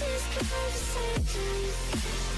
This conversation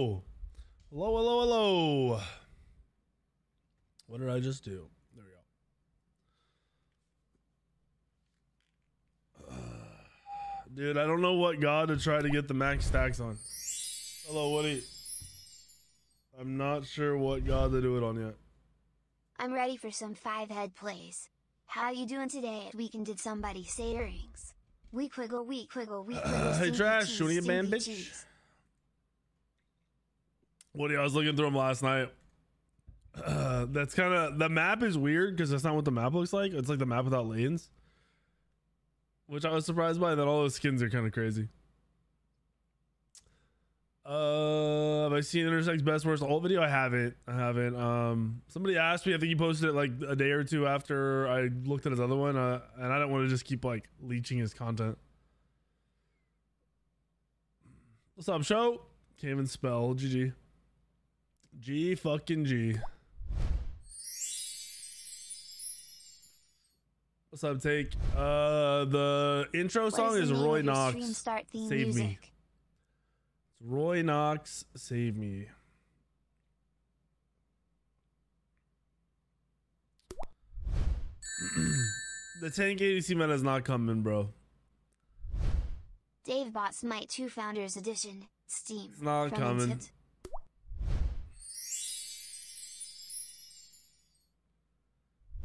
Hello. Hello, hello, hello. What did I just do? There we go. dude, I don't know what god to try to get the max stacks on. Hello, Woody. I'm not sure what god to do it on yet. I'm ready for some five head plays. How you doing today at weekend did somebody say earrings? Weak wiggle, weak wiggle, weak wiggle. Uh, hey, Trash, you get banned, bitch? cheese. Woody, I was looking through them last night. Uh, that's kind of the map is weird because that's not what the map looks like. It's like the map without lanes, which I was surprised by. That all those skins are kind of crazy. Uh, have I seen Intersect's best worst old video? I haven't. I haven't. Um, somebody asked me. I think he posted it like a day or two after I looked at his other one. Uh, and I don't want to just keep like leeching his content. What's up, show? Can't even spell. GG. G fucking G. What's up, take? Uh, the intro song is Roy Knox. Start Save music? Me. It's Roy Knox, save me. the tank ADC meta is not coming, bro. Dave bought Smite 2 Founders Edition, Steam. It's not from coming.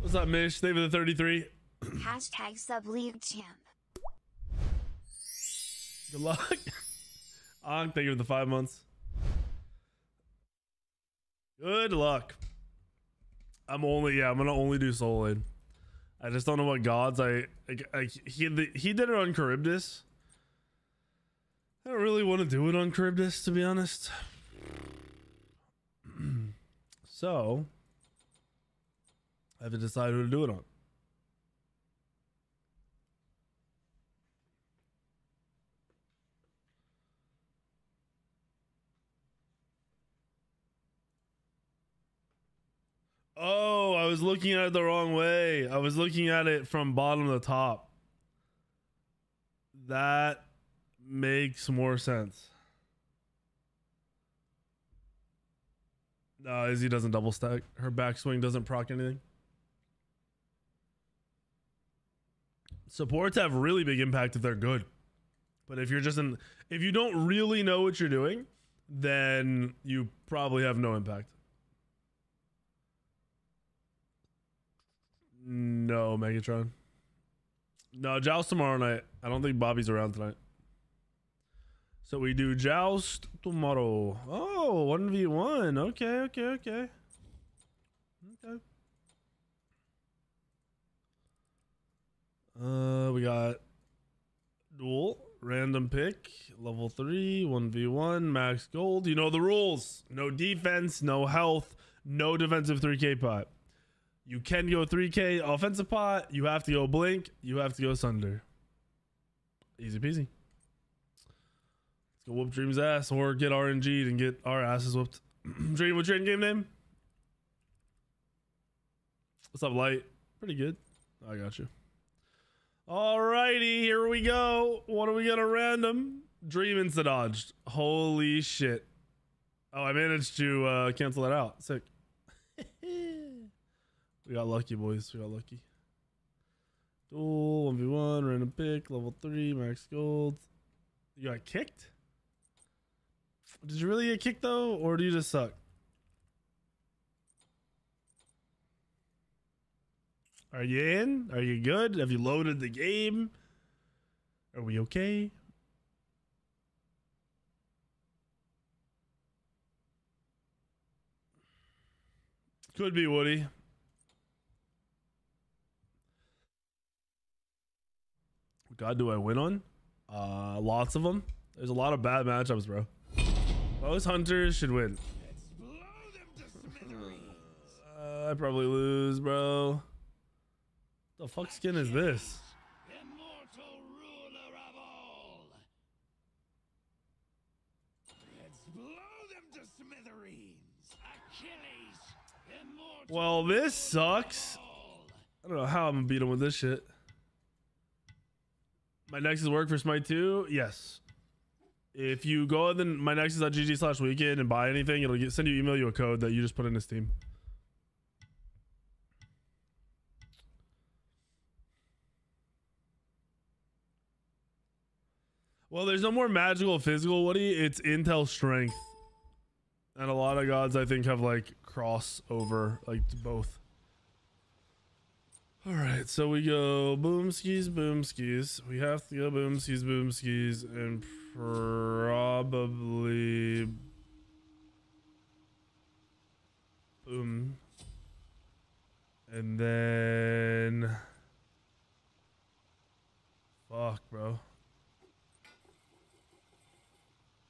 What's up, Mish? Thank you for the 33. Hashtag sub league champ. Good luck. On, thank you for the five months. Good luck. I'm only yeah. I'm gonna only do soul lane. I just don't know what gods I like. I, he he did it on Charybdis. I don't really want to do it on Charybdis to be honest. so I have to decide who to do it on. Oh, I was looking at it the wrong way. I was looking at it from bottom to top. That makes more sense. No, Izzy doesn't double stack. Her backswing doesn't proc anything. Supports have really big impact if they're good. But if you're just in if you don't really know what you're doing, then you probably have no impact. No, Megatron. No, Joust tomorrow night. I don't think Bobby's around tonight. So we do Joust tomorrow. Oh, 1v1. Okay, okay, okay. Uh, we got duel, random pick, level 3, 1v1, max gold. You know the rules. No defense, no health, no defensive 3k pot. You can go 3K offensive pot. You have to go blink. You have to go sunder. Easy peasy. Let's go whoop Dream's ass or get RNG'd and get our asses whooped. Dream, what's your game name? What's up, Light? Pretty good. I got you. Alrighty, here we go. What are we gonna random? Dream insta dodged. Holy shit. Oh, I managed to uh, cancel that out. Sick. We got lucky, boys. We got lucky. Duel, 1v1, random pick, level 3, max gold. You got kicked? Did you really get kicked, though? Or do you just suck? Are you in? Are you good? Have you loaded the game? Are we okay? Could be Woody. God, do I win on? Uh, lots of them. There's a lot of bad matchups, bro. Most hunters should win. Uh, I probably lose, bro. The fuck skin is this? Immortal ruler of all. Let's blow them to smithereens. Achilles, immortal Well, this sucks. I don't know how I'm gonna beat him with this shit. My Nexus work for Smite 2? Yes. If you go on the my Nexus.gg slash weak3n and buy anything, it'll get, send you email you a code that you just put in this Well, there's no more magical physical, Woody. It's intel strength. And a lot of gods I think have like crossover, like both. All right, so we go boom skis, boom skis. We have to go boom skis, boom skis, and probably boom. And then, fuck, bro.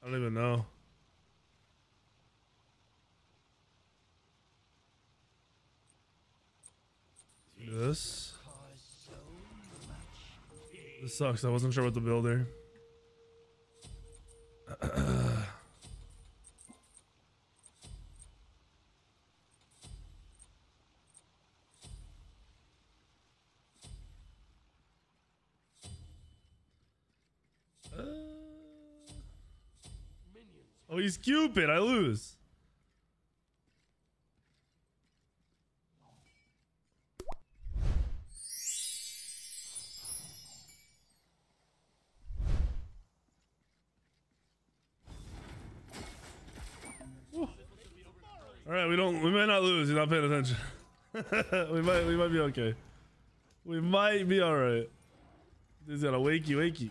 I don't even know. This. This sucks. I wasn't sure what to build here. oh, he's Cupid. I lose. All right, we don't. We might not lose. You're not paying attention. we might. We might be okay. We might be all right. He's got a wakey wakey.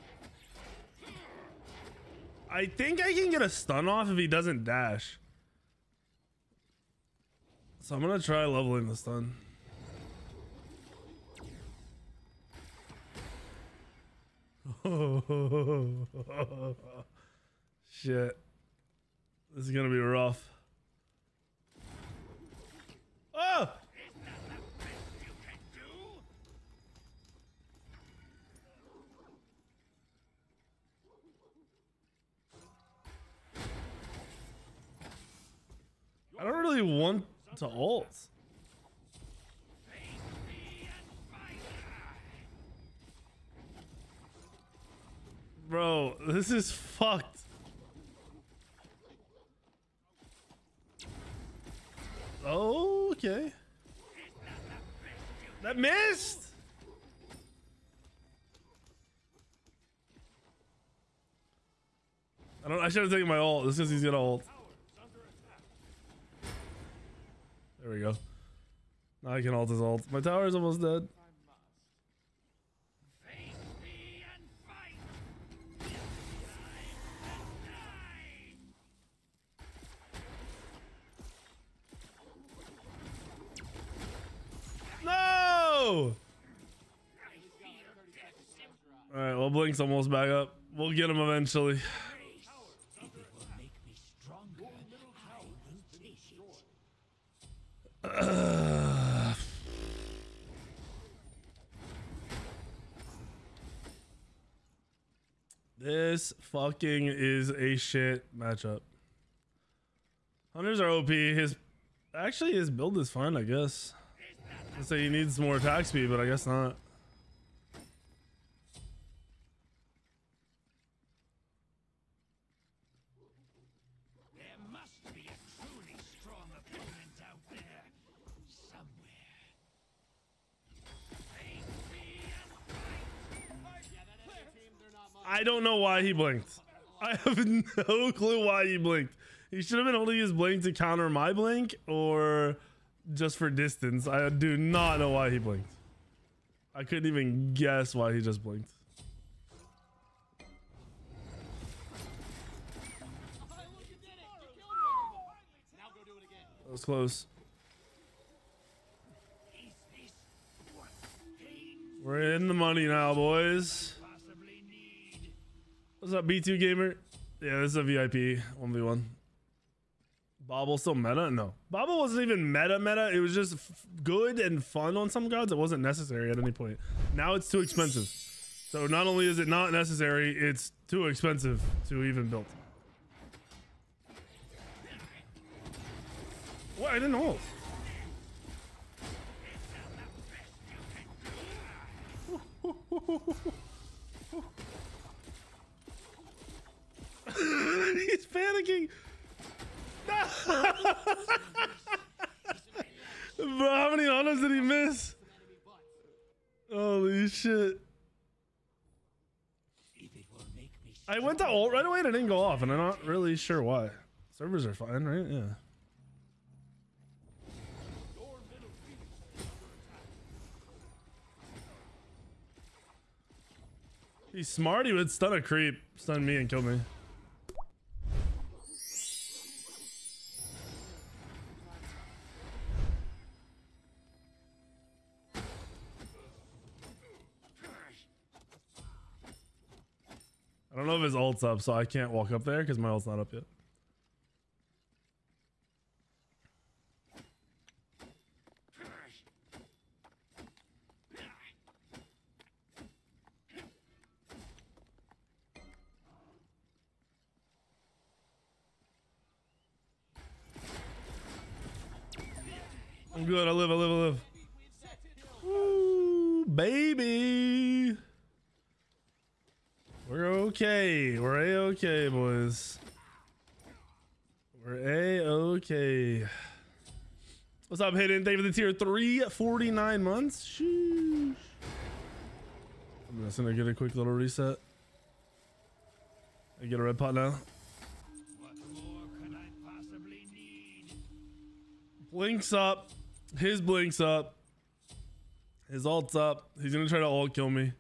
I think I can get a stun off if he doesn't dash. So I'm gonna try leveling the stun. Shit. This is gonna be rough. Want to ult. Bro, this is fucked. Oh, okay. That missed. I don't. I should have taken my ult. This is he's gonna ult. There we go. Now I can ult his ult. My tower is almost dead. No! Alright, well, Blink's almost back up. We'll get him eventually. This fucking is a shit matchup. Hunters are OP. His actually his build is fine, I guess. I say he needs more attack speed, but I guess not. I don't know why he blinked. I have no clue why he blinked. He should have been holding his blink to counter my blink or just for distance. I do not know why he blinked. I couldn't even guess why he just blinked. That was close. We're in the money now, boys. What's up, B2 gamer? Yeah, this is a VIP 1v1. Bobble still meta? No. Bobble wasn't even meta meta. It was just good and fun on some gods. It wasn't necessary at any point. Now it's too expensive. So not only is it not necessary, it's too expensive to even build. What? I didn't ult. He's panicking. Bro, how many autos did he miss? Holy shit. I went to ult right away and it didn't go off, and I'm not really sure why. Servers are fine, right? Yeah. He's smart. He would stun a creep, stun me, and kill me. don't know if his ult's up, so I can't walk up there because my ult's not up yet. I'm good. I live. I live. What's up, Hidden? Thank you for the tier three, 49 months. Sheesh. I'm just gonna get a quick little reset. I get a red pot now. Blinks up. His blinks up. His ult's up. He's gonna try to ult kill me.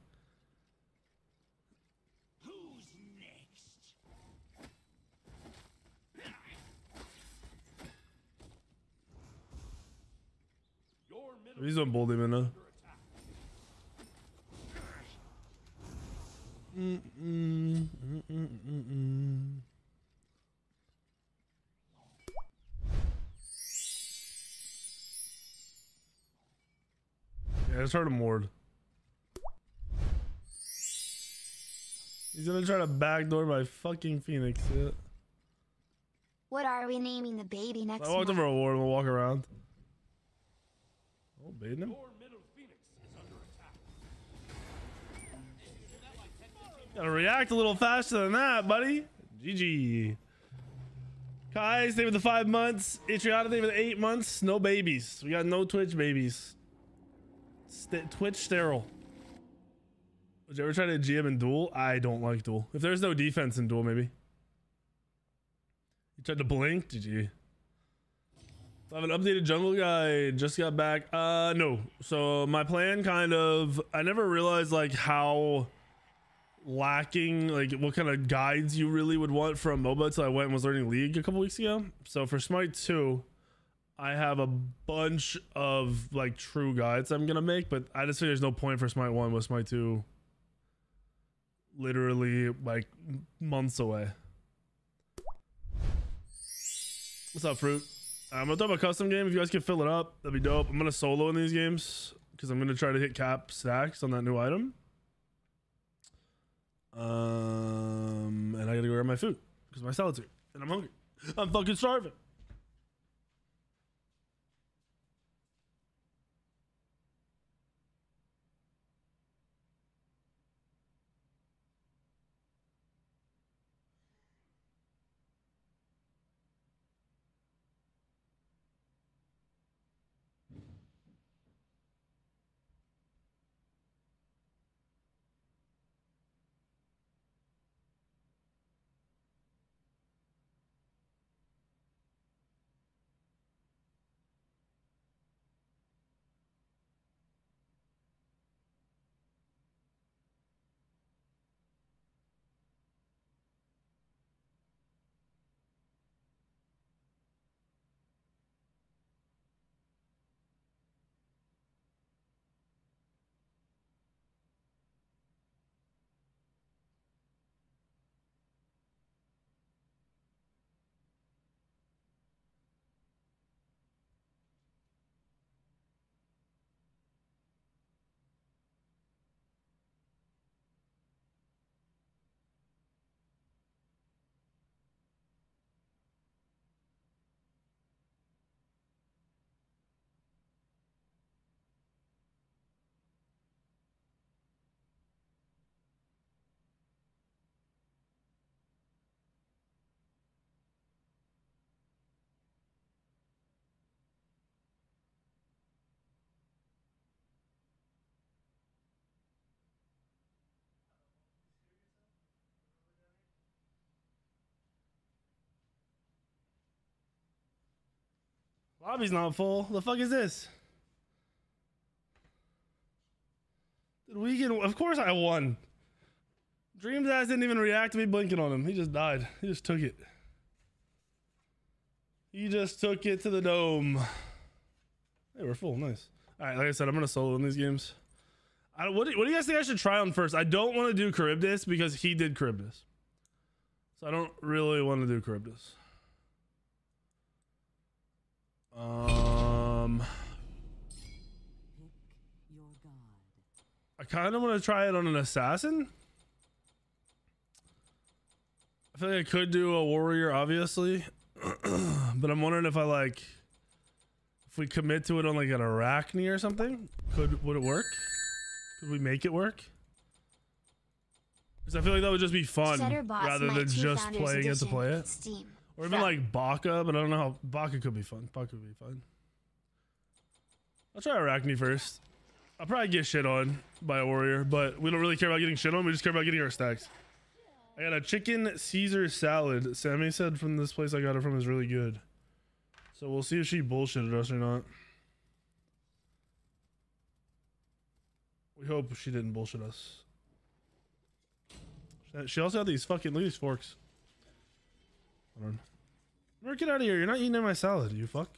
He's on bold him now. Mm, mm, mm, mm, mm, mm. Yeah, let's hurt him ward. He's gonna try to backdoor my fucking Phoenix. Yeah. What are we naming the baby next I walked month? over a ward and we'll walk around. Baiting him. Gotta react a little faster than that, buddy. GG. Kai, stay with the five months. Itriana, stay with the eight months. No babies. We got no Twitch babies. St- Twitch sterile. Would you ever try to GM in duel? I don't like duel. If there's no defense in duel, maybe. You tried to blink? GG. I have an updated jungle guide. Just got back. Uh, no. So my plan kind of, I never realized like how lacking, like what kind of guides you really would want from MOBA until I went and was learning League a couple weeks ago. So for Smite 2, I have a bunch of like true guides I'm gonna make, but I just think there's no point for Smite 1 with Smite 2 literally like months away. What's up, Fruit? I'm gonna throw a custom game. If you guys can fill it up, that'd be dope. I'm gonna solo in these games because I'm gonna try to hit cap stacks on that new item. Um, and I gotta go grab my food because my salad's here and I'm hungry. I'm fucking starving. Lobby's not full. The fuck is this? Did we get? Of course I won. Dreams ass didn't even react to me blinking on him. He just died. He just took it. He just took it to the dome. Hey, we're full. Nice. All right, like I said, I'm gonna solo in these games. I, what, do, what do you guys think I should try on first? I don't want to do Charybdis because he did Charybdis. So I don't really want to do Charybdis. Um, your god. I kind of want to try it on an assassin. I feel like I could do a warrior, obviously, but I'm wondering if I like if we commit to it on like an Arachne or something, could would it work? Could we make it work? Because I feel like that would just be fun rather than just playing it to play it. Steam. Or even like Baka, but I don't know how Baka could be fun. Baka could be fun. I'll try Arachne first. I'll probably get shit on by a warrior, but we don't really care about getting shit on. We just care about getting our stacks. I got a chicken Caesar salad. Sammy said from this place I got it from is really good. So we'll see if she bullshitted us or not. We hope she didn't bullshit us. She also had these fucking look at these forks. Hold on. Mark, get out of here. You're not eating my salad, you fuck.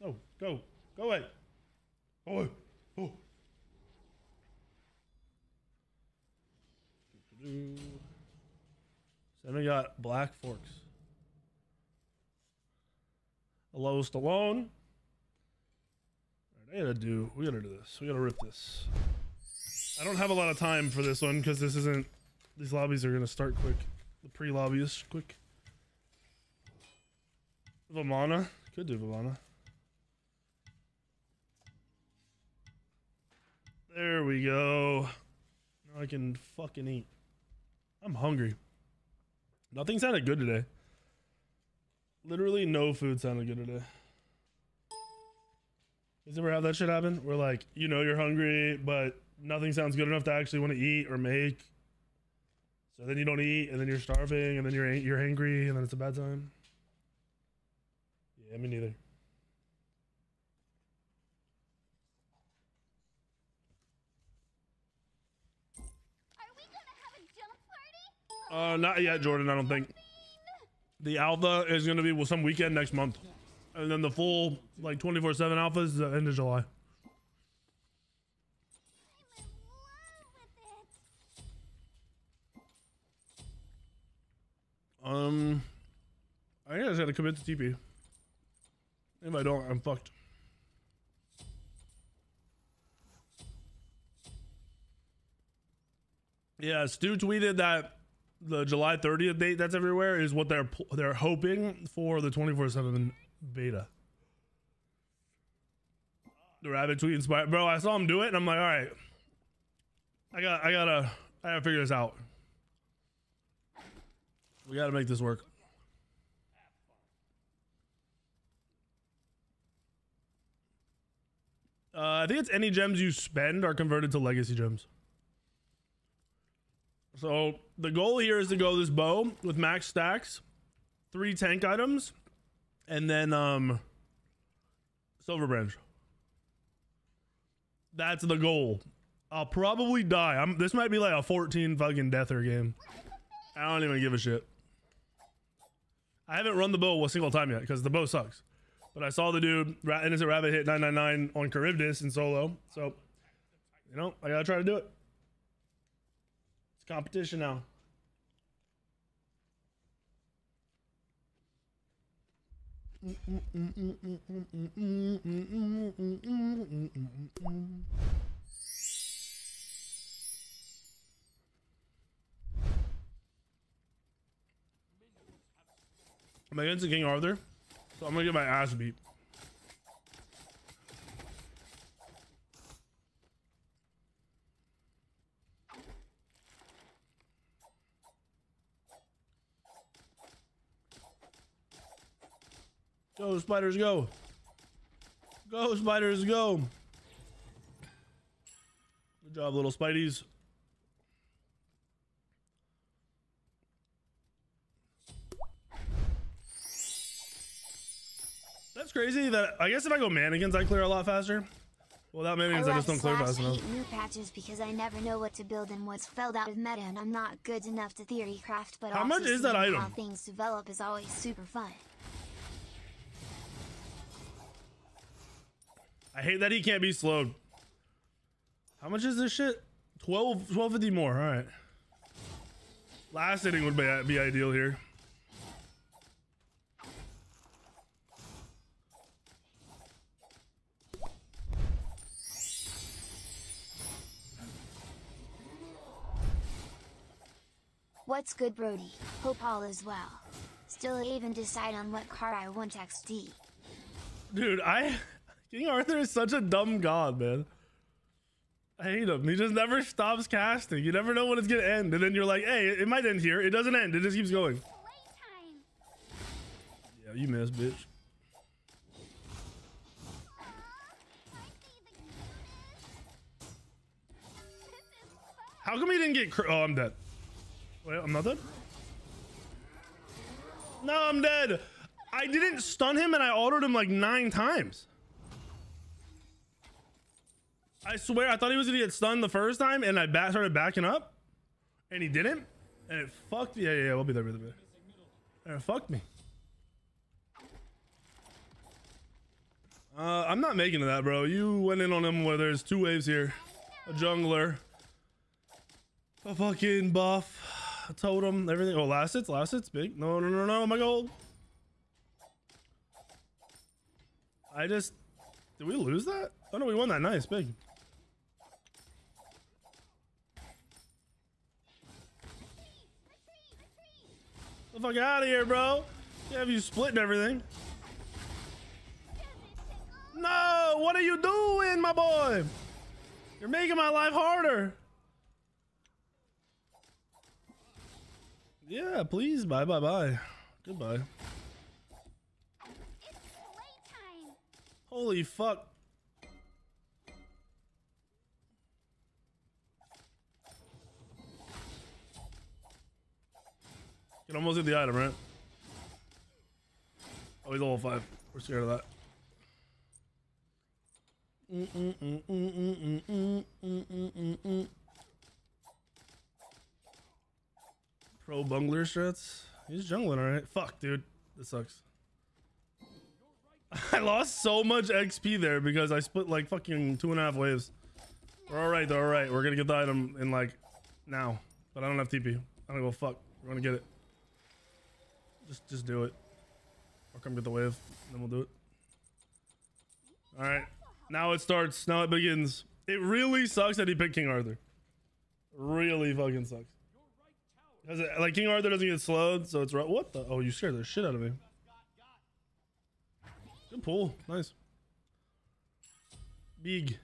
No, go. Go away. Go away. Oh. So Then we got black forks. Hello, Stallone. Alright, I gotta do. We gotta do this. We gotta rip this. I don't have a lot of time for this one because this isn't. These lobbies are gonna start quick. The pre-lobby is quick. Vamana. Could do Vamana. There we go. Now I can fucking eat. I'm hungry. Nothing sounded good today. Literally no food sounded good today. Does ever have that shit happen? Where like you know you're hungry, but nothing sounds good enough to actually want to eat or make. So then you don't eat, and then you're starving, and then you're you're hangry, and then it's a bad time. Yeah, me neither. Are we gonna have a jump party? Uh, not yet, Jordan. I don't think. The alpha is going to be with some weekend next month, and then the full like 24/7 alpha is the end of July. I'm in love with it. Um, I guess I got to commit to TP. If I don't, I'm fucked. Yeah, Stu tweeted that the July 30th date that's everywhere is what they're they're hoping for the 24/7 beta. The rabbit tweet inspired, bro. I saw him do it, and I'm like, all right, I got, I gotta, I gotta figure this out. We gotta make this work. Uh, I think it's any gems you spend are converted to legacy gems. So the goal here is to go this bow with max stacks, three tank items, and then um silver branch. That's the goal. I'll probably die. I'm this might be like a 14 fucking deather game. I don't even give a shit. I haven't run the bow a single time yet because the bow sucks. But I saw the dude, Innocent Rabbit, hit 999 on Charybdis in solo. So, you know, I gotta try to do it. It's competition now. Am I'm against King Arthur, so I'm gonna get my ass beat. Go spiders, go! Go spiders, go! Good job, little spideys. Crazy. That I guess if I go mannequins, I clear a lot faster. Without mannequins, I, just don't clear fast enough. new patches because I never know what to build and what's filled out of meta and I'm not good enough to theory craft but How much is that seeing how things develop is always super fun. I hate that he can't be slowed. How much is this shit? 12, 1250 more. All right. Last inning would be, be ideal here. What's good Brody? Hope all is well. Still even decide on what car I want XD. Dude, I King Arthur is such a dumb god, man. I hate him. He just never stops casting. You never know when it's gonna end, and then you're like, "Hey, it might end here." It doesn't end. It just keeps going. Playtime. Yeah, you missed, bitch. Aren't they the cutest? This is fun. How come he didn't get? Cr- oh, I'm dead. Wait, I'm not dead. No, I'm dead. I didn't stun him, and I autoed him like nine times. I swear, I thought he was gonna get stunned the first time, and I back, started backing up, and he didn't, and it fucked. Yeah, yeah, yeah. We'll be there, we'll be there. And it fucked me. Uh, I'm not making that, bro. You went in on him where there's two waves here. A jungler. A fucking buff. Totem. Everything. Oh, last hits. Last hits. Big. No, no, no, no. My gold. I just. Did we lose that? Oh, no. We won that. Nice. Big. The fuck out of here, bro. Yeah, have you splitting everything. No, what are you doing, my boy? You're making my life harder. Yeah, please. Bye, bye, bye. Goodbye. Holy fuck. Can almost hit the item, right? Oh, he's level five. We're scared of that. Pro bungler strats. He's jungling, alright. Fuck, dude. This sucks. I lost so much XP there because I split like fucking two and a half waves. We're alright, though, alright. We're gonna get the item in like now. But I don't have TP. I don't go fuck. We're gonna get it. Just just do it. I'll come get the wave. Then we'll do it. Alright. Now it starts. Now it begins. It really sucks that he picked King Arthur. Really fucking sucks. Cause it, like King Arthur doesn't get slowed, so it's right. What the? Oh, you scared the shit out of me. Good pull. Nice. Big.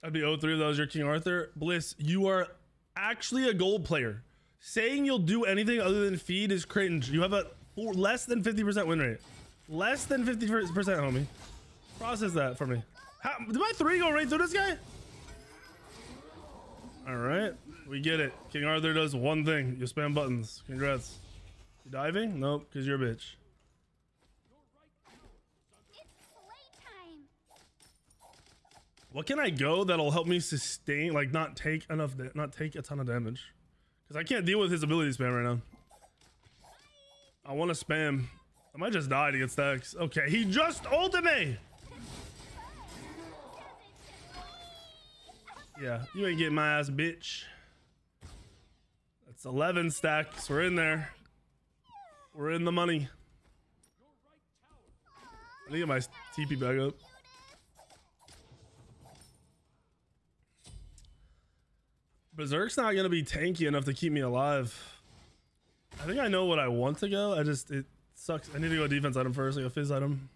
That'd be 03 if that was your King Arthur. Bliss, you are actually a gold player. Saying you'll do anything other than feed is cringe. You have a four, less than 50% win rate. Less than 50%, homie. Process that for me. How, did my three go right through this guy? All right. We get it. King Arthur does one thing. You spam buttons. Congrats. You diving? Nope, because you're a bitch. What can I go that'll help me sustain, like not take enough, not take a ton of damage? Because I can't deal with his ability spam right now. I want to spam. I might just die to get stacks. Okay, he just ulted me. Yeah, you ain't getting my ass, bitch. That's 11 stacks. We're in there. We're in the money. I need to get my TP back up. Berserk's not gonna be tanky enough to keep me alive. I think I know what I want to go. I just it sucks. I need to go defense item first, like a fizz item.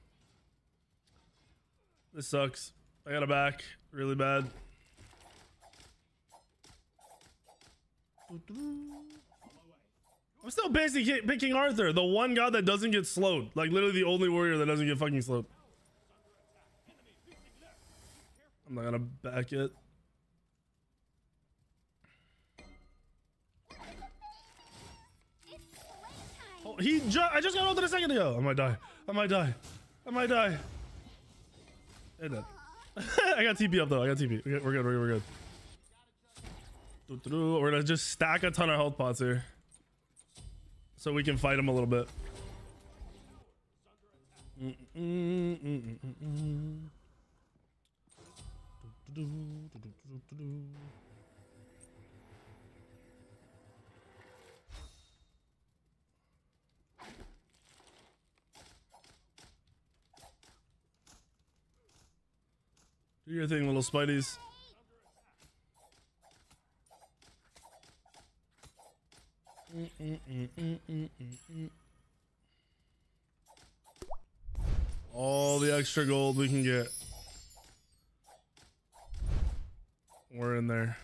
This sucks. I got a back really bad. I'm still basically picking Arthur, the one god that doesn't get slowed. Like literally the only warrior that doesn't get fucking slowed. I'm not gonna back it. Oh, he ju- I just got ulted a second ago. I might die. I might die. I might die. Hey, dead. I got TP up though. I got TP. We're good. We're good. We're good. We're gonna just stack a ton of health pots here, so we can fight him a little bit. Do your thing, little spideys. All the extra gold we can get. We're in there.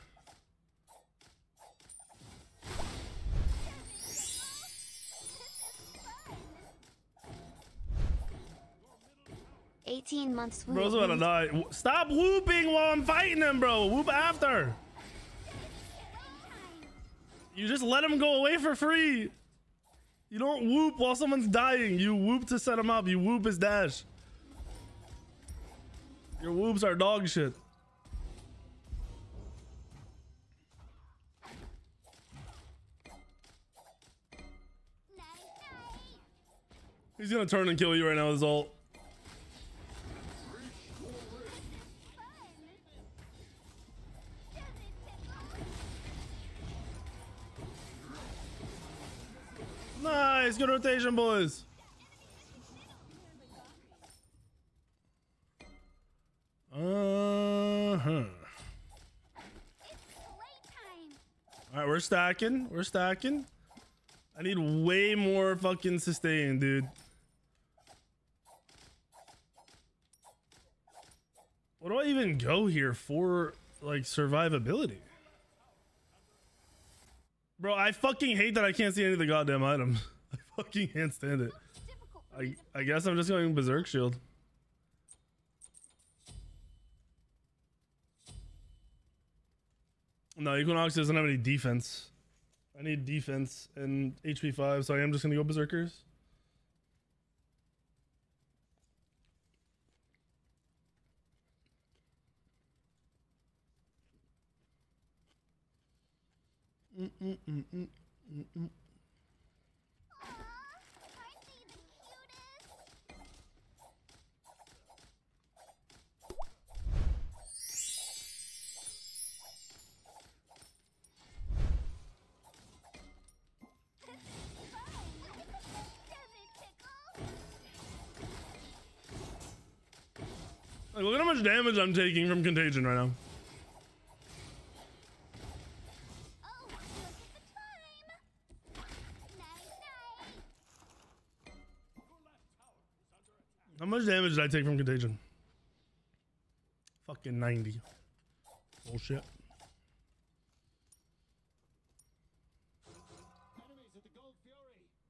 Eighteen months. Bro's about to die. Stop whooping while I'm fighting him, bro. Whoop after. You just let him go away for free. You don't whoop while someone's dying. You whoop to set him up. You whoop his dash. Your whoops are dog shit. He's gonna turn and kill you right now with his ult. Nice, good rotation, boys. Uh huh. All right, we're stacking. We're stacking. I need way more fucking sustain, dude. What do I even go here for, like, survivability? Bro, I fucking hate that I can't see any of the goddamn items. I fucking can't stand it. I, I guess I'm just going Berserk Shield. No, Equinox doesn't have any defense. I need defense and HP 5, so I am just going to go Berserkers. Look at how much damage I'm taking from Contagion right now. Much damage did I take from Contagion? Fucking 90. Bullshit.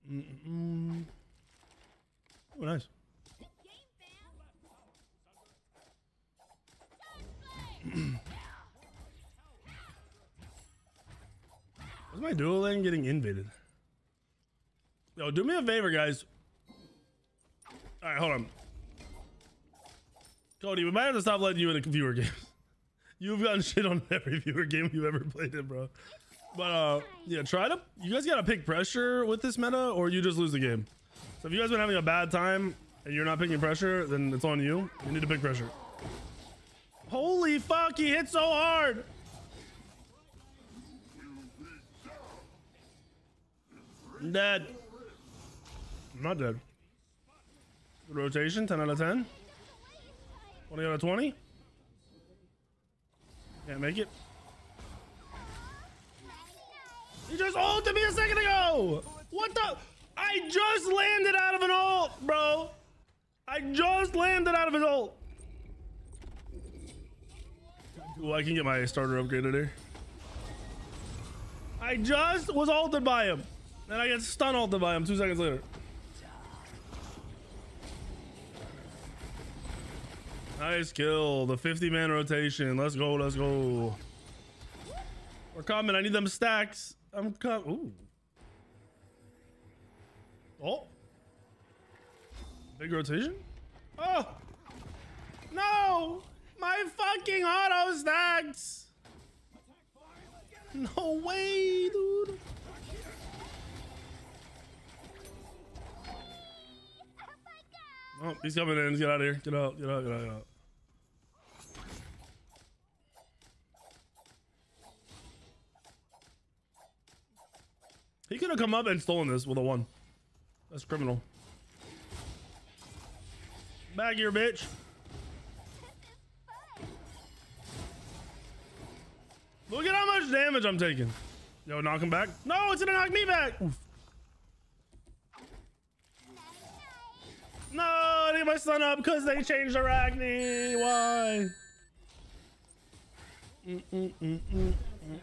Mm-mm. Oh, nice. What's my dual lane getting invaded? Yo, do me a favor, guys. All right, hold on. Cody, we might have to stop letting you in the viewer games. You've gotten shit on every viewer game you've ever played in, bro. But uh, yeah, try to. You guys gotta pick pressure with this meta, or you just lose the game. So if you guys been having a bad time and you're not picking pressure, then it's on you. You need to pick pressure. Holy fuck, he hit so hard. I'm dead. I'm not dead. Rotation, 10 out of 10. 20 out of 20. Can't make it. He just ulted me a second ago! What the? I just landed out of an ult, bro! I just landed out of an ult! Ooh, I can get my starter upgraded here. I just was ulted by him. Then I get stun ulted by him two seconds later. Nice kill. The 50 man rotation. Let's go. Let's go. We're coming. I need them stacks. I'm coming. Oh. Big rotation. Oh. No. My fucking auto stacks. No way, dude. Oh, he's coming in. Get out of here. Get out. Get out. Get out. Get out. He could have come up and stolen this with a one. That's criminal. Back here, bitch. Look at how much damage I'm taking. Yo, knock him back. No, it's gonna knock me back. Oof. No, get my son up because they changed Arachne. Why?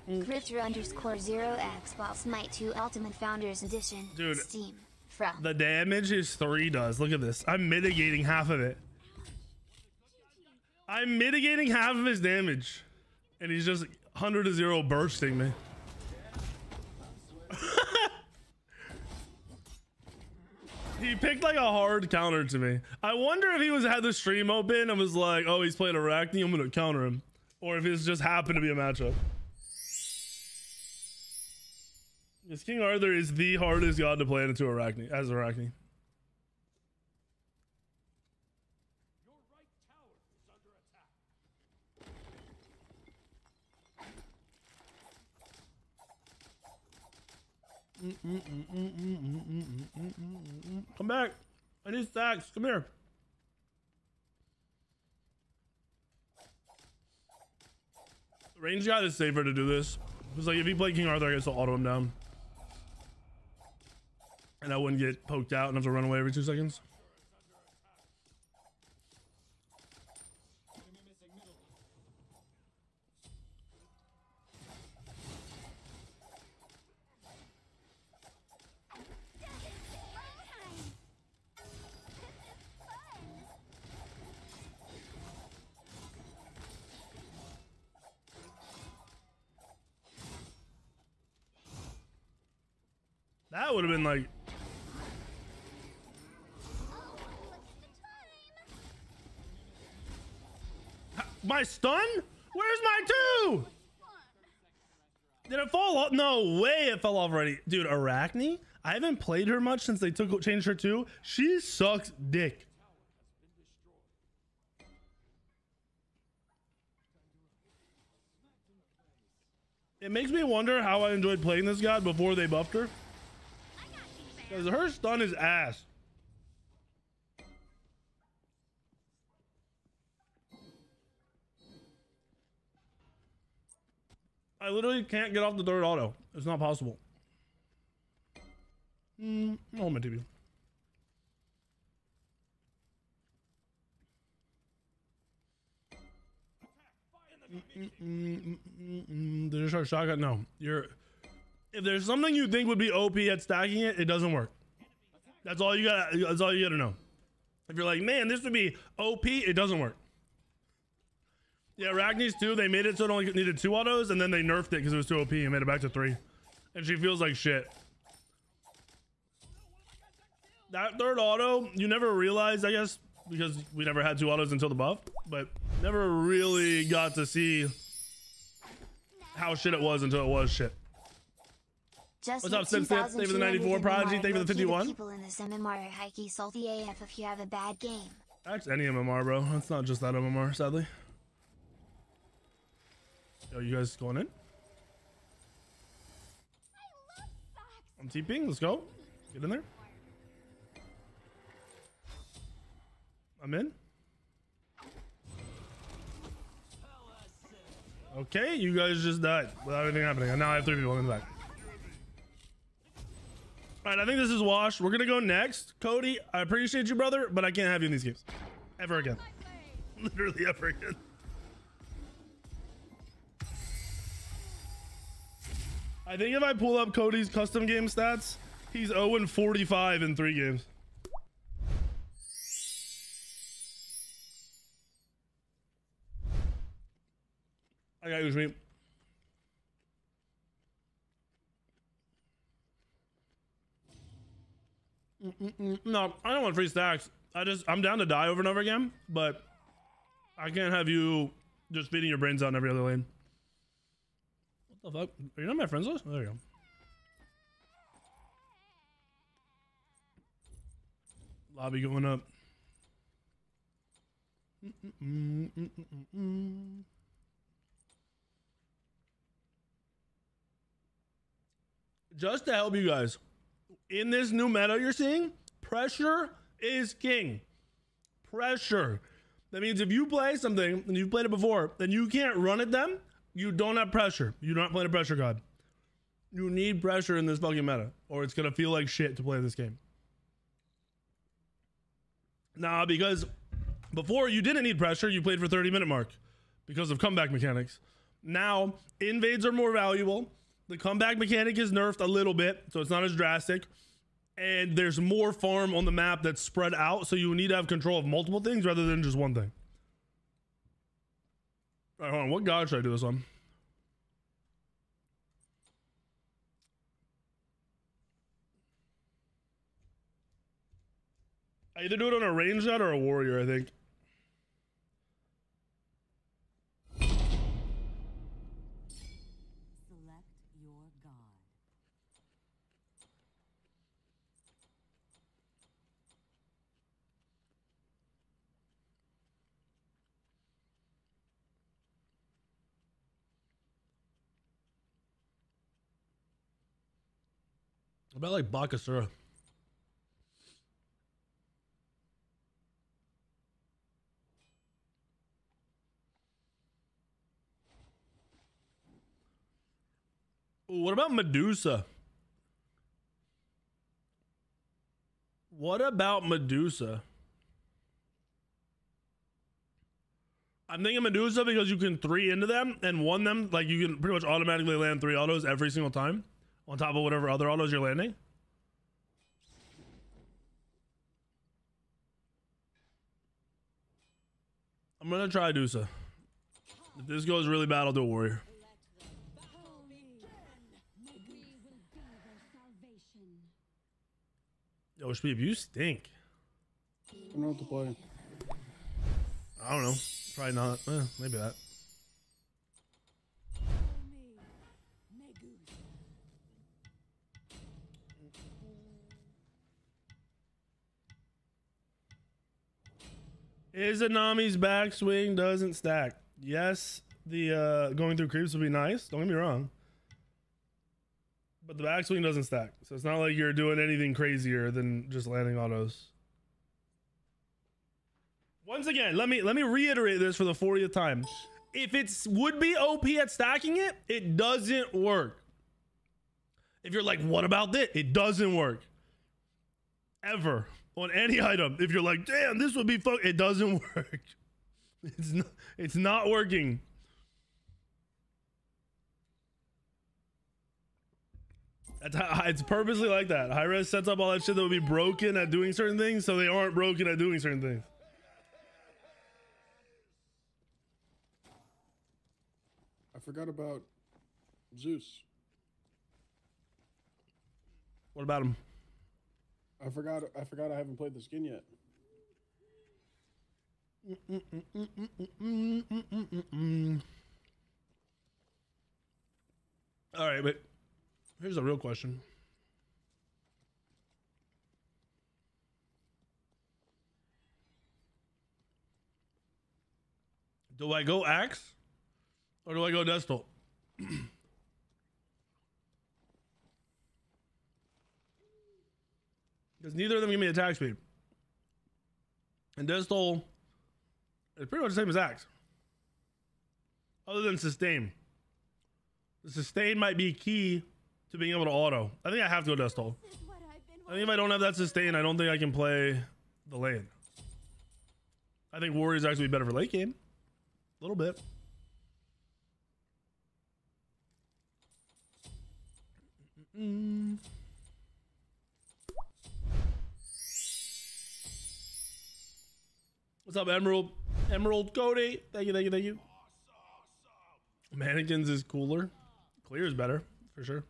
Grifter underscore zero Xbox Smite 2 Ultimate Founders Edition. Dude. Steam. From. The damage his three does. Look at this. I'm mitigating half of it. I'm mitigating half of his damage. And he's just 100 to 0 bursting me. he picked like a hard counter to me. I wonder if he was had the stream open and was like, oh, he's playing Arachne, I'm gonna counter him. Or if it's just happened to be a matchup. Because King Arthur is the hardest god to play into Arachne as Arachne. Your right tower is under attack. Come back. I need stacks. Come here. Range god is safer to do this. It's like if he played King Arthur, I guess I'll auto him down. And I wouldn't get poked out and have to run away every two seconds. That would have been like my stun? Where's my two? Did it fall off? No way it fell off already. Dude, Arachne? I haven't played her much since they took changed her too. She sucks dick. It makes me wonder how I enjoyed playing this god before they buffed her. Because her stun is ass. I literally can't get off the third auto. It's not possible. Mm, no, my TV. Mm, mm, mm, mm, Did you start shotgun? No. You're. If there's something you think would be OP at stacking it, it doesn't work. That's all you got. That's all you got to know. If you're like, man, this would be OP, it doesn't work. Yeah, Arachne's too. They made it so it only needed two autos, and then they nerfed it because it was too OP and made it back to three. And she feels like shit. That third auto, you never realized, I guess, because we never had two autos until the buff, but never really got to see how shit it was until it was shit. Just What's up, Sim Sim? Thank you for the 94 Prodigy. Thank you for the 51. People in this MMR are hikey salty AF if you have a bad game. That's any MMR, bro. It's not just that MMR, sadly. Yo, you guys going in? I'm TPing. Let's go. Get in there. I'm in. Okay, you guys just died without anything happening. And now I have three people in the back. All right, I think this is Wash. We're gonna go next. Cody, I appreciate you, brother, but I can't have you in these games ever again. Literally ever again. I think if I pull up Cody's custom game stats, he's 0 and 45 in three games. I got you, me. No, I don't want free stacks. I just I'm down to die over and over again, but I can't have you just feeding your brains out in every other lane. What the fuck? Are you not my friends list? Oh, there you go. Lobby going up. Just to help you guys, in this new meta you're seeing, pressure is king. Pressure. That means if you play something and you've played it before, then you can't run at them. You don't have pressure. You're not playing a pressure god. You need pressure in this fucking meta, or it's gonna feel like shit to play this game. Nah, because before you didn't need pressure, you played for 30 minute mark because of comeback mechanics. Now, invades are more valuable. The comeback mechanic is nerfed a little bit, so it's not as drastic. And there's more farm on the map that's spread out, so you need to have control of multiple things rather than just one thing. All right, hold on. What god should I do this on? I either do it on a range god or a warrior, I think. Select your god. What about like? Ooh, what about Medusa? What about Medusa? I'm thinking Medusa because you can three into them and one them like you can pretty much automatically land three autos every single time on top of whatever other autos you're landing. I'm gonna try Dusa. If this goes really bad, I'll do a warrior. Yo, Speed, you stink. I don't know what to play. I don't know. Probably not. Eh, maybe that. Izanami's backswing doesn't stack? Yes, the uh, going through creeps would be nice. Don't get me wrong. But the backswing doesn't stack. So it's not like you're doing anything crazier than just landing autos. Once again, let me let me reiterate this for the 40th time. If it's would be OP at stacking it, it doesn't work. If you're like, what about this? It doesn't work. Ever on any item. If you're like, damn, this would be fuck, it doesn't work. It's not it's not working. That's how, it's purposely like that. Hi-Rez sets up all that shit that would be broken at doing certain things, so they aren't broken at doing certain things. I forgot about Zeus. What about him? I forgot. I forgot. I haven't played the skin yet. All right, but here's a real question. Do I go Axe or do I go Death's Toll? Because neither of them give me attack speed. And Death's Toll is pretty much the same as Axe. Other than sustain. The sustain might be key to being able to auto. I think I have to go been I think if I don't have that sustain, I don't think I can play the lane. I think Warrior's actually be better for late game. A little bit. Mm. What's up, Emerald? Emerald Cody. Thank you, thank you, thank you. Mannequins is cooler. Clear is better, for sure.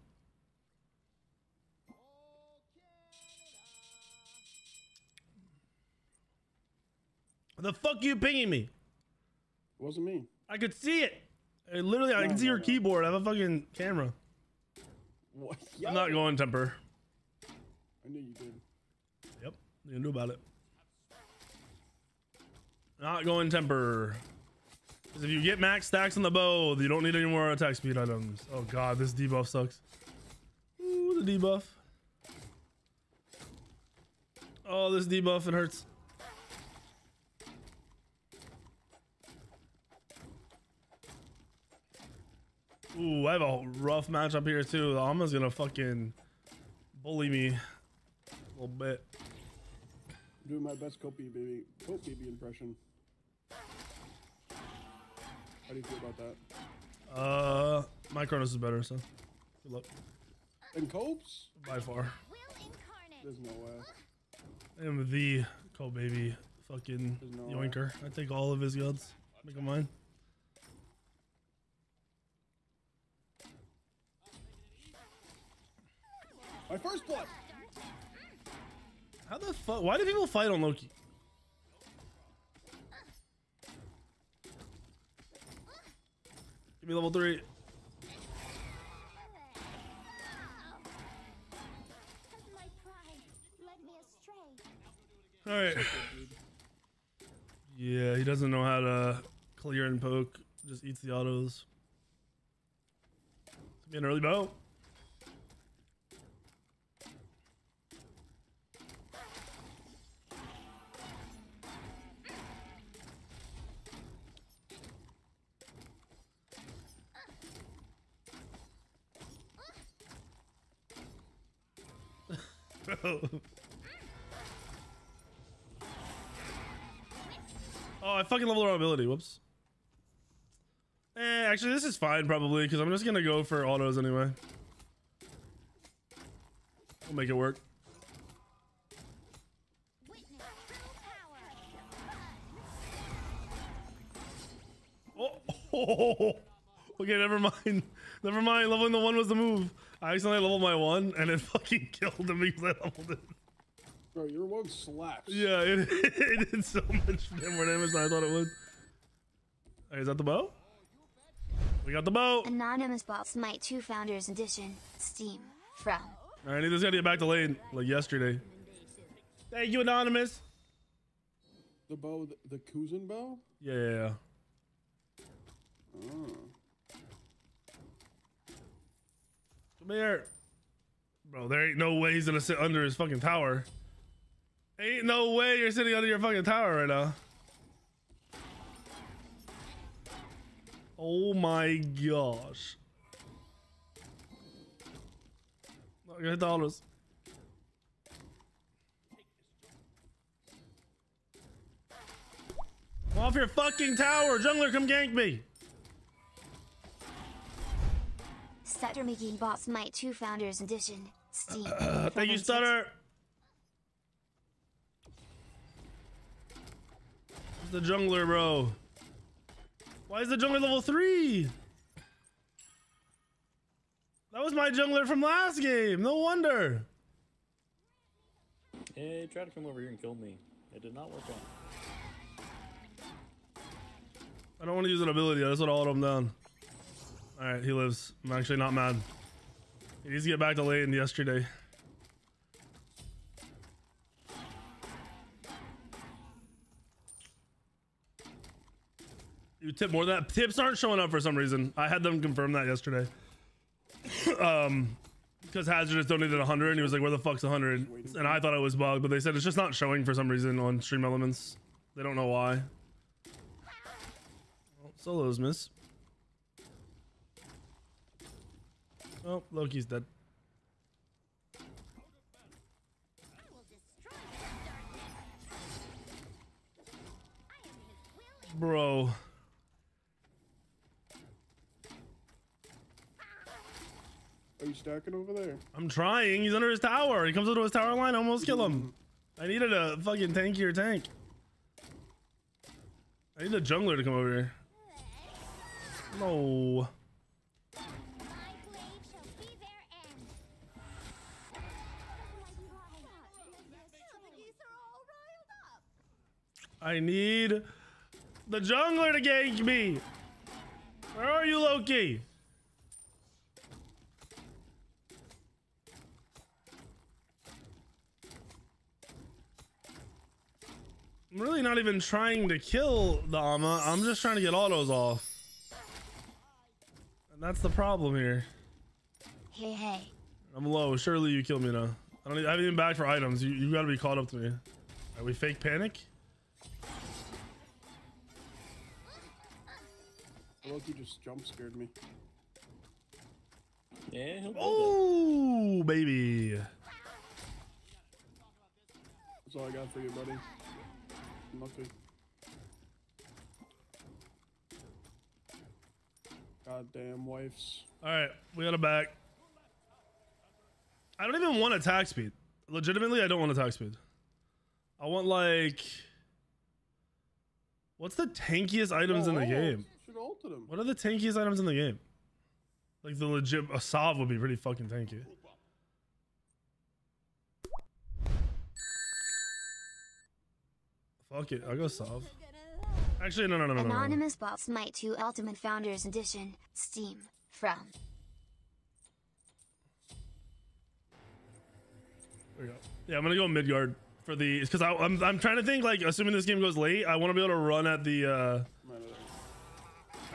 The fuck you pinging me? It wasn't me. I could see it. I literally, I can see no, your no. keyboard. I have a fucking camera. What? I'm not going temper. I knew you did. Yep, you do about it. Not going temper. If you get max stacks on the bow, you don't need any more attack speed items. Oh god, this debuff sucks. Ooh, the debuff. Oh, this debuff, it hurts. Ooh, I have a rough match up here too. The Alma's gonna fucking bully me a little bit. I'm doing my best Cope baby, Cope baby impression. How do you feel about that? Uh, my Cronus is better, so good luck And Cope's? by far. There's no way. I am the co baby fucking There's no way. yoinker. I take all of his gods, make them mine. My first blood. How the fuck? Why do people fight on Loki? Give me level three. All right. Yeah, he doesn't know how to clear and poke. Just eats the autos. It's be an early bow. Oh, I fucking leveled our ability. Whoops. Eh, actually, this is fine probably because I'm just gonna go for autos anyway. We'll make it work. Power. Oh, okay, never mind. Never mind. Leveling the one was the move. I accidentally leveled my one and it fucking killed him because I leveled it. Bro, your one slaps. Yeah, it, it did so much more damage than I thought it would. Hey, is that the bow? We got the bow. Anonymous bought Smite 2 Founders Edition, Steam, from. I need this guy to get back to lane like yesterday. Thank you, Anonymous. The bow, the, the Kuzin bow? Yeah, yeah, yeah. Oh. Come here. Bro, there ain't no way he's gonna sit under his fucking tower. Ain't no way you're sitting under your fucking tower right now. Oh my gosh. Look, hit the Off your fucking tower! Jungler, come gank me! Stutter making bought Smite 2 Founders Edition, Steam. Uh, thank you, from Stutter! The jungler, bro? Why is the jungler level 3? That was my jungler from last game. No wonder. Hey, try to come over here and kill me. It did not work out. I don't want to use an ability. I just want to hold him down. All right, he lives. I'm actually not mad. He needs to get back to lane yesterday. You tip more that. Tips aren't showing up for some reason. I had them confirm that yesterday. um, because Hazardous donated 100 and he was like, where the fuck's 100? And I thought it was bugged, but they said it's just not showing for some reason on Stream Elements. They don't know why. Oh, solos miss. Oh, Loki's dead. I will destroy this darkness. I am his will Bro. Are you stacking over there? I'm trying. He's under his tower. He comes into his tower line. I almost kill him. I needed a fucking tankier tank. I need a jungler to come over here. No. I need the jungler to gank me. Where are you, Loki? I'm really not even trying to kill the Ama. I'm just trying to get autos off. And that's the problem here. Hey, hey. I'm low. Surely you kill me now. I don't. e- I haven't even back for items. You you gotta be caught up to me. Are we fake panic? Loki just jump scared me. Yeah, Oh, baby. That's all I got for you, buddy. I'm Lucky. Goddamn wifes. All right, we got a back. I don't even want attack speed. Legitimately, I don't want attack speed. I want like, what's the tankiest items in the game? Should have ulted him. What are the tankiest items in the game? Like the legit Asav would be pretty fucking tanky. Fuck it, I'll go Sav. Actually, no, no, no, no, no, no. Anonymous bought Smite 2 Ultimate Founders Edition, Steam, from. There we go. Yeah, I'm gonna go Midgard for the because I'm I'm trying to think like assuming this game goes late, I want to be able to run at the uh,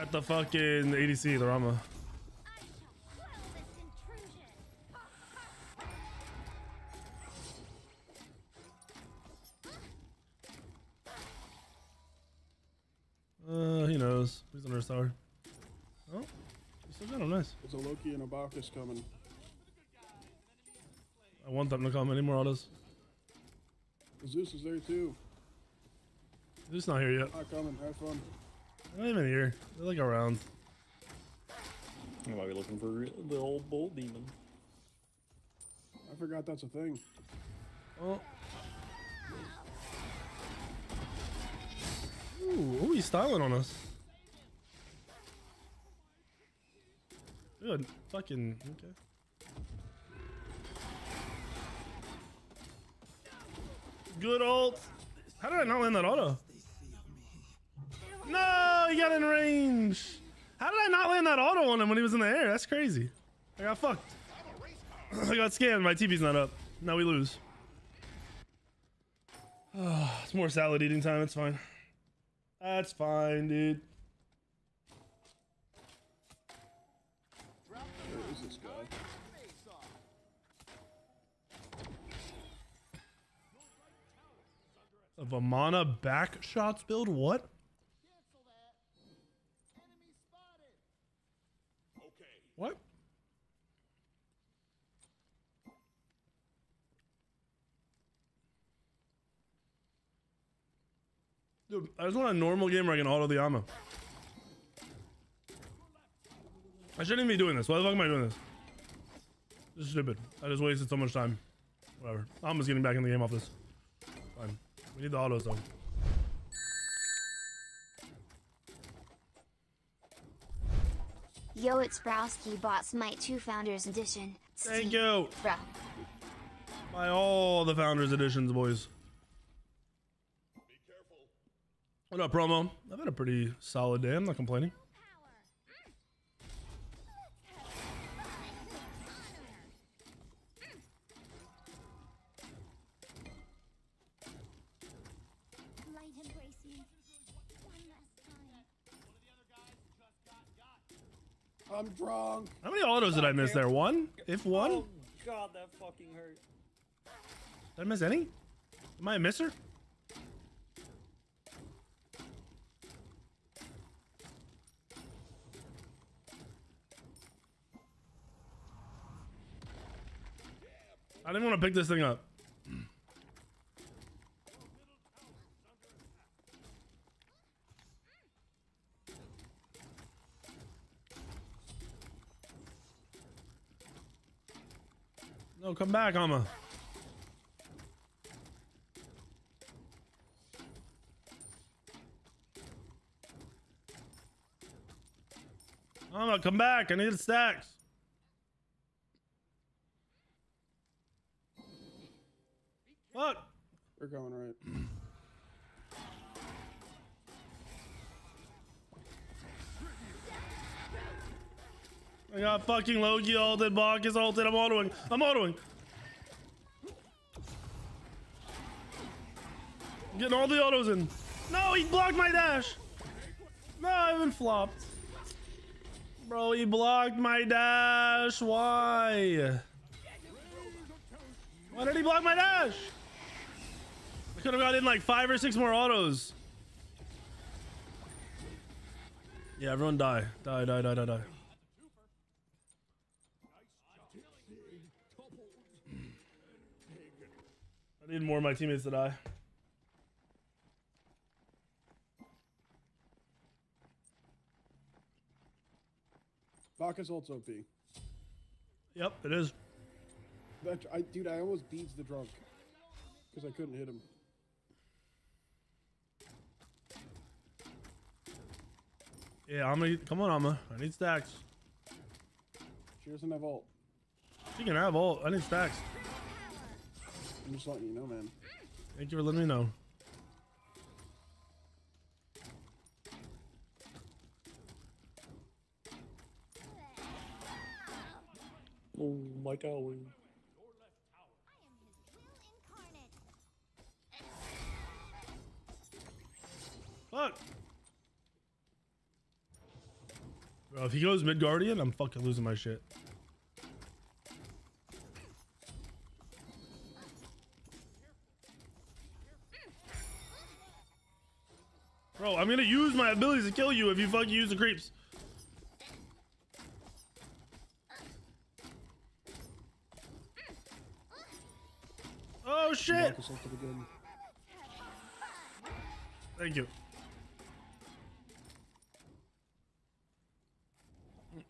at the fucking ADC, the Rama. I shall quell this intrusion. Uh, he knows. He's under his tower. Oh, he still got him. Nice. There's a Loki and a Bacchus coming. I want them to come. Any more autos? Zeus is there too. Zeus not here yet. Not coming. Have fun. They're not even here. They're like around. I might be looking for the old bolt demon. I forgot that's a thing. Oh. Ooh, ooh, he's styling on us. Good. Fucking okay. Good ult. How did I not land that auto? No, he got in range. How did I not land that auto on him when he was in the air? That's crazy. I got fucked. I got scammed. My TV's not up. Now we lose. it's more salad eating time. It's fine. That's fine, dude. Where is this guy? A Vamana back shots build? What? Dude, I just want a normal game where I can auto the ammo. I shouldn't even be doing this. Why the fuck am I doing this? This is stupid. I just wasted so much time. Whatever. I'm just getting back in the game off this. Fine. We need the autos though. Yo, it's Browski bought Smite 2 Founders Edition, Thank you. from. By all the founders editions, boys. What up, promo? I've had a pretty solid day. I'm not complaining. Light embrace you. One last time. I'm drunk. How many autos did I miss there? One? If one? Oh god, that fucking hurt. Did I miss any? Am I a misser? I didn't want to pick this thing up. No, come back, Amma. Amma, come back. I need stacks. Fuck. We're going right. I got fucking Loki ulted, Bacchus ulted. I'm autoing. I'm autoing. Getting all the autos in. No, he blocked my dash. No, I haven't flopped. Bro, he blocked my dash. Why? Why did he block my dash? Could have got in like five or six more autos. Yeah, everyone die. Die, die, die, die, die. I need more of my teammates to die. Bacchus ult's OP. Yep, it is. That, I, dude, I almost beats the drunk. Because I couldn't hit him. Yeah, I'm gonna come on, Amma. I need stacks. She doesn't have ult. She can have all. I need stacks. I'm just letting you know, man. Thank you for letting me know. Oh, my tower. Fuck. Bro, if he goes mid guardian, I'm fucking losing my shit. Bro, I'm gonna use my abilities to kill you if you fucking use the creeps. Oh shit! Bacchus ulted again. Thank you.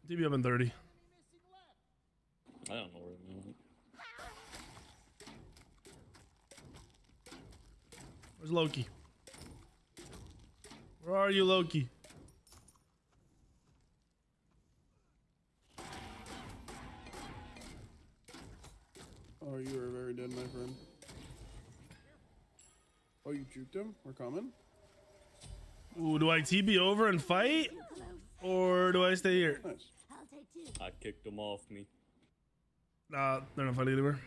DB up in 30. I don't know where I'm at. Where's Loki? Where are you, Loki? Oh, you are very dead, my friend. Oh, you juked him? We're coming? Ooh, do I TB over and fight? Or do I stay here? I kicked them off me. Nah, they're not fighting anymore.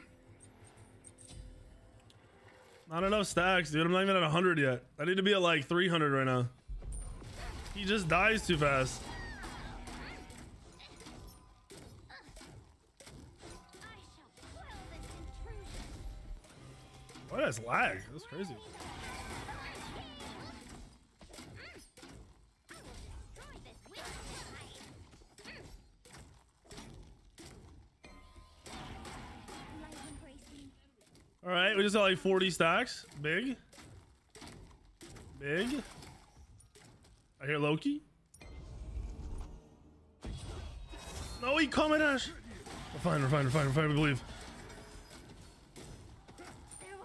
Not enough stacks, dude. I'm not even at 100 yet. I need to be at like 300 right now. He just dies too fast. Why does lag? That's crazy. All right, we just got like 40 stacks. Big. Big. I hear Loki. No, he coming, Ash. We're fine, we're fine, we're fine, we're fine, we believe.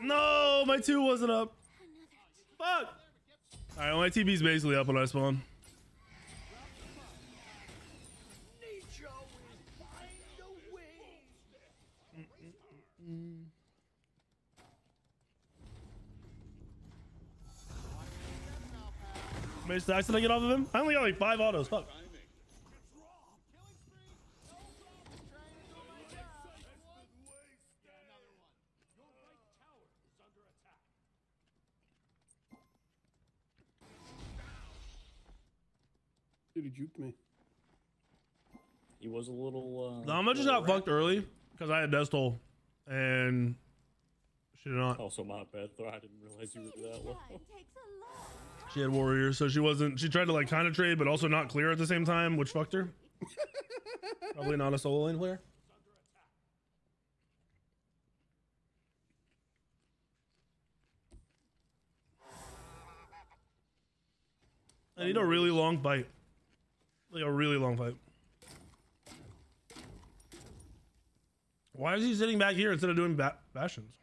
No, my two wasn't up. Fuck. All right, my TB's basically up when I spawn. How many stacks did I get off of him? I only got like five autos. Fuck. Dude, he juked me. He was a little. Uh, No, I'm just little got fucked early because I had Death's Toll and she did not. Also, my bad. Though I didn't realize you were that low. She had warriors, so she wasn't. She tried to like kind of trade, but also not clear at the same time, which fucked her. Probably not a solo lane player. I need a really long fight. Like a really long fight. Why is he sitting back here instead of doing ba- bastions?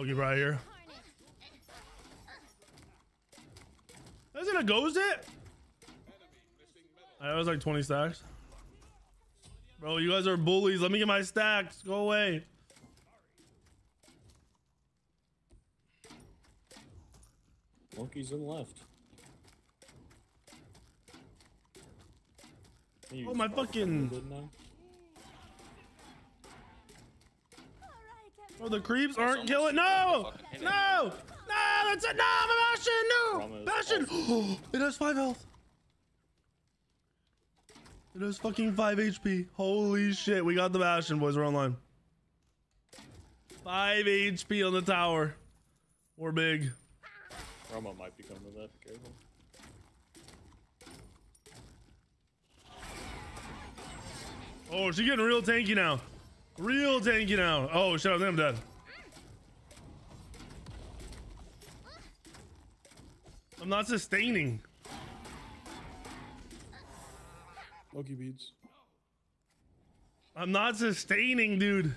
Loki right here. incarnate. Isn't a ghost it? I was like 20 stacks. Bro, you guys are bullies. Let me get my stacks. Go away. Monkey's in left. Oh, my fucking- Didn't I? All Bro, the creeps aren't killing. No! fucking hit it. No! No! That's it! No! My Bastion! No! Bastion! it has 5 health. It has fucking 5 HP. Holy shit. We got the Bastion, boys. We're online. Five HP on the tower. We're big. Roma might be coming to that. Careful. Oh, she's getting real tanky now. Real tanky now. Oh, shut up. I'm dead. I'm not sustaining. Loki beads. I'm not sustaining, dude.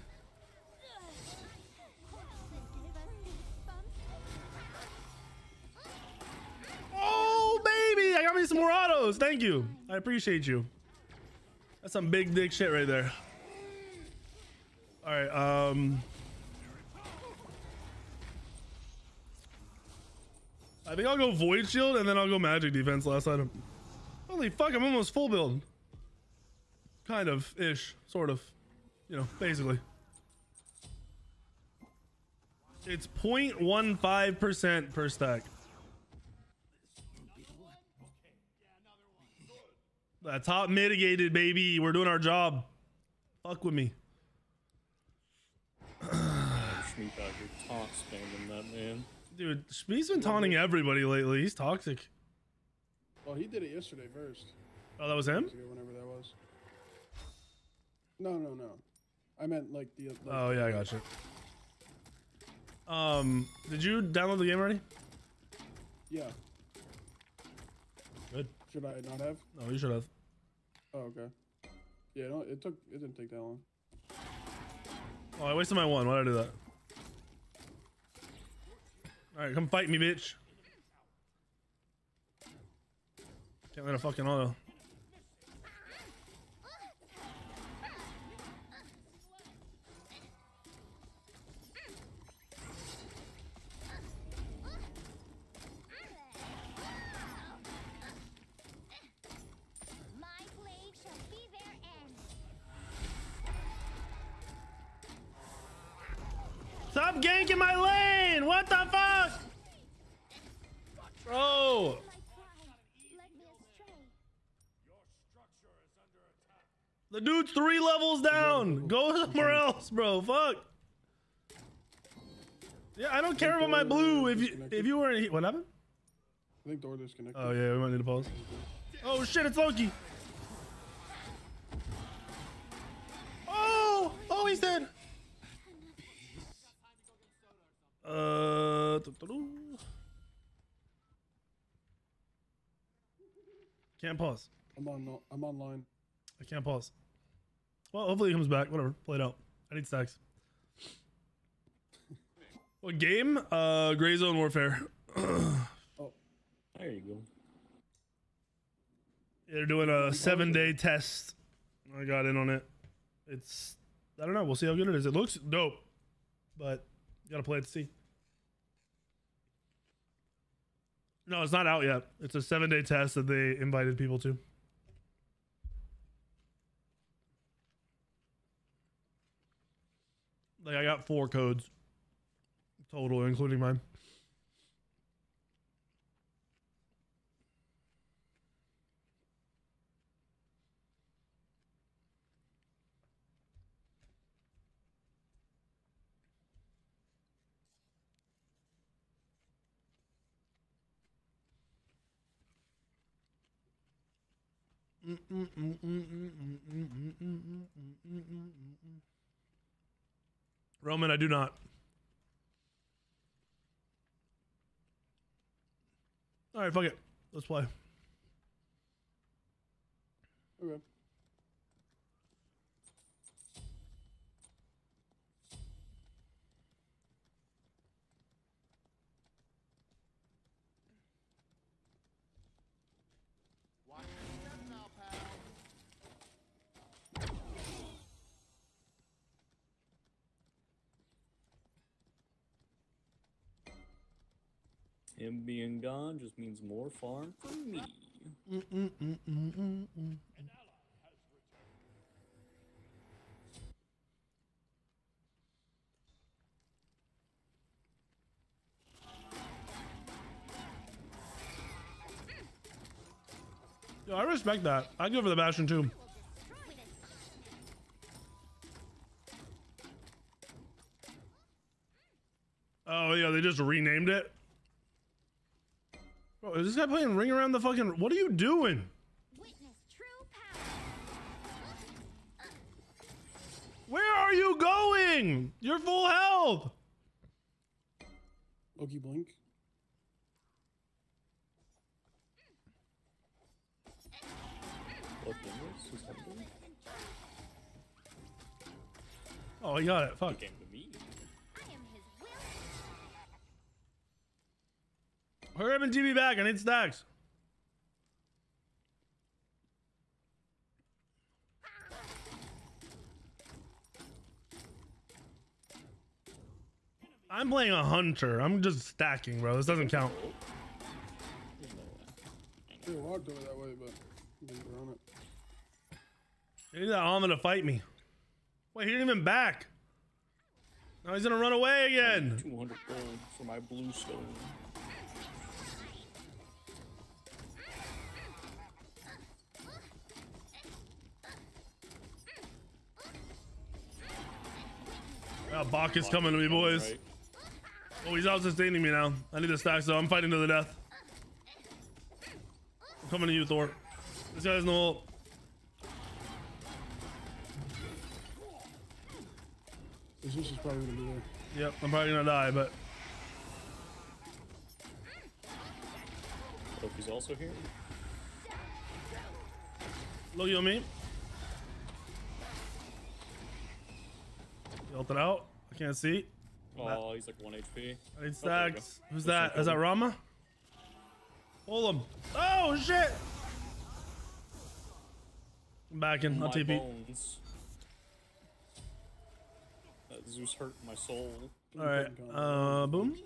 Oh, baby. I got me some more autos. Thank you. I appreciate you. That's some big dick shit right there. All right. Um. I think I'll go Void Shield and then I'll go Magic Defense last item. Holy fuck, I'm almost full build. Kind of, ish, sort of. You know, basically. It's 0.15% per stack. That top mitigated, baby. We're doing our job. Fuck with me. Schmeat out here taunt spamming that man. Dude, Shmee's been taunting everybody lately. He's toxic. Well, he did it yesterday first. Oh, that was him? Whenever that was. No, no, no. I meant like the. Like, Oh, yeah, I got you. Um, did you download the game already? Yeah. Good. Should I not have? No, you should have. Oh, okay. Yeah, no, it took. It didn't take that long. Oh, I wasted my one. Why'd I do that? Alright, come fight me, bitch. Can't let a fucking auto. The dude's three levels down! Go somewhere else, bro. Fuck! Yeah, I don't care about my blue. If you if you weren't, here, what happened? I think the door disconnected. Oh yeah, we might need to pause. Oh shit, it's Loki. Oh, oh, he's dead. Uh, can't pause. I'm on. no- I'm online. I can't pause. Well, hopefully he comes back. Whatever, play it out. I need stacks. What game? Uh, Gray Zone Warfare. Oh, there you go. They're doing a seven day test. I got in on it. It's I don't know. We'll see how good it is. It looks dope, but you gotta play it to see. No, it's not out yet. It's a seven day test that they invited people to. Like I got four codes total, including mine. Roman, I do not. All right, fuck it. Let's play. Okay. Him being gone just means more farm for me. Yo, I respect that. I go for the Bastion too. Oh yeah, they just renamed it. Bro, is this guy playing ring around the fucking? What are you doing? Witness true power. Where are you going? You're full health. Loki blink. What fingers? Who's that doing? Oh, he got it. Fuck. Hurry up and TV back. I need stacks. I'm playing a hunter. I'm just stacking, bro. This doesn't count. They walked over that way, but they were on it. You need that Alma to fight me. Wait, he didn't even back. Now he's gonna run away again. 200 gold for my blue stone. Oh, Bach is coming to me, boys. Right. Oh, he's out sustaining me now. I need the stack, so I'm fighting to the death. I'm coming to you, Thor. This guy's no ult. Zeus is probably gonna be there. Yep, I'm probably gonna die, but Loki's also here. Look on me. He ulted out. I can't see. Oh, he's like 1 HP. I need Oh, there we go. stacks. Who's That's that? Is that. Rama? Pull him. Oh shit! I'm backing. I'll TP. bones. That Zeus hurt my soul. All right. Uh, boom.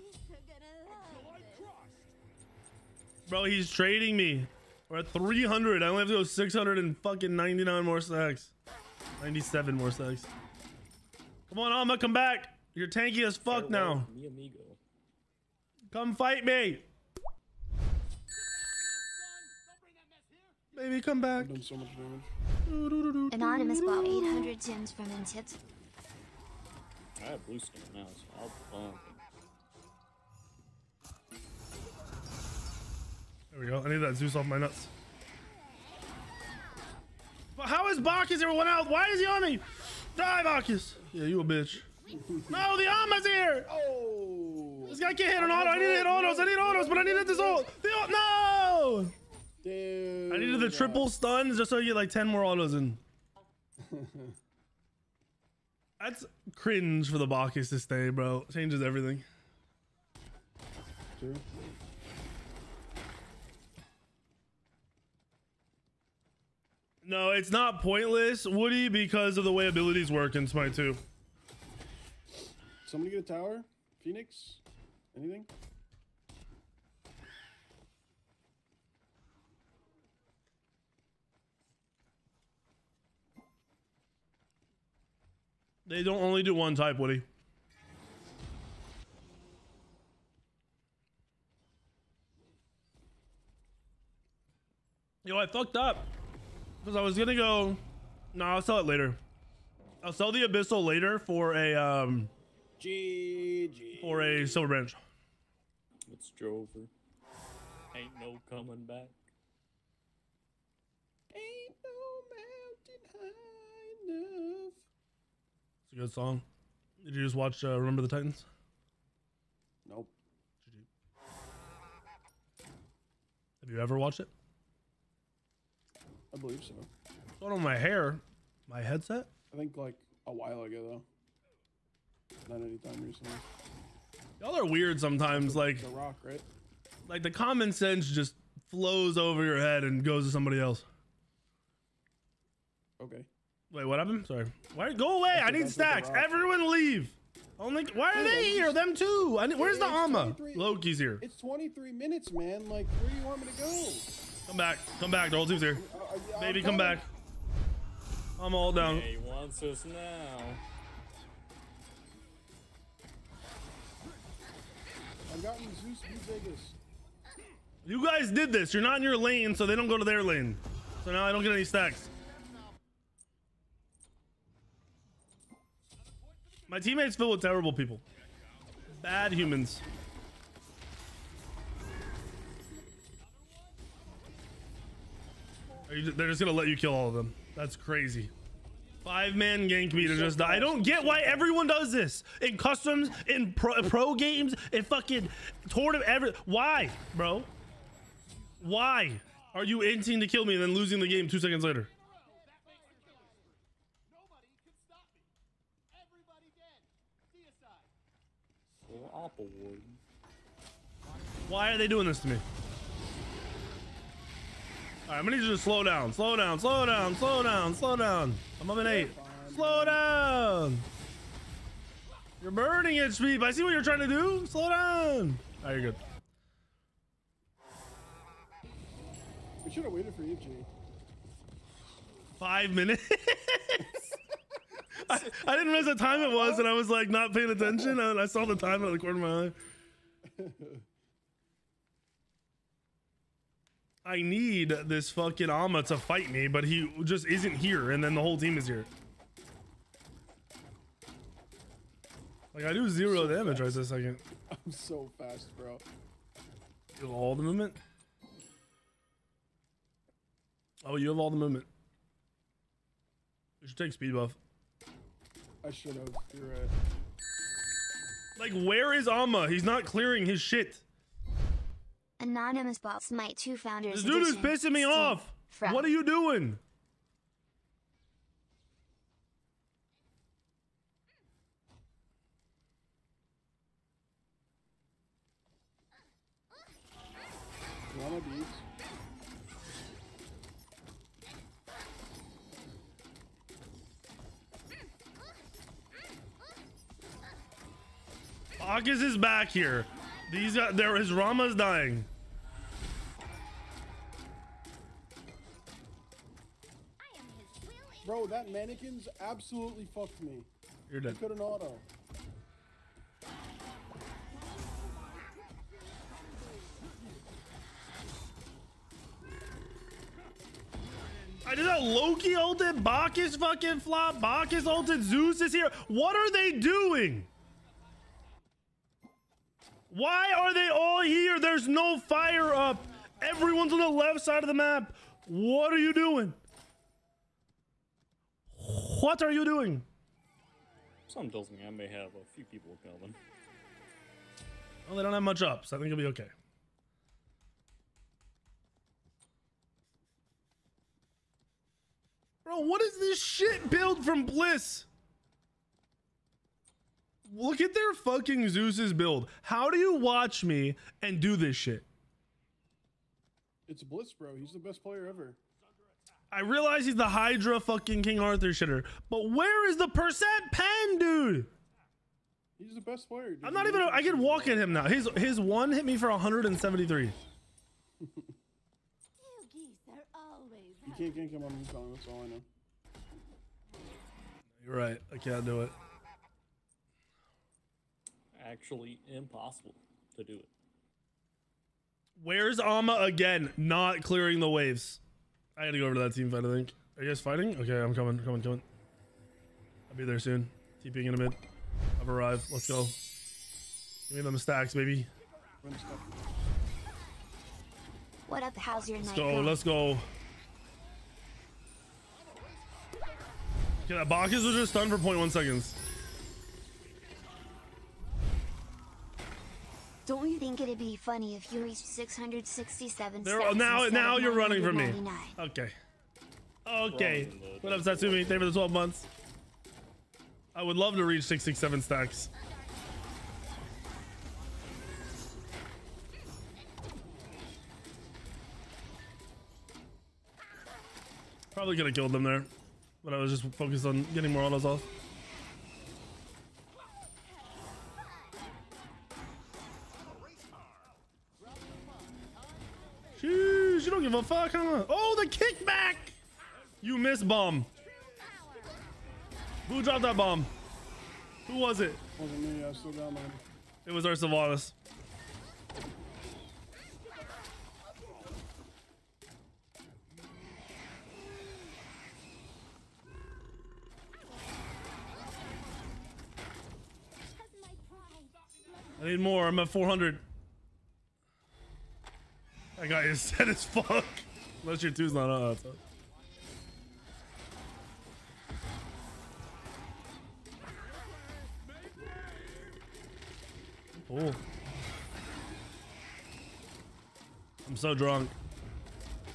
Bro, he's trading me. We're at 300. I only have to go 600 and fucking 99 more stacks. 97 more stacks. Come on, Alma, come back. You're tanky as fuck now. Mi amigo. Come fight me. Baby, come back. I've done so much damage. Anonymous bought 800 gems from Intit. I have blue stone now, so I'll bump. There we go. I need that Zeus off my nuts. But how is Bacchus everyone out? Why is he on me? Die, Bacchus. Yeah, you a bitch. No, the Alma's here. Oh! This guy can't hit an auto. I need to hit autos. I need autos, but I needed this ult. The. No! Dude. I needed the triple stuns just so you get like 10 more autos in. That's cringe for the Bacchus to stay, bro. Changes everything. True. No, it's not pointless, Woody, because of the way abilities work in Smite 2. Somebody get a tower? Phoenix? Anything? They don't only do one type, Woody. Yo, I fucked up. Because I was gonna go. No, I'll sell it later. I'll sell the Abyssal later for a um GG. for a silver branch. It's Drover. Ain't no coming back. Ain't no mountain high enough. It's a good song. Did you just watch uh, Remember the Titans? Nope. Have you ever watched it? I believe so. It's on my hair, my headset. I think like a while ago though. Not anytime recently. Y'all are weird sometimes. Like The Rock, right? like the common sense just flows over your head and goes to somebody else. Okay. Wait, what happened? Sorry. Why? Go away! I need what The stacks. Everyone leave. Only. Why are they here? Them too. I need, where's the? 23 Loki's here. It's 23 minutes, man. Like, where do you want me to go? Come back. Come back. The whole team's here. Baby, I'm come back. I'm all down. He wants us now. I've gotten Zeus v Vegas. You guys did this. You're not in your lane, so they don't go to their lane. So now I don't get any stacks. My teammates filled with terrible people. Bad humans. They're just gonna let you kill all of them. That's crazy. Five man gank me to just die. I don't get why everyone does this in customs, in pro, pro games, in fucking tournament. Every why, bro? Why are you inting to kill me and then losing the game two seconds later? Why are they doing this to me? Right, I'm gonna need you to slow down, slow down, slow down, slow down, slow down. I'm up an eight. Slow down. You're burning it, Speed. I see what you're trying to do. Slow down. All right, you're good. We should have waited for you, G. Five minutes. I, I didn't realize the time it was, and I was like not paying attention, and I saw the time out of the corner of my eye. I need this fucking Ama to fight me, but he just isn't here, and then the whole team is here. Like I do zero damage right this second. I'm so fast, bro. You have all the movement. Oh, you have all the movement. You should take speed buff. I should have. You're right. Like, where is Amma? He's not clearing his shit. Anonymous bought Smite 2 Founders This dude is pissing me off. From What are you doing? Llama beads. August is back here. These are there is Rama's dying. I am his will and Bro, that mannequin's absolutely fucked me. You're dead. could have auto. I did a Loki ulted. Bacchus fucking flop. Bacchus ulted. Zeus is here. What are they doing? Why are they all here? There's no fire up. Everyone's on the left side of the map. What are you doing? What are you doing? Something tells me I may have a few people coming. Well, they don't have much up, so I think it'll be okay. Bro, what is this shit build from Blitz? Look at their fucking Zeus's build. How do you watch me and do this shit? It's Blitz, bro. He's the best player ever. I realize he's the Hydra fucking King Arthur shitter, but where is the percent pen, dude? He's the best player. dude. I'm not even. I can walk at him now. His his one hit me for 173. you geese are always You can't gank him on Wukong, that's all I know. You're right. I can't do it. Actually, impossible to do it. Where's Ama again? Not clearing the waves. I gotta go over to that team fight, I think. Are you guys fighting? Okay, I'm coming, coming, coming. I'll be there soon. TPing in a bit. I've arrived. Let's go. Give me them stacks, baby. What up? How's your Let's night go, going? let's go. Okay, that Bacchus was just stunned for 0.1 seconds. Don't you think it'd be funny if you reached 667 There, stacks now, now you're running from me. Okay. Okay. Wrong in the- What up, Satsumi? Thank you for the 12 months. I would love to reach 667 stacks. Probably could have killed them there, but I was just focused on getting more autos off. Sheesh, you don't give a fuck, huh? Oh, the kickback! You missed bomb. Who dropped that bomb? Who was it? Wasn't me, I still got mine. It was our Sylvanus. Has my pride, I need more. I'm at 400. That guy is dead as fuck. Unless your two's not so. Oh. I'm so drunk.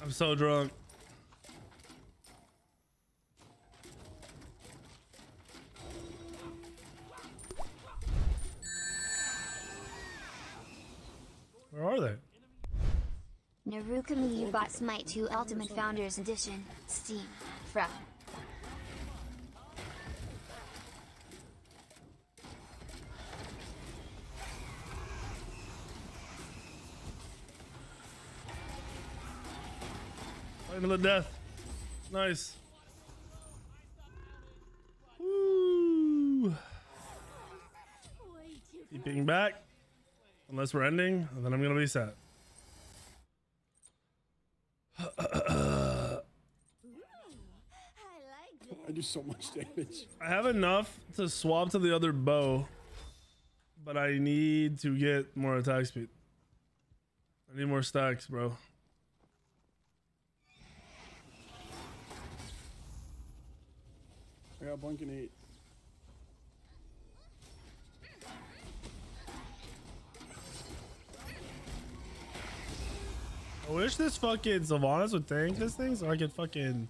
I'm so drunk. Narukami bought Smite 2 Ultimate Founders Edition, Steam, from. To the death. Nice. Woo. Keeping back. Unless we're ending, then I'm gonna be sad. Do so much damage. I have enough to swap to the other bow, but I need to get more attack speed. I need more stacks, bro. I got blinking eight. I wish this fucking Sylvanus would tank this thing so I could fucking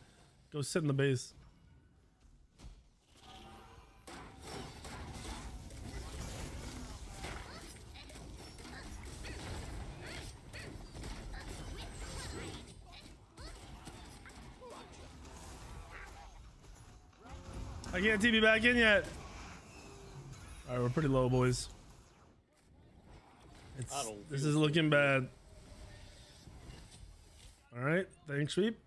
go sit in the base. Can't TP back in yet. All right, we're pretty low, boys. It's, this is looking bad. All right, thanks, sweep.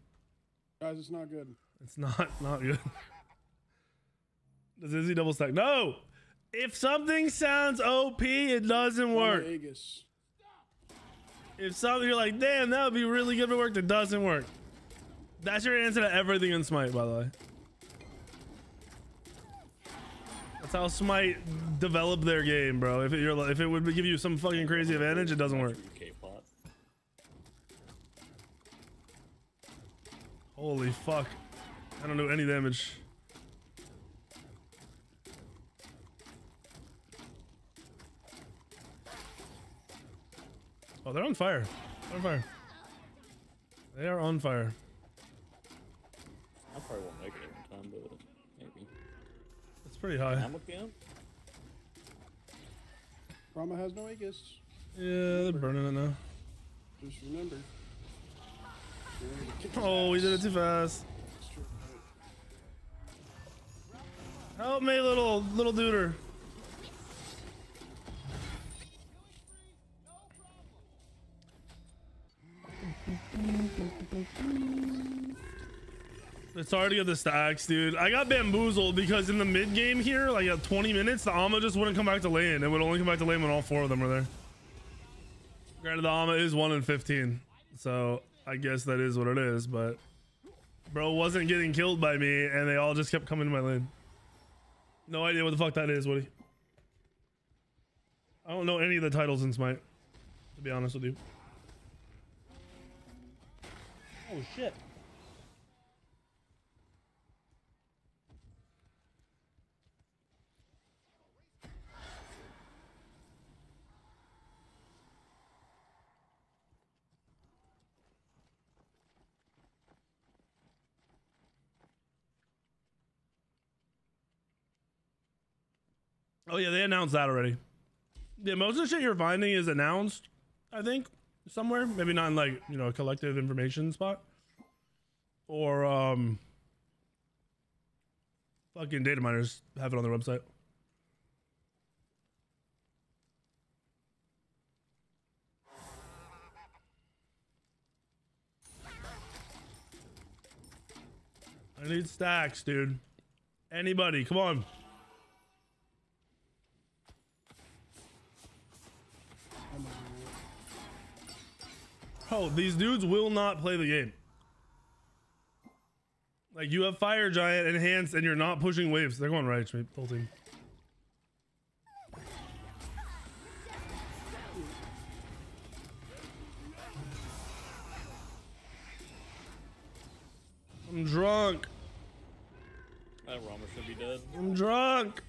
Guys, it's not good. It's not not good. Does Izzy double stack? No. If something sounds OP, it doesn't work. Aegis. If something you're like, damn, that would be really good to work, it doesn't work. That's your answer to everything in Smite, by the way. That's how Smite developed their game, bro. If it, you're, if it would give you some fucking crazy advantage, it doesn't work. Holy fuck. I don't do any damage. Oh, they're on fire. They're on fire. They are on fire. I probably won't make it every time, but maybe. It's pretty high. I'm again. Rama has no Aegis. Yeah, they're burning it now. Just remember. Remember to kick his Oh, we did it too fast. Help me, little little duder. It's hard to the stacks, dude. I got bamboozled because in the mid game here, like at 20 minutes, the Ama just wouldn't come back to lane. It would only come back to lane when all four of them were there. Granted, the Ama is 1 in 15, so I guess that is what it is, but bro wasn't getting killed by me, and they all just kept coming to my lane. No idea what the fuck that is, Woody. I don't know any of the titles in Smite, to be honest with you. Oh shit. Oh yeah, they announced that already. Yeah, most of the shit you're finding is announced. I think somewhere, maybe not in like you know a collective information spot, or um, fucking data miners have it on their website. I need stacks, dude. Anybody, come on. Bro, these dudes will not play the game. Like you have fire giant enhanced and you're not pushing waves. They're going right, straight full team. I'm drunk. That Rama should be dead. I'm drunk.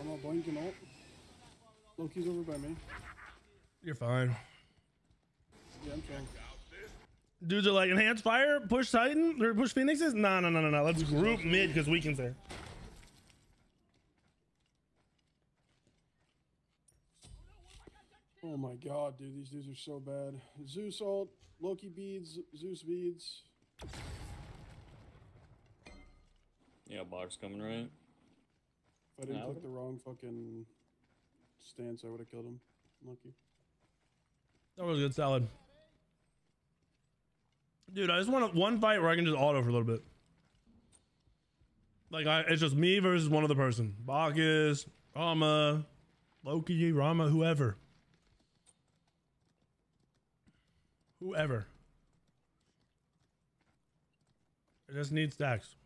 I'm not blinking out. Loki's over by me. You're fine. Yeah, I'm trying. Dudes are like enhance fire, push Titan, or push Phoenixes. No, no, no, no, no. Let's group mid because Weak3n's there. Oh my god, dude, these dudes are so bad. Zeus ult, Loki beads, Zeus beads. Yeah, box coming right. If I didn't Yeah, click the wrong fucking stance, I would have killed him. Lucky. That was a good salad. Dude, I just want one fight where I can just auto for a little bit. Like, I, it's just me versus one other person. Bacchus, Rama, Loki, Rama, whoever. Whoever. I just need stacks.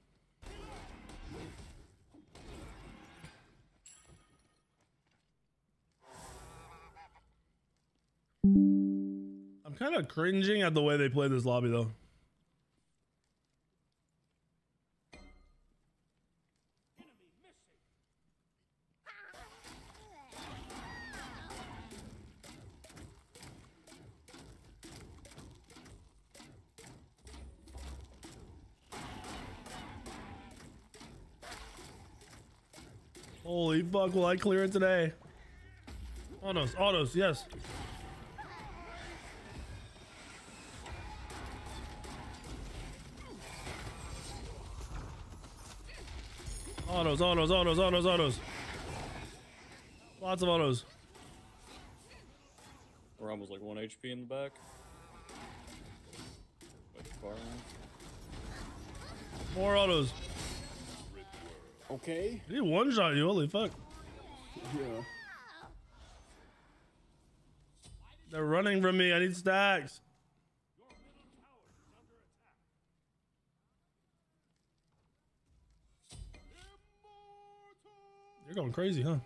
I'm kind of cringing at the way they play this lobby, though. Holy fuck, will I clear it today? Autos, autos, yes. Autos, autos, autos, autos, autos. Lots of autos. We're almost like 1 HP in the back. Like far end. More autos. Okay. He one shot you, holy fuck. Yeah. They're running from me. I need stacks. You're going crazy, huh?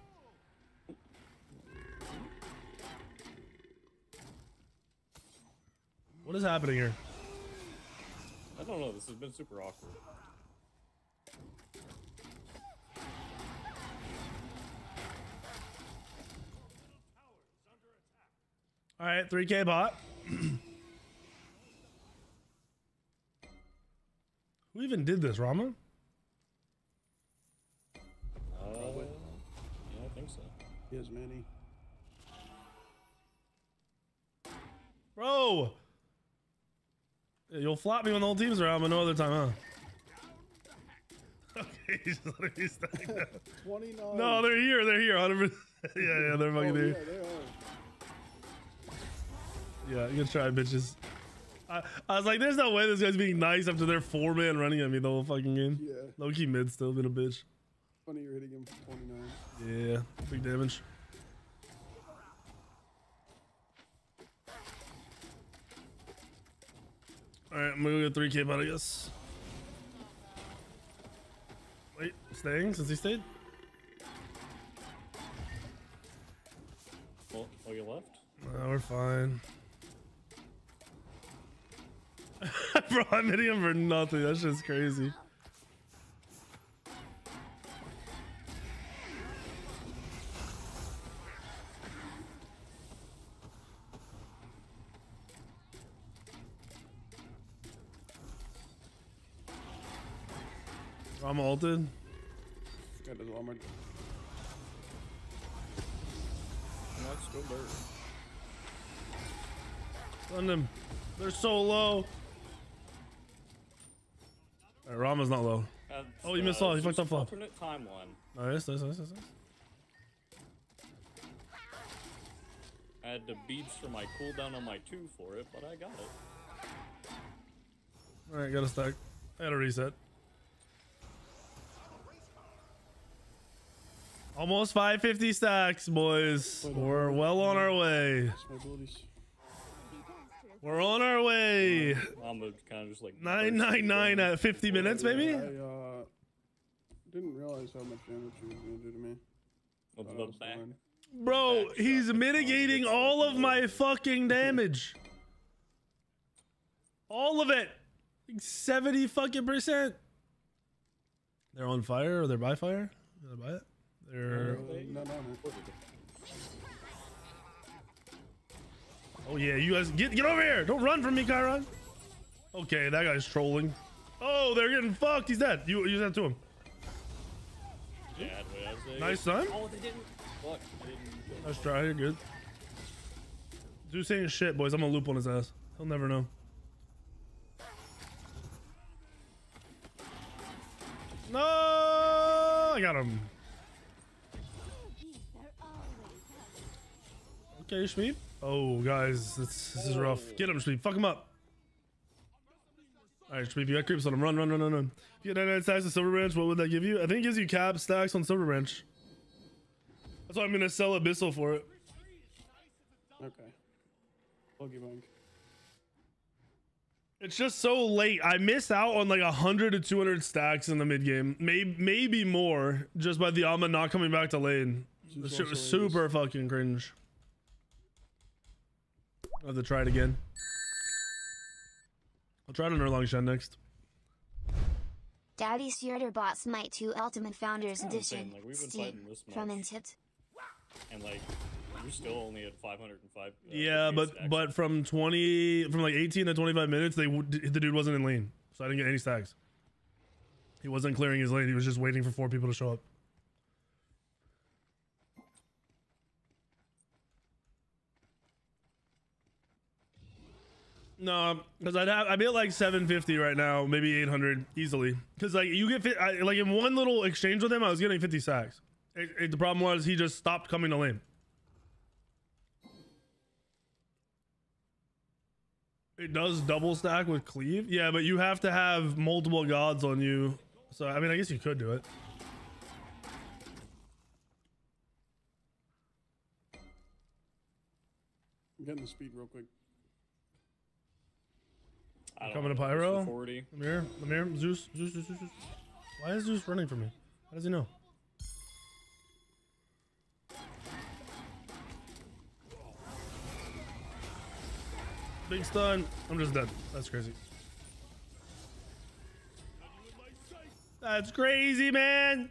What is happening here? I don't know, this has been super awkward. All right, 3K bot. Who even did this, Rama? So. He many. Bro! You'll flop me when the whole team's around, but no other time, huh? Okay, he's letting me stack now. 29. No, they're here. They're here. 100%. yeah, yeah, they're oh, fucking yeah, here. they are. Yeah, good try, bitches. I, I was like, there's no way this guy's being nice after they're four man running at me the whole fucking game. Yeah. Low key mid still been a bitch. Funny you're hitting him for 29. Yeah, big damage. Alright, I'm gonna go get 3k bot, I guess. Wait, staying since he stayed? Well, oh, you left? No, we're fine. Bro, I'm hitting him for nothing. That shit's crazy. I'm ulted. Got his armor. Let's go bird. Run them. They're so low. Alright, Rama's not low. Had, Oh, you missed uh, all. You fucked up all. Alternate timeline. Nice, nice, nice, nice. nice. I had the beads for my cooldown on my two for it, but I got it. Alright, got a stack. I got a reset. Almost 550 stacks, boys. We're well on our way. That's my abilities. We're on our way. I'm kind of just like 999 at 50 minutes, maybe? I uh, didn't realize how much damage he was going to do to me. Of Thought I the was back. fine. Bro, Back he's mitigating all of my fucking damage. All of it. 70 fucking percent. They're on fire or they're by fire? Did I buy it? They're. Uh, no, no, no. Oh yeah, you guys get get over here! Don't run from me, Chiron. Okay, that guy's trolling. Oh, they're getting fucked. He's dead. You use that to him. Yeah, wait, I was like- Nice son. Oh, they didn't. Fuck, I didn't. Let's try. You're good. Zeus ain't shit, boys. I'm gonna loop on his ass. He'll never know. No, I got him. Okay, Shmeep. Oh, guys, this, this is rough. Get him, Shmeep. Fuck him up. All right, Shmeep, you got creeps on him. Run, run, run, run, run. If you had 99 stacks of Silver Branch, what would that give you? I think it gives you cap stacks on Silver Branch. That's why I'm gonna sell Abyssal for it. Okay. Boogie bunk. It's just so late. I missed out on like 100 to 200 stacks in the mid game. Maybe, maybe more just by the Alma not coming back to lane. This shit was super fucking cringe. I'll have to try it again. I'll try it on Erlang Shen next. Daddy Theater bought Smite 2 Ultimate Founders Yeah, I'm Edition. like, we've been Steam. fighting this From much. Intipt. And like, you're still only at 505. Uh, Yeah, but stacks. but from 20 from like 18 to 25 minutes, they w- the dude wasn't in lane, so I didn't get any stacks. He wasn't clearing his lane. He was just waiting for four people to show up. No, because I'd have I'd be at like 750 right now, maybe 800 easily. Because like you get I, like in one little exchange with him, I was getting 50 sacks. It, it- the problem was he just stopped coming to lane. It does double stack with cleave. Yeah, but you have to have multiple gods on you. So I mean, I guess you could do it. I'm getting the speed real quick. I don't Coming to Pyro? 40. Lemire, Lemire, Zeus, Zeus, Zeus, Zeus. Zeus. Why is Zeus running from me? How does he know? Big stun. I'm just dead. That's crazy. That's crazy, man.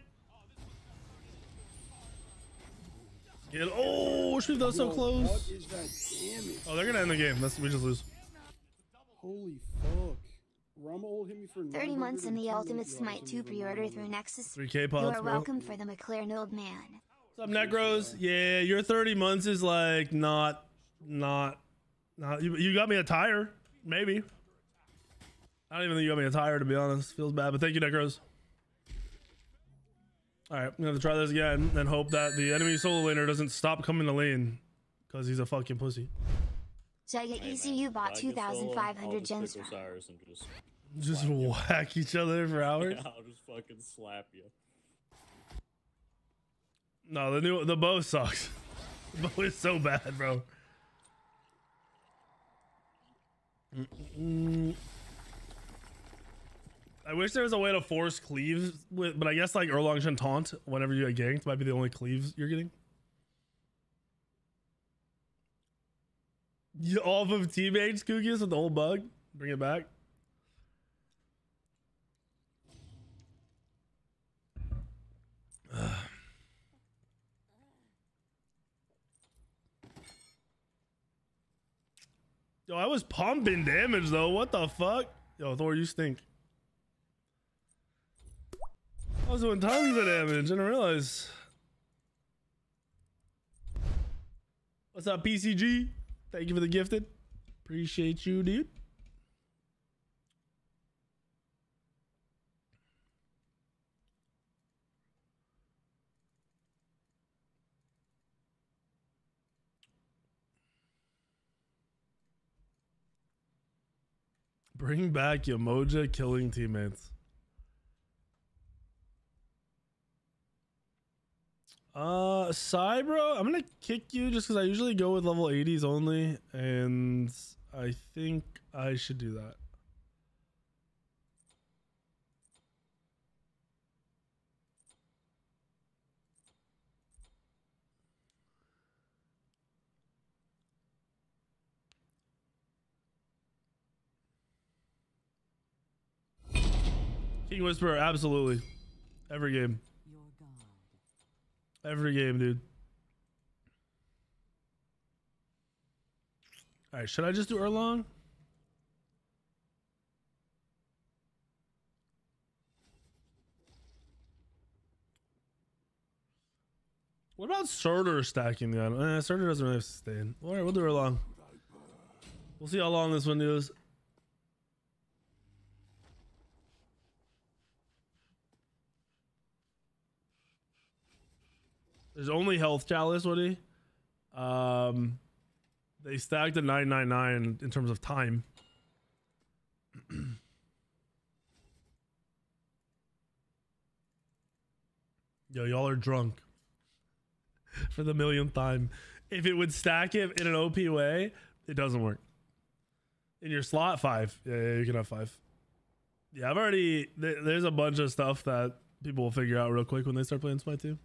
Get oh, shoot, that was so close. What is that damage? Oh, they're gonna end the game. That's we just lose. Holy fuck. Rumble hit me for 30 months in the 902 Ultimate yards Smite 2 pre-order through Nexus. 3K You pods, are bro. welcome for the McLaren old man. What's up, Necros? Yeah, your 30 months is like not, not, not. You, you got me a tire, maybe. I don't even think you got me a tire to be honest. Feels bad, but thank you, Necros. All right, I'm gonna try this again and hope that the enemy solo laner doesn't stop coming to lane because he's a fucking pussy. Giga Hey, ECU bought I get solo, 2,500 I'll just gems from. And just, Just whack each other for hours. Yeah, I'll just fucking slap you. No, the new the bow sucks. The bow is so bad, bro. Mm-mm. I wish there was a way to force cleaves with, but I guess like Erlang Shen taunt whenever you get ganked might be the only cleaves you're getting. Off of teammates, Cookies with the old bug. Bring it back. Yo, I was pumping damage though. What the fuck? Yo, Thor, you stink. I was doing tons of damage. I didn't realize. What's up, PCG? Thank you for the gifted. Appreciate you, dude. Bring back Yemoja killing teammates. Uh, Cybro, I'm gonna kick you just because I usually go with level 80s only, and I think I should do that. King Whisperer, absolutely. Every game. Every game, dude. All right, should I just do Erlang? What about Surtur stacking the item? Eh, Surtur doesn't really sustain. All right, we'll do Erlang. We'll see how long this one goes. There's only health chalice, Woody. Um, they stacked a 999 in terms of time. Yo, y'all are drunk for the millionth time. If it would stack it in an OP way, it doesn't work. In your slot, five. Yeah, yeah you can have five. Yeah, I've already. There, there's a bunch of stuff that people will figure out real quick when they start playing Smite 2.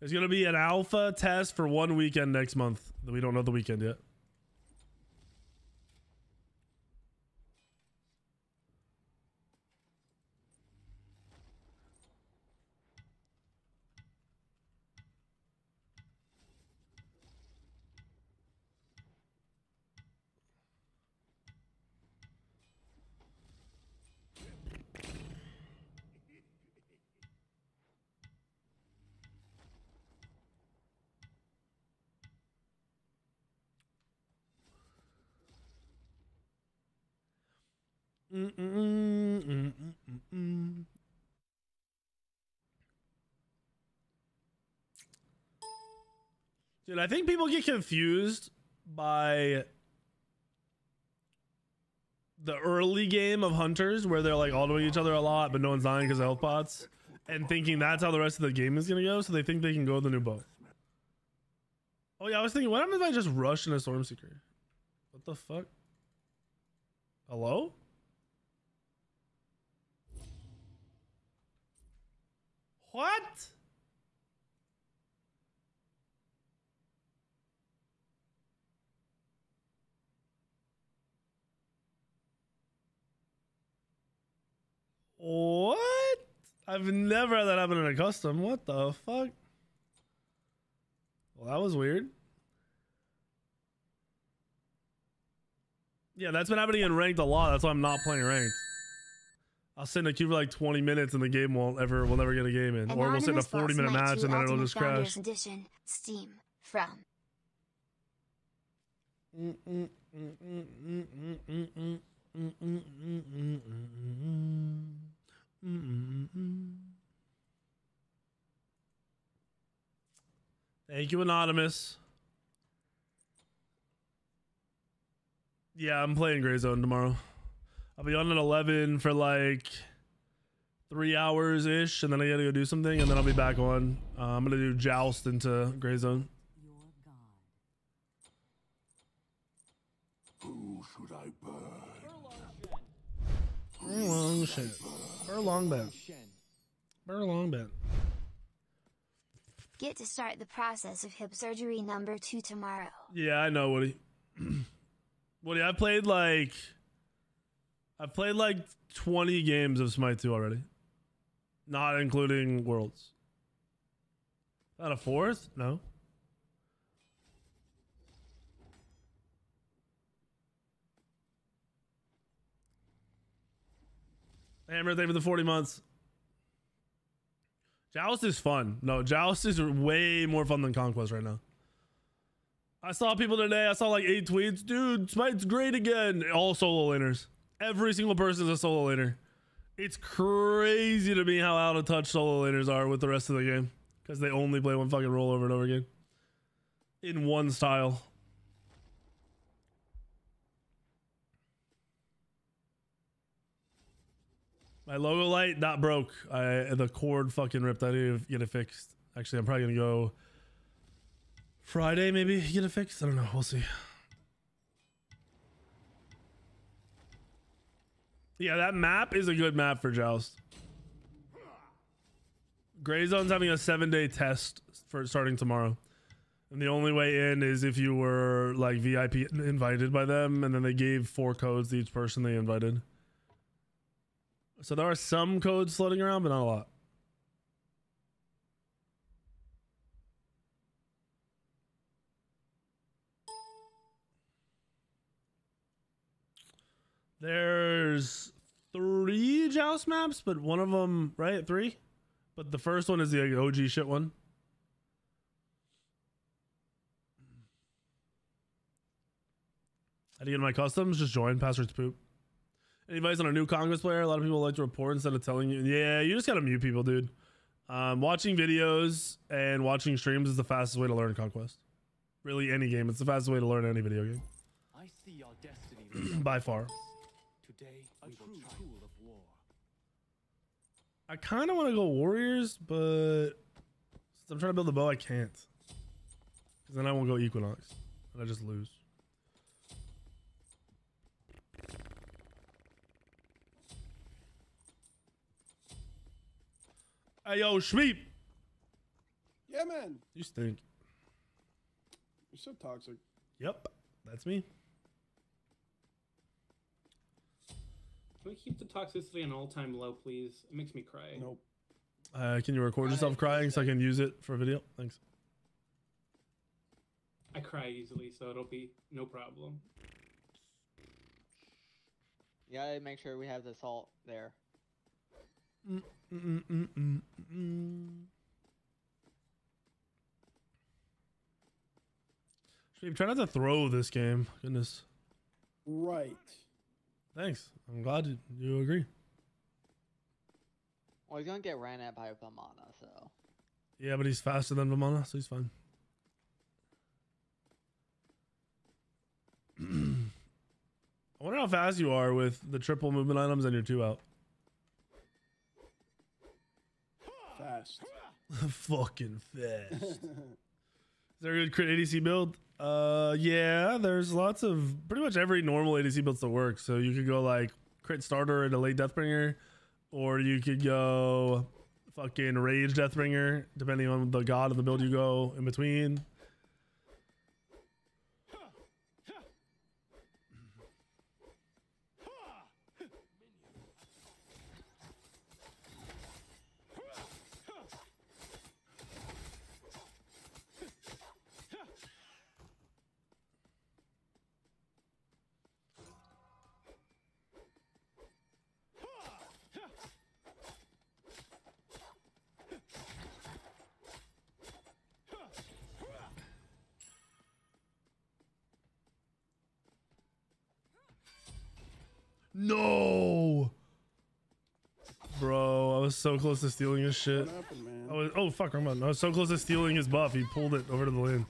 There's going to be an alpha test for one weekend next month. We don't know the weekend yet. Dude, I think people get confused by the early game of hunters where they're like autoing each other a lot, but no one's dying because of health pots, and thinking that's how the rest of the game is gonna go. So they think they can go the new bow. Oh yeah, I was thinking, what happens if I just rush in a storm seeker? What the fuck? Hello? What? What? I've never had that happen in a custom. What the fuck? Well, that was weird. Yeah, that's been happening in ranked a lot. That's why I'm not playing ranked. I'll sit in a queue for like 20 minutes and the game won't ever, we'll never get a game in. Or we'll sit in a 40 minute match and then it'll just crash. Edition, Steam, from Thank you, Anonymous. Yeah, I'm playing Gray Zone tomorrow. I'll be on at 11 for like three hours ish, and then I gotta go do something, and then I'll be back on. Uh, I'm gonna do Joust into Gray Zone. Your god. Who should I burn? Furlong bent. Furlong bent. Get to start the process of hip surgery number two tomorrow. Yeah, I know, Woody. Woody, I played like I've played like 20 games of Smite 2 already. Not including Worlds. Not a fourth? No. Hammer, thank you for the 40 months. Joust is fun. No, Joust is way more fun than Conquest right now. I saw people today. I saw like eight tweets. Dude, Smite's great again. All solo laners. Every single person is a solo laner. It's crazy to me how out of touch solo laners are with the rest of the game because they only play one fucking role over and over again in one style. My logo light not broke. I the cord fucking ripped. I need to get it fixed. Actually, I'm probably gonna go Friday maybe get it fixed. I don't know. We'll see. Yeah, that map is a good map for Joust. Gray Zone's having a seven day test for starting tomorrow. And the only way in is if you were like VIP invited by them, and then they gave four codes to each person they invited. So there are some codes floating around, but not a lot. There's three Joust maps, but one of them, right? Three? But the first one is the OG shit one. How do you get my customs? Just join. Passwords poop. Any advice on a new Conquest player? A lot of people like to report instead of telling you. Yeah, you just gotta mute people, dude. Um, watching videos and watching streams is the fastest way to learn Conquest. Really, any game. It's the fastest way to learn any video game. I see our destiny By far. Today, a true tool of war. I kind of want to go Warriors, but since I'm trying to build a bow, I can't. Because then I won't go Equinox. And I just lose. Hey, yo, Shmeep! Yeah, man. You stink. You're so toxic. Yep, that's me. Can we keep the toxicity on all-time low, please? It makes me cry. Nope. Uh, can you record yourself crying so I can use it for a video? Thanks. I cry easily, so it'll be no problem. You gotta make sure we have the salt there. Mm, mm, mm. Try not to throw this game. Goodness. Right. Thanks. I'm glad you- you agree. Well, he's gonna get ran at by Vamana, so. Yeah, but he's faster than Vamana, so he's fine. I wonder how fast you are with the triple movement items and your two out. Fast. Fucking fast. Is there a good crit ADC build? Uh, yeah, there's lots of pretty much every normal ADC build still works. So you could go like crit starter and a late Deathbringer, or you could go fucking rage Deathbringer, depending on the god of the build you go in between. No, bro, I was so close to stealing his shit. Happened, man? I was, oh fuck, I'm on. I was so close to stealing his buff. He pulled it over to the lane.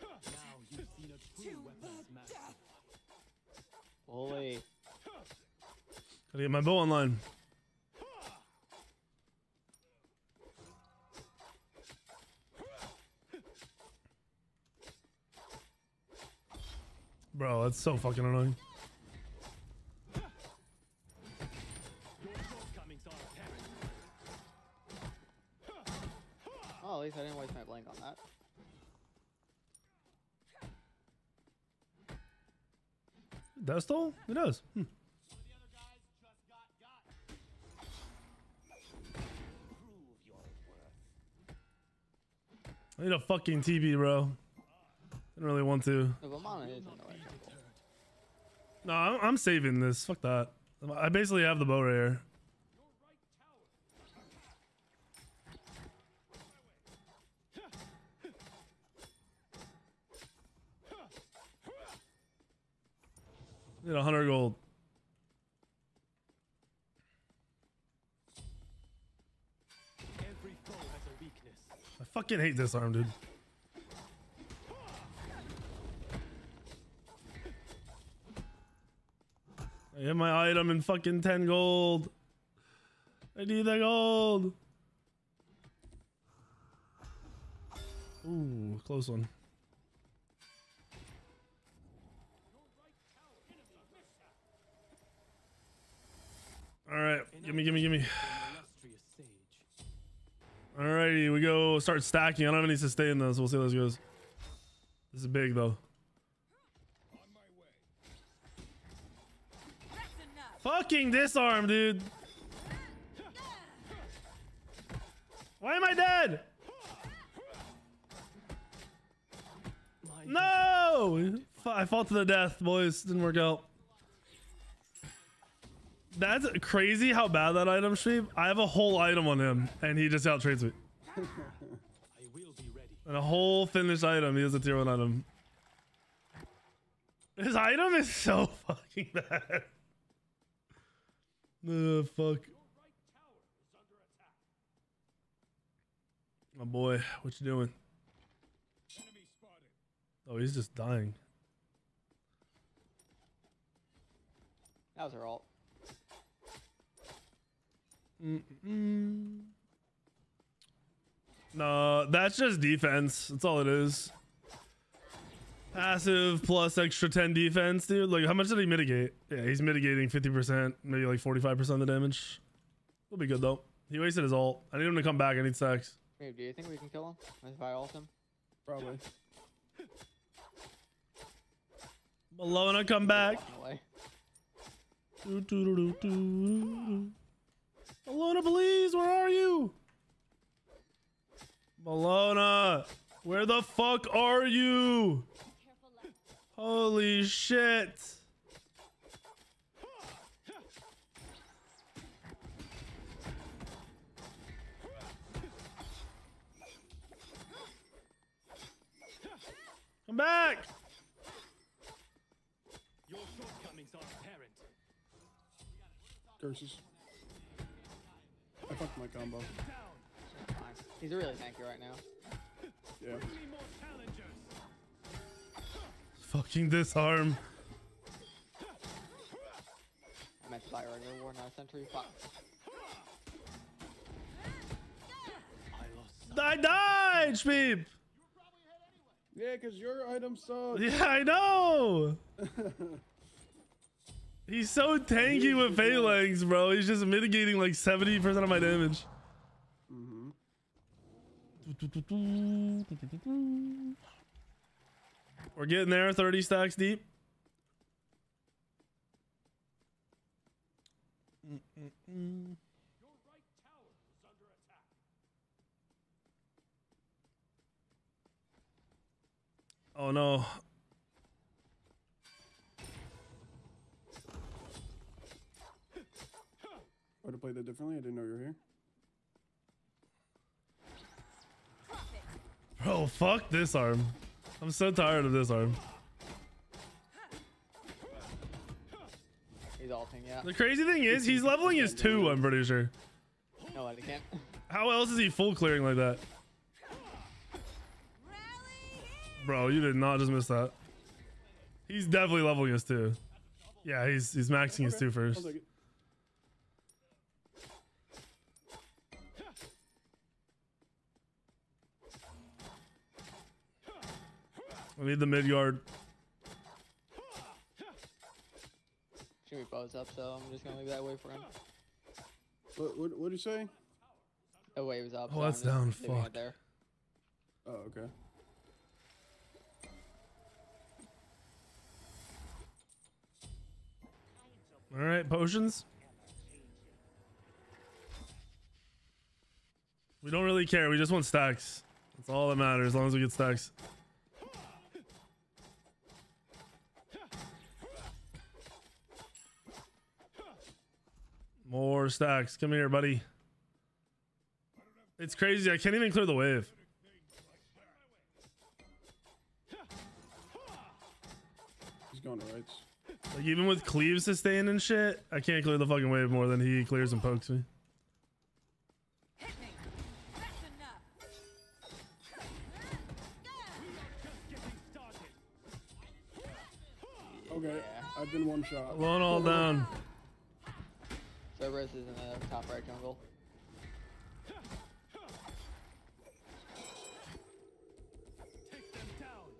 Now you've seen a true weapons master. Holy. Gotta get my bow online. Bro, that's so fucking annoying. Your shortcomings are apparent. Oh, at least I didn't waste my blank on that. That stole? It does. Hmm. I need a fucking TP, bro. Didn't really want to. The Vamana is annoying. No, I'm, I'm saving this. Fuck that. I basically have the bow right here. Need a hundred gold. Every foe has a weakness. I fucking hate this arm, dude. I have my item in fucking 10 gold. I need that gold. Ooh, close one. All right, gimme, gimme, gimme. Alrighty, we go start stacking. I don't have any sustain though, so we'll see how this goes. This is big though. Fucking disarm, dude. Why am I dead? No! I fall to the death, boys. Didn't work out. That's crazy how bad that item stream. I have a whole item on him, and he just out trades me. I will be ready. And a whole finished item. He has a tier one item. His item is so fucking bad. Uh, fuck. My boy, what you doing? Oh, he's just dying. That was her ult. Mm-mm. No, that's just defense. That's all it is. Passive plus extra 10 defense, dude. Like, how much did he mitigate? Yeah, he's mitigating 50%, maybe like 45% of the damage. We'll be good, though. He wasted his ult. I need him to come back. I need stacks. Maybe, do you think we can kill him if I ult him? Probably. Malona, come back. Doo, doo, doo. Malona, please, where are you? Malona, where the fuck are you? Holy shit. Come back. Your shortcomings are apparent. Curses. I fucked my combo. Fine. He's really tanky right now. Yeah. Three more challengers. Fucking disarm. I meant to buy a war, not a sentry. Fuck. I I died, Shmeep. Yeah, because your item sucks. Yeah, I know. He's so tanky with phalanx, bro. He's just mitigating like 70% of my damage. Mm-hmm. We're getting there, 30 stacks deep. Oh no. Would have played that differently. I didn't know you were here. Bro, fuck this arm. I'm so tired of this arm. He's ulting, yeah. The crazy thing is, he's leveling his two, I'm pretty sure. No, I can't. How else is he full clearing like that? Bro, you did not just miss that. He's definitely leveling his two. Yeah, he's he's maxing his two first. We need the mid yard. Should be bows up, so I'm just gonna leave that way for him. What what what do you say? The wave is up. Oh, so that's down, fuck. There. Oh, okay. All right, potions. We don't really care. We just want stacks. That's all that matters. As long as we get stacks. More stacks. Come here, buddy. It's crazy. I can't even clear the wave. He's going to rights. Like even with cleave sustain and shit, I can't clear the fucking wave more than he clears and pokes me. Okay, I've been one shot. Alone all down. Cerberus is in the top right jungle. Take them down.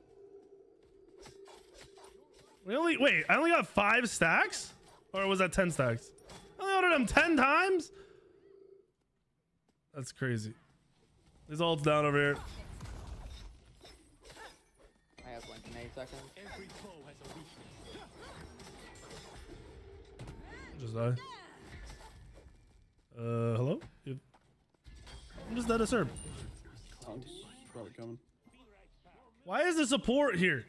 We only wait. I only got five stacks, or was that ten stacks? I only ordered them ten times. That's crazy. His ult's down over here. I have in eight seconds. Every foe has a weakness. Just die. Uh, hello? You- I'm just a serb. Hunt's probably coming. Why is the support here?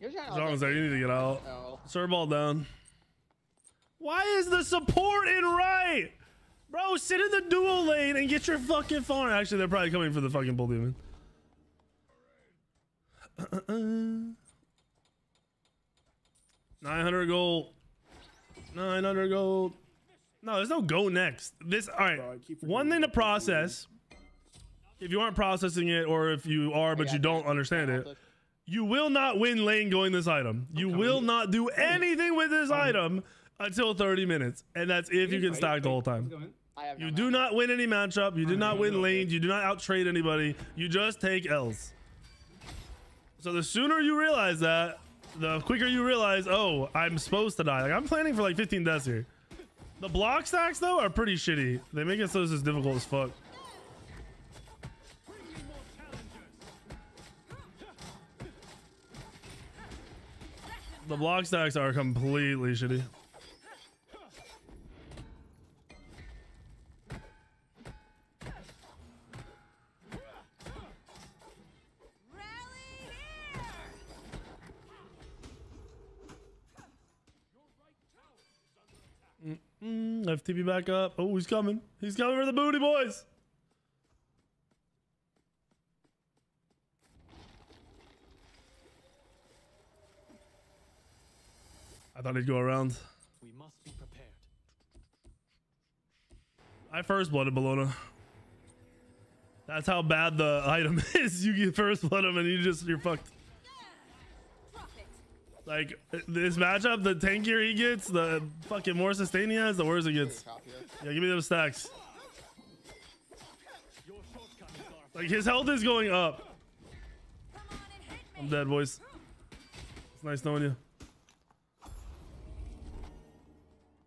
To there. You need to get out. Oh, Serve ball down. Why is the support in right? Bro, sit in the dual lane and get your fucking phone. Actually, they're probably coming for the fucking bull demon. Nine hundred gold. Nine hundred gold. No, there's no go next. This all right. Bro, One forgetting thing to process. If you aren't processing it, or if you are but you you. don't understand it, you will not win lane going this item. You will not do anything with this um, item until 30 minutes, and that's if you can stack the whole time. go in. I have You do not win any matchup. You do not win lanes. You do not outtrade anybody. You just take L's. So the sooner you realize that, the quicker you realize, oh, I'm supposed to die. Like I'm planning for like 15 deaths here. The block stacks though are pretty shitty. They make it so is difficult as fuck. The block stacks are completely shitty. Mm, FTP back up. Oh, he's coming. He's coming for the booty, boys. I thought he'd go around. We must be prepared. I first blooded Bologna. That's how bad the item is. You get first blood him and you just you're fucked. Like this matchup, the tankier he gets, the fucking more sustain he has, the worse it gets. Yeah, give me those stacks. Your shortcomings are Like his health is going up. I'm dead, boys. It's nice knowing you.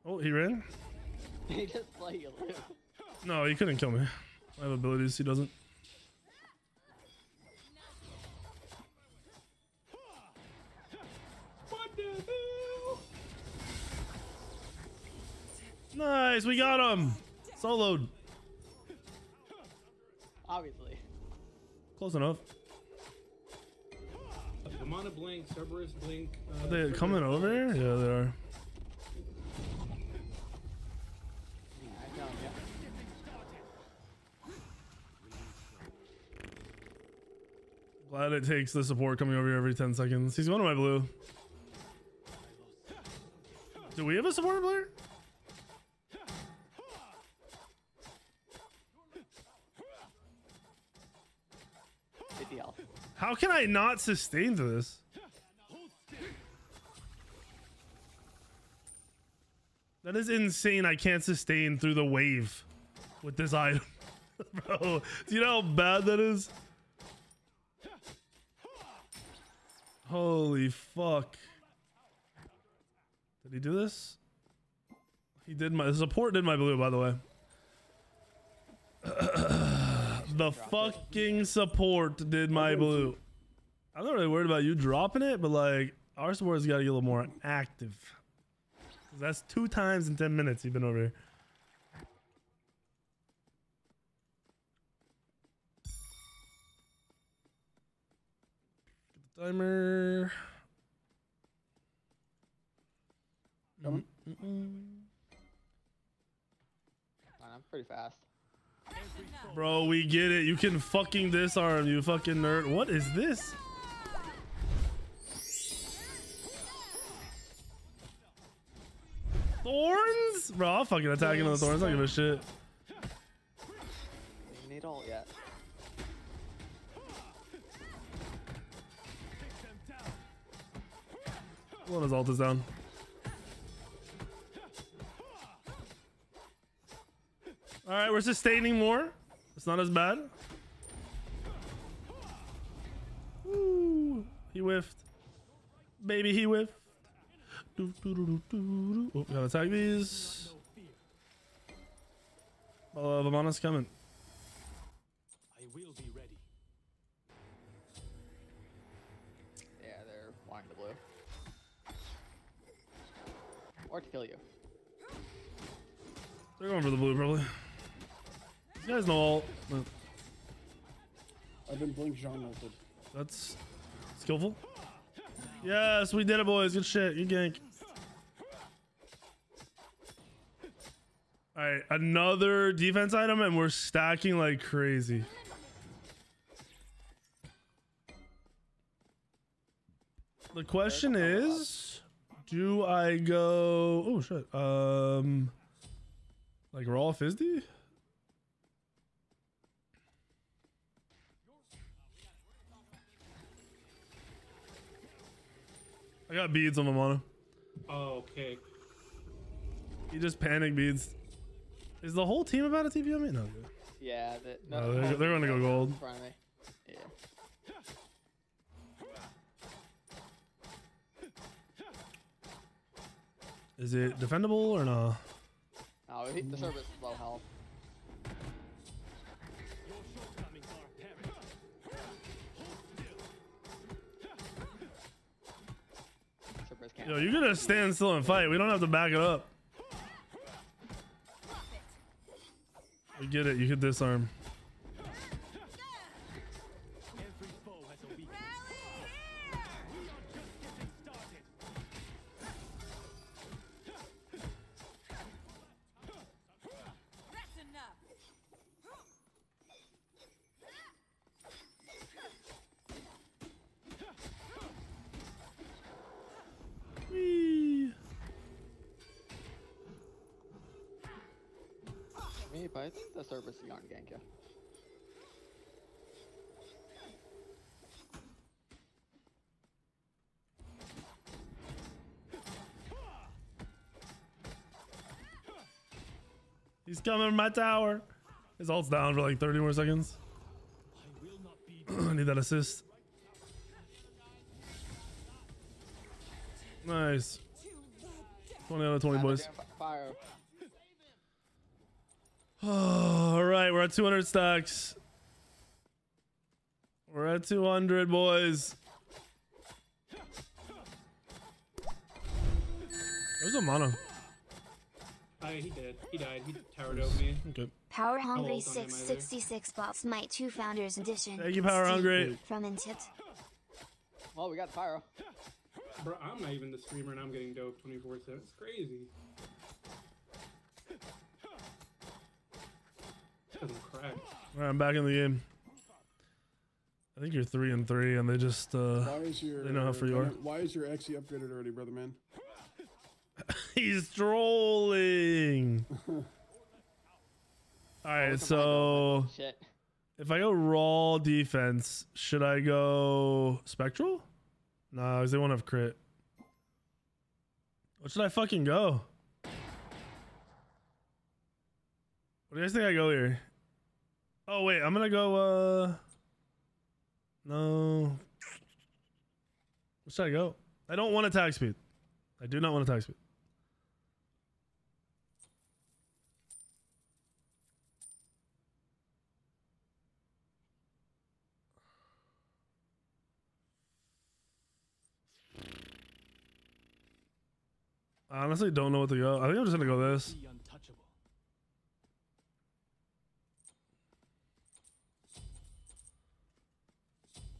Oh, he ran? he just let you live. No, he couldn't kill me. I have abilities, he doesn't. Nice, we got him. Soloed. Obviously. Close enough. I'm on a blink. Cerberus blink. Uh, Are they Cerberus coming over here? Yeah, they are. I'm telling you. Glad it takes the support coming over here every 10 seconds. He's going to my blue. Do we have a support player? Fifty health. How can I not sustain this? That is insane. I can't sustain through the wave with this item. Bro, do you know how bad that is? Holy fuck. Did he do this? He did my the support did my blue, by the way. the fucking support did my blue. I'm not really worried about you dropping it, but like our support's got to get a little more active. 'Cause That's two times in 10 minutes you've been over here. Get the timer. Coming. Fine, I'm pretty fast. Bro, we get it. You can fucking disarm, you fucking nerd. What is this? Thorns? Bro, I'll fucking attack into the thorns. I don't give a shit. You need ult yet. One his ult is down. Alright, we're sustaining more. It's not as bad. Ooh, he whiffed. Baby, he whiffed. Doo, doo, doo, doo, doo, doo. Oh, gotta attack these. Uh, Vamana's coming. I will be ready. Yeah, they're wanting the blue. Or to kill you. They're going for the blue, probably. Guys know all. but I've been blink Jean ulted. That's skillful. Yes, we did it, boys. Good shit. Good gank. All right, another defense item, and we're stacking like crazy. The question is, do I go? Oh shit. Um, like raw Fizzy? I got beads on my mono. Oh, okay. He just panic beads. Is the whole team about to TP on me? No. good. Yeah, the, No, they're- they're gonna go gold. In front of me. Yeah. Is it defendable or no? No, he, the service is low health. Yo, you're gonna stand still and fight. We don't have to back it up. We get it. You could disarm. The service gonna gank you. He's coming my tower. His ult's down for like 30 more seconds. I will not be need that assist. Nice. 20 out of 20, boys. Fire. All right, we're at 200 stacks. We're at 200, boys. There's a mono. Uh, he did. He died. He towered over me. Okay. Power Hungry ult on him either. 666 bought Smite 2 Founders Edition. Thank you, Power Steve Hungry. From Intipt. Well, we got the pyro. Bro, I'm not even the streamer and I'm getting dope 24 7. It's crazy. Doesn't crack. All right, I'm back in the game. I think you're three and three, and they just uh, Why is your They know how free you are. Why is your XE upgraded already, brother man? he's trolling. All right, so if I go raw defense, should I go spectral? No, because they won't have crit. What should I fucking go? What do you guys think I go here? Oh wait, I'm gonna go. uh No. What should I go? I don't want attack speed. I do not want attack speed. I honestly don't know what to go. I think I'm just gonna go this.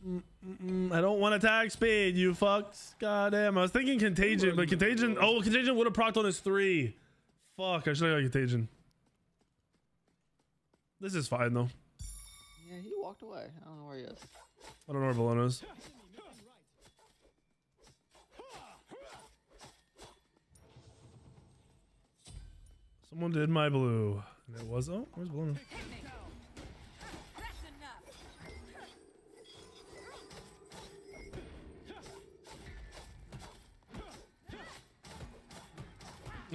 Be. Mm, I don't want attack speed, you fucks. Goddamn. I was thinking contagion, but contagion. Oh, contagion would have procced on his three. Fuck, I should have got contagion. This is fine though. Yeah, he walked away. I don't know where he is. I don't know where Valona is. Someone did my blue. And it was. Oh, where's Valona?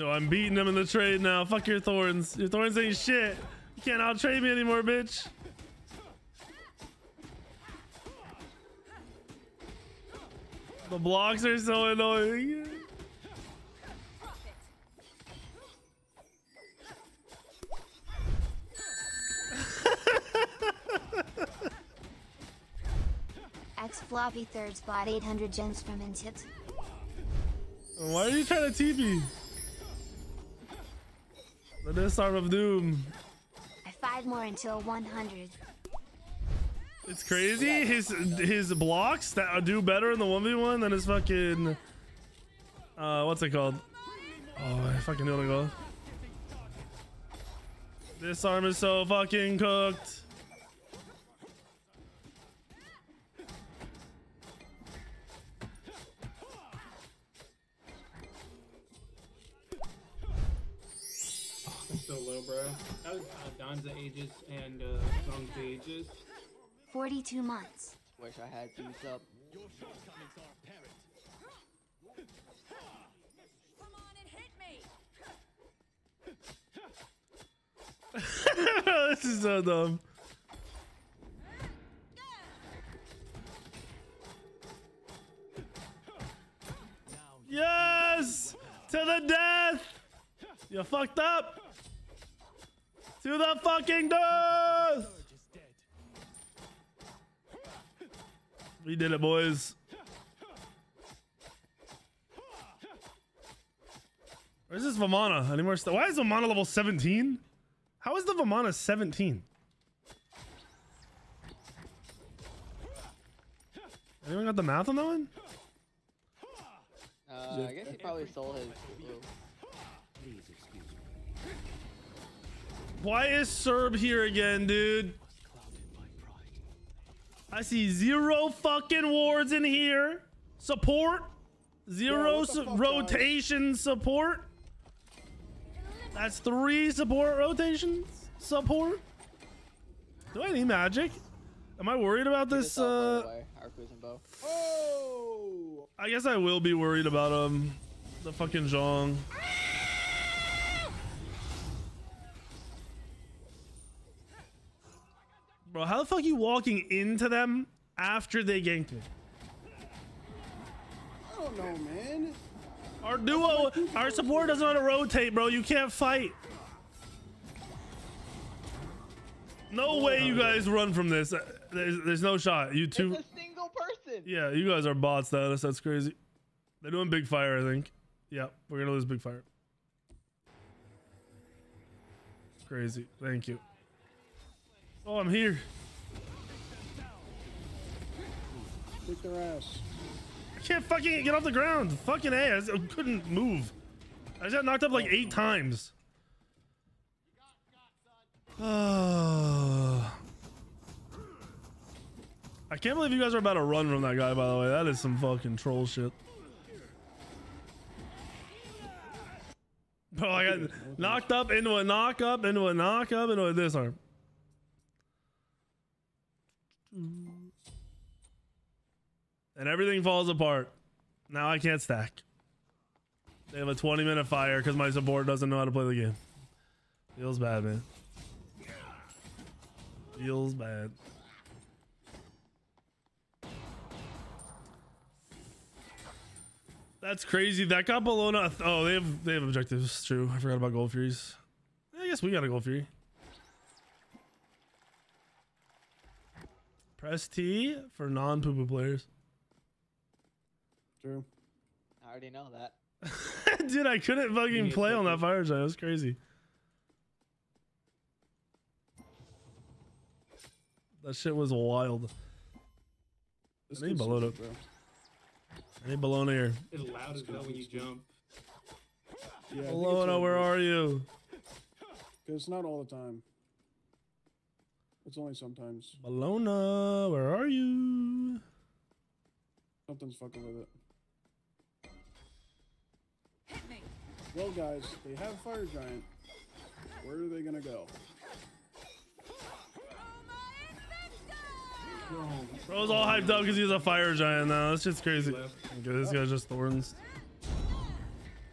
No, I'm beating him in the trade now. Fuck your thorns. Your thorns ain't shit. You can't out trade me anymore, bitch. The blocks are so annoying. X Floppy thirds bought 800 gems from Intit. Why are you trying to TP? The disarm of doom. I five more until 100. It's crazy. His his blocks that do better in the one v one than his fucking. Uh, what's it called? Oh, I fucking knew what it was. This arm is so fucking cooked. So low, bro. That was uh, Danza Aegis and uh, Zhong's Aegis. 42 months. Wish I had beats up. Your shortcomings are apparent. Come on and hit me. this is so dumb. Yes! To the death! You fucked up! To the fucking death! We did it, boys. Where's this Vamana? Any more stuff? Why is Vamana level 17? How is the Vamana 17? Anyone got the math on that one? Uh, I guess he probably stole his blue. Why is Serb here again, dude? I see zero fucking wards in here. Support. Zero the su- fuck, guys? rotation support. That's three support rotations. Support. Do I need magic? Am I worried about this? Uh, Arcus and bow. Oh! I guess I will be worried about um the fucking Zhong. Bro, how the fuck are you walking into them after they ganked me? I don't know, man. Our duo, our support doesn't know how to rotate, bro. You can't fight. No way you guys run from this. Uh, There's, there's no shot. You two. It's a single person. Yeah, you guys are bots, status. That's crazy. They're doing big fire, I think. Yeah, we're gonna lose big fire. Crazy. Thank you. Oh, I'm here. Kick their ass. I can't fucking get off the ground. Fucking A. I just- I couldn't move. I just got knocked up like eight times. I can't believe you guys are about to run from that guy, by the way. That is some fucking troll shit. Bro, I got knocked up into a knock up into a knock up into a disarm. And everything falls apart. Now I can't stack. They have a 20 minute fire because my support doesn't know how to play the game. Feels bad, man. Feels bad. That's crazy. That got Bellona. Oh, they have they have objectives. True. I forgot about Gold Furies. I guess we got a Gold Fury. Press T for non poo poo players. True. I already know that. Dude, I couldn't fucking play on that fire giant. It was crazy. That shit was wild. This I need kid's Balota. stupid, bro. I need Bologna here. It's loud as hell when you jump. Yeah, I think it's Bologna, where are you? Because it's not all the time. It's only sometimes. Bologna, where are you? Something's fucking with it. Hit me. Well, guys, they have Fire Giant. Where are they gonna go? Bro, Bro's all hyped up because he's a fire giant now. That's just crazy. Okay, this guy's just thorns.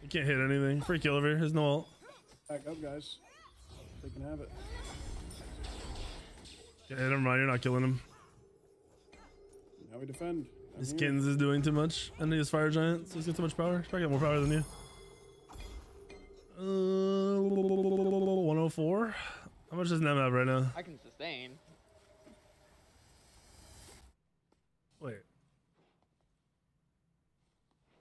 He can't hit anything. Free kill over here. There's no ult. Back up, guys. They can have it. Yeah, never mind. You're not killing him. Now we defend. I'm His here. skins is doing too much. And he's fire giant, so he's got too much power. He's probably got more power than you. Uh, 104. How much does Nem have right now? I can sustain. Wait.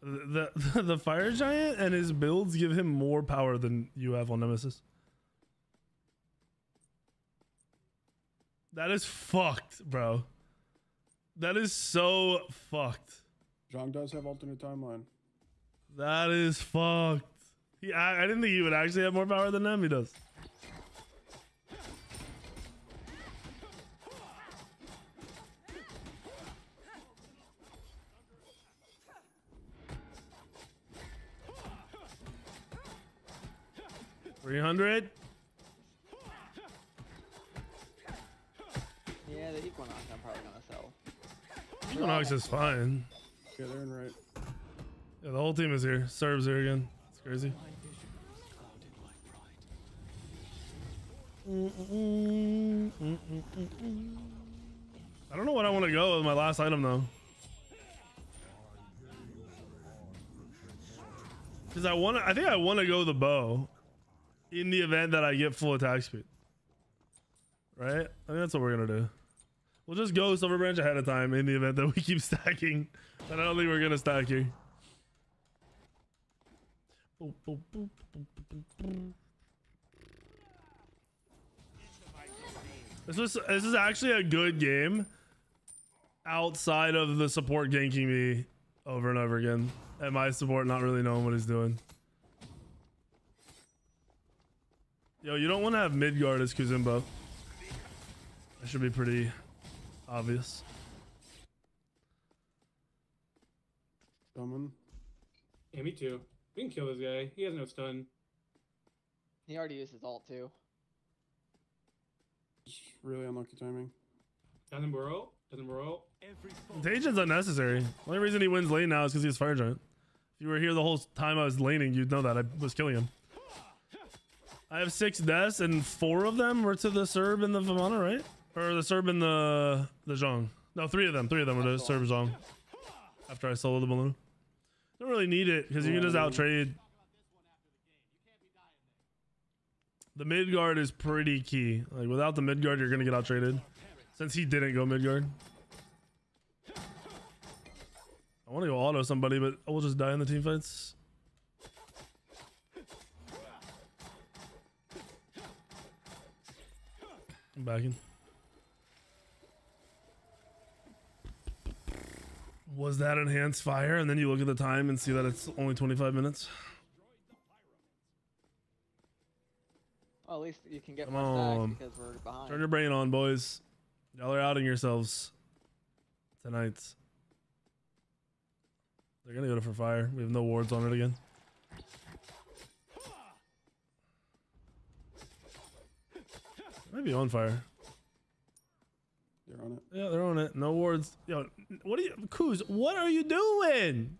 The, the the fire giant and his builds give him more power than you have on Nemesis. That is fucked, bro. That is so fucked. Zhong does have alternate timeline. That is fucked. He, I, I didn't think he would actually have more power than them. He does. Three hundred. Equinox I'm probably gonna sell. Equinox is fine. Yeah, they're in right. Yeah, the whole team is here. Serbs here again. It's crazy. I don't know what I want to go with my last item though. Because I want to, I think I want to go the bow in the event that I get full attack speed. Right? I think that's what we're going to do. We'll just go Silver Branch ahead of time in the event that we keep stacking. And I don't think we're going to stack here. This was this is actually a good game outside of the support ganking me over and over again. And my support not really knowing what he's doing. Yo, you don't want to have Midgard as Kuzenbo. That should be pretty obvious. Coming. Yeah, me too. We can kill this guy. He has no stun. He already used his ult too. Really unlucky timing. Doesn't burrow. Doesn't burrow. Every foe Contagions unnecessary. Only reason he wins lane now is because he has Fire Giant. If you were here the whole time I was laning, you'd know that I was killing him. I have six deaths, and four of them were to the Serb and the Vamana, right? Or the Serb and the the Zhong. No, three of them. Three of them were the Serb Zhong. After I soloed the balloon. Don't really need it because you can just out trade. The Midgard is pretty key. Like without the Midgard, you're gonna get out traded. Since he didn't go Midgard. I want to go auto somebody, but I will just die in the team fights. I'm backing. Was that enhanced fire? And then you look at the time and see that it's only 25 minutes. Well, at least you can get Come more on. stacks because we're behind. Turn your brain on, boys. Y'all are outing yourselves tonight. They're gonna go to for fire. We have no wards on it again. Might be on fire. They're on it. Yeah, they're on it. No wards. Yo, what are you, Kuz? What are you doing?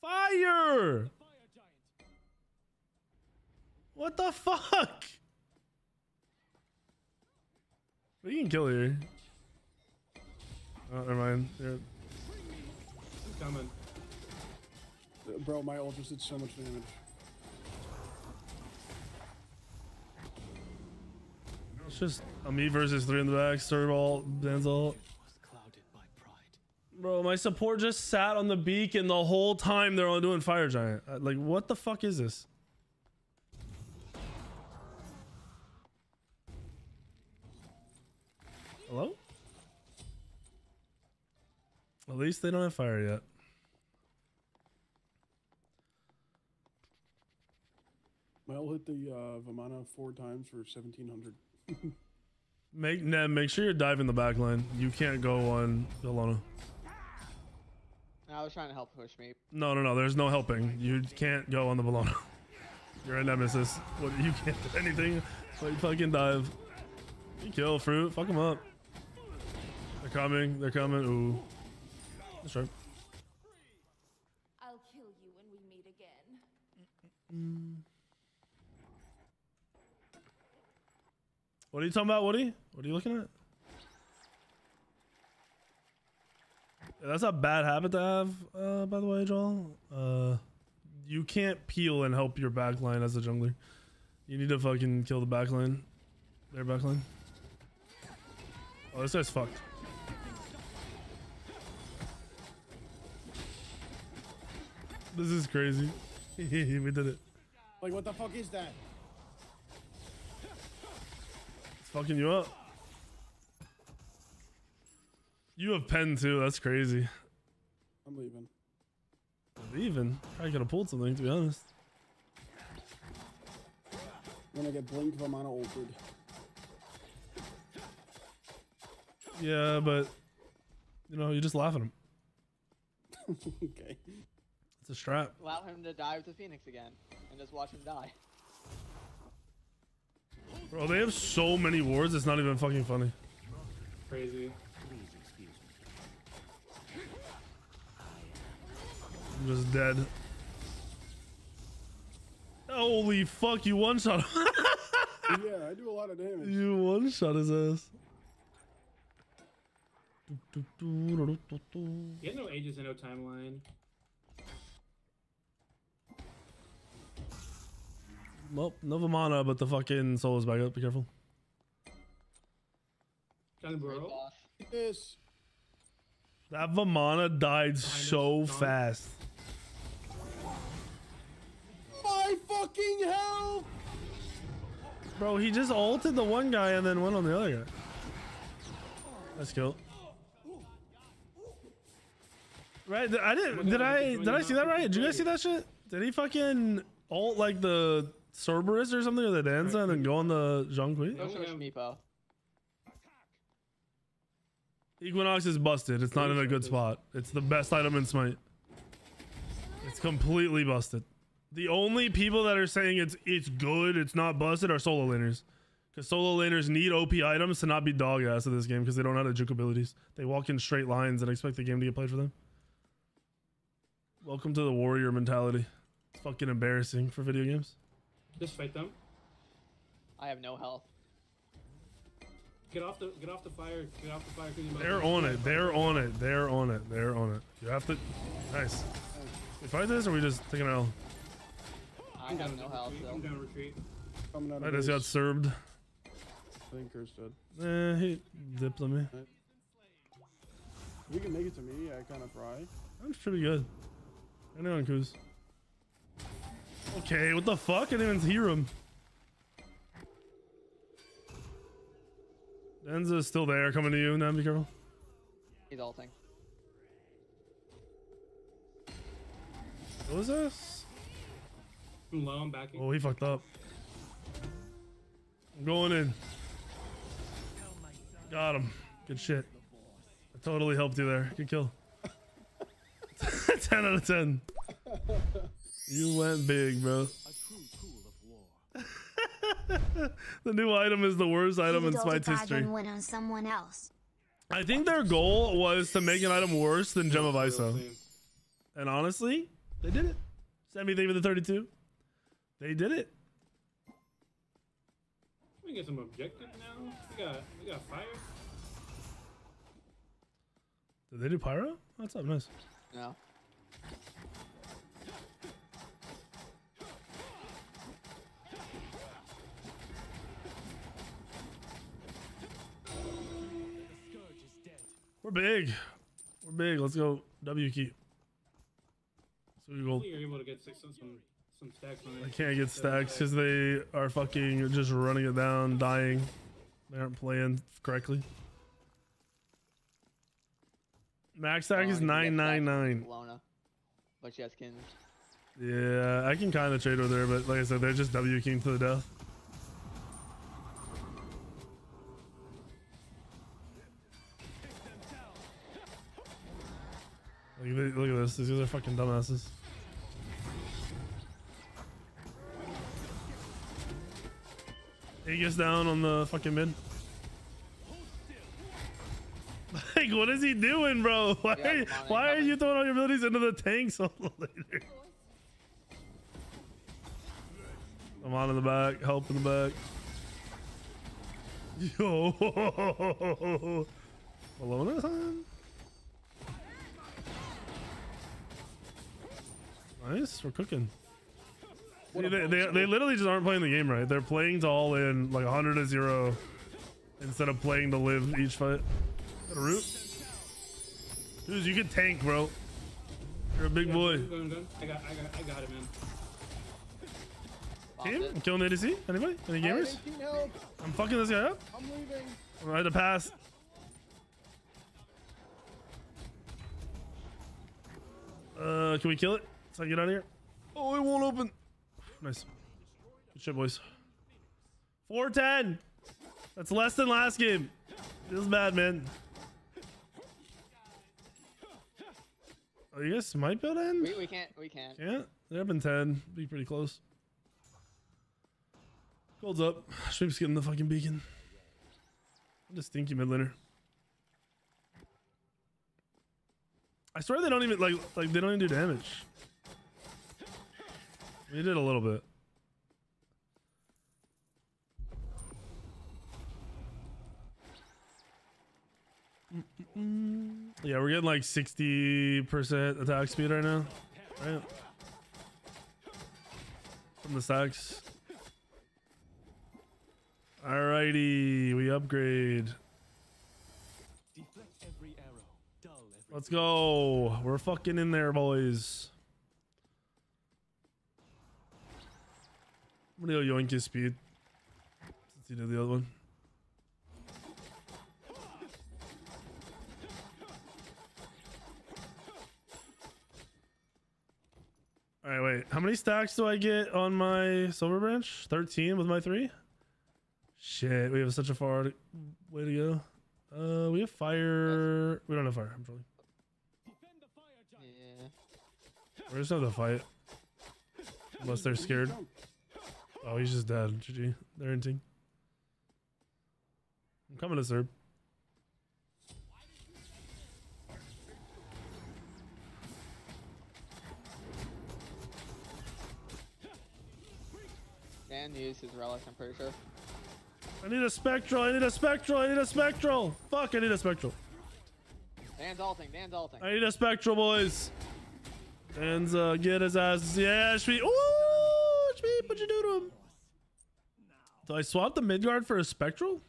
Fire! What the fuck? We can kill here. Oh, never mind. They're- I'm coming. Bro, my ult just did so much damage. It's just a me versus three in the back. Serval, Denzel. Bro, my support just sat on the beacon the whole time they're all doing Fire Giant. Uh, Like, what the fuck is this? Hello? At least they don't have fire yet. Ult hit the uh, Vamana four times for 1700. Make Ned, make sure you're diving the back line. You can't go on Ilona. I was trying to help push me. No, no, no. There's no helping. You can't go on the Bellona. You're a nemesis. What? You can't do anything. But you fucking dive. You kill fruit. Fuck them up. They're coming. They're coming. Ooh. That's right. I'll kill you when we meet again. What are you talking about, Woody? What are you looking at? Yeah, that's a bad habit to have, uh, by the way, Joel. Uh, you can't peel and help your backline as a jungler. You need to fucking kill the backline. Their backline. Oh, this guy's fucked. This is crazy. we did it. Like, what the fuck is that? It's fucking you up. You have pen too. That's crazy. I'm leaving. Leaving. I could have pulled something to be honest. When I get blink, I'm on altered. Yeah, but you know, you just laugh at him. okay. It's a strap. Allow him to die with the Phoenix again, and just watch him die. Bro, they have so many wards. It's not even fucking funny. Crazy. I'm just dead. Holy fuck! You one shot. yeah, I do a lot of damage. you one shot his ass. You have no ages and no timeline. Nope, Nova Mana, but the fucking soul is back up. Be careful. Done, bro. This. That Vamana died so fast. My fucking hell! Bro, he just ulted the one guy and then went on the other guy. Let's kill. Right? I didn't. Did I? Did I see that right? Did you guys see that shit? Did he fucking ult like the Cerberus or something or the Danza and then go on the Zhong Kui? Go search Meepo. Equinox is busted. It's not in a good spot. It's the best item in Smite. It's completely busted. The only people that are saying it's it's good, it's not busted, are solo laners. Because solo laners need OP items to not be dog ass in this game because they don't have the juke abilities. They walk in straight lines and expect the game to get played for them. Welcome to the warrior mentality. It's fucking embarrassing for video games. Just fight them. I have no health. Get off the get off the fire. Get off the fire. 'cause you They're on it. They're on it. They're on it. They're on it. You have to. Nice. We fight this or we just take an L? I have no health. I'm So. down retreat. Coming out I of just got served. I think Curse dead. Eh, he dipped on me. If you can make it to me, I kind of fry. That's pretty good. I know on Kuz. Okay, what the fuck? I didn't even hear him. Danza's still there, coming to you. Now be careful. He's ulting. What was this? I'm low. I'm backing. Oh, he fucked up. I'm going in. Got him. Good shit. I totally helped you there. Good kill. 10 out of 10. You went big, bro. the new item is the worst item in He Smite's ulted history. and went on someone else. I think their goal was to make an item worse than Gem of ISO. And honestly, they did it. Send me the 32. They did it. We get some objective now. We got we got fire. Did they do pyro? That's up? Nice. No. We're big. We're big. Let's go. W key. So we go. You're able to get six, some some stacks. I can't get stacks because they are fucking just running it down, dying. They aren't playing correctly. Max stack Oh, is you can get stacks 999. with Lona. But she has skins. Yeah, I can kind of trade over there, but like I said, they're just W king to the death. Look at, look at this. These guys are fucking dumbasses. He gets down on the fucking mid. Like, what is he doing, bro? Why, Yeah, are, why are you throwing all your abilities into the tank so later? I'm on in the back, help in the back. Yo, Alona time. Nice, we're cooking. See, they, they, they literally just aren't playing the game right. They're playing to all in like 100 to 0 instead of playing to live each fight. Got a root? Dude, you can tank, bro. You're a big Yeah, boy. I'm going, going. I got, I got, I got him in. Bombed Team. I'm killing ADC. Anybody? Any gamers? I'm fucking this guy up. I'm leaving. I had to pass. Uh, can we kill it? So I can get out of here. Oh, it won't open. Nice. Good shit, boys. 410. That's less than last game. This is bad, man. Oh, you guys might build in? We, we can't. We can't. Can't? They're up in 10. Be pretty close. Gold's up. Shrimp's getting the fucking beacon. I'm just stinky mid laner. I swear they don't even like like they don't even do damage. We did a little bit. Yeah, we're getting like 60% attack speed right now. Right? From the stacks. Alrighty, we upgrade. Let's go. We're fucking in there, boys. I'm gonna go yoink his speed. Since he did the other one. Alright, wait. How many stacks do I get on my silver branch? 13 with my three? Shit, we have such a far way to go. Uh, we have fire. We don't have fire. I'm trolling. Defend the fire giant. Yeah. We just have to fight. Unless they're scared. Oh, he's just dead. GG. They're inting. I'm coming to Serb. Dan used his relic. I'm pretty sure. I need a spectral. I need a spectral. I need a spectral. Fuck, I need a spectral. Dan's ulting. Dan's ulting. I need a spectral, boys. And uh, get his ass. Yeah, Shmi. Ooh, Shmi, what'd you do to him? Do I swap the midguard for a spectral?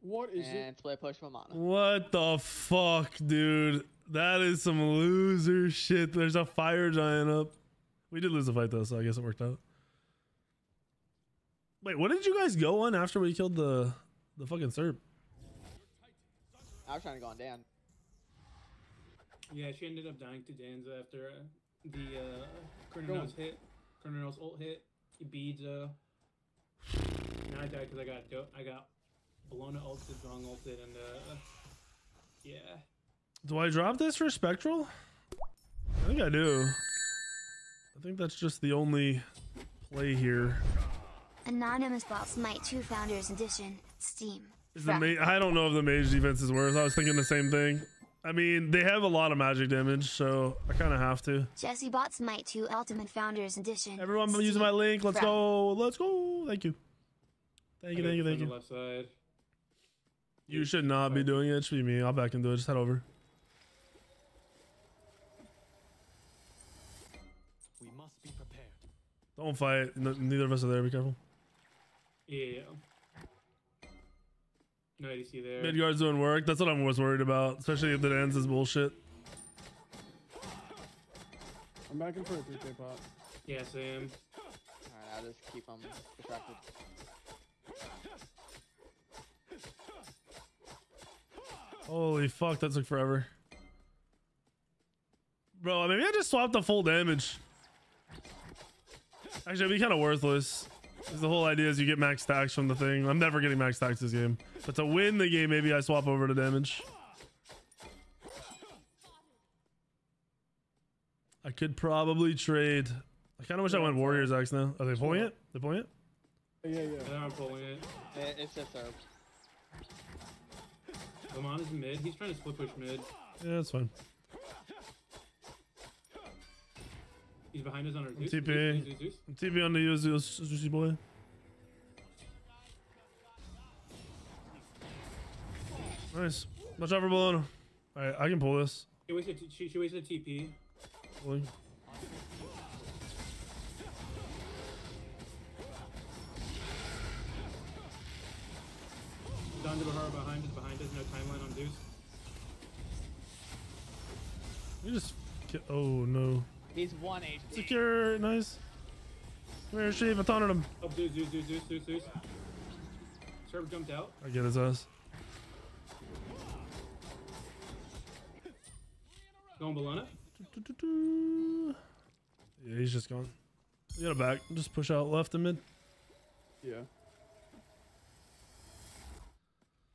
What is it? and split push for mana. What the fuck, dude? That is some loser shit. There's a fire giant up. We did lose the fight though, so I guess it worked out. Wait, what did you guys go on after we killed the the fucking Serb? I was trying to go on Dan. Yeah, she ended up dying to Danza after uh, the uh, Kernel's hit. Kernel's ult hit. Beads. Uh, and I died because I got do- I got Bellona ulted, wrong ulted, and uh, yeah. Do I drop this for spectral? I think I do. I think that's just the only play here. Anonymous bought Smite 2 Founders Edition, Steam. Is the ma- I don't know if the mage defense is worth. I was thinking the same thing. I mean, they have a lot of magic damage, so I kind of have to. Jesse bought Smite 2 Ultimate Founders Edition. Everyone Steam. using my link. Let's Fra- go. Let's go. Thank you. Thank you. Thank you. Thank you. Left side. You should not be doing it. It should be me. I'll back into it. Just head over. We must be prepared. Don't fight. No, neither of us are there. Be careful. Yeah. No ADC there. Midgard's doing work. That's what I'm most worried about, especially if it ends as bullshit. I'm back in for a 3k pot. Yeah, Sam. Alright, I'll just keep him distracted. Holy fuck, that took forever. Bro, maybe I just swapped the full damage. Actually, it'd be kind of worthless. 'Cause the whole idea is you get max stacks from the thing. I'm never getting max stacks this game. But to win the game, maybe I swap over to damage. I could probably trade. I kind of wish I went Warriors X now. Are they pulling it? They pulling it? Yeah, yeah. And then I'm pulling it. It, it's just Serb. Lamont is mid. He's trying to split push mid. Yeah, that's fine. He's behind us on our Zeus. TP. Zeus, Zeus, Zeus. TP on the Zeus, Zeusy boy. Nice. Watch out for Bellona. Alright, I can pull this. She wasted, t- she, she wasted TP. Pulling. Don Bahara behind us, behind us. No timeline on Zeus. You just. Oh no. He's one HP. Secure. Nice. Come here, Sheev. I taunted him. Oh, Zeus, Zeus, Zeus, Zeus, Zeus, Zeus. Server jumped out. I get his ass. Going Bellona. Do-do-do-do. Yeah, he's just gone. You got a back. Just push out left and mid. Yeah.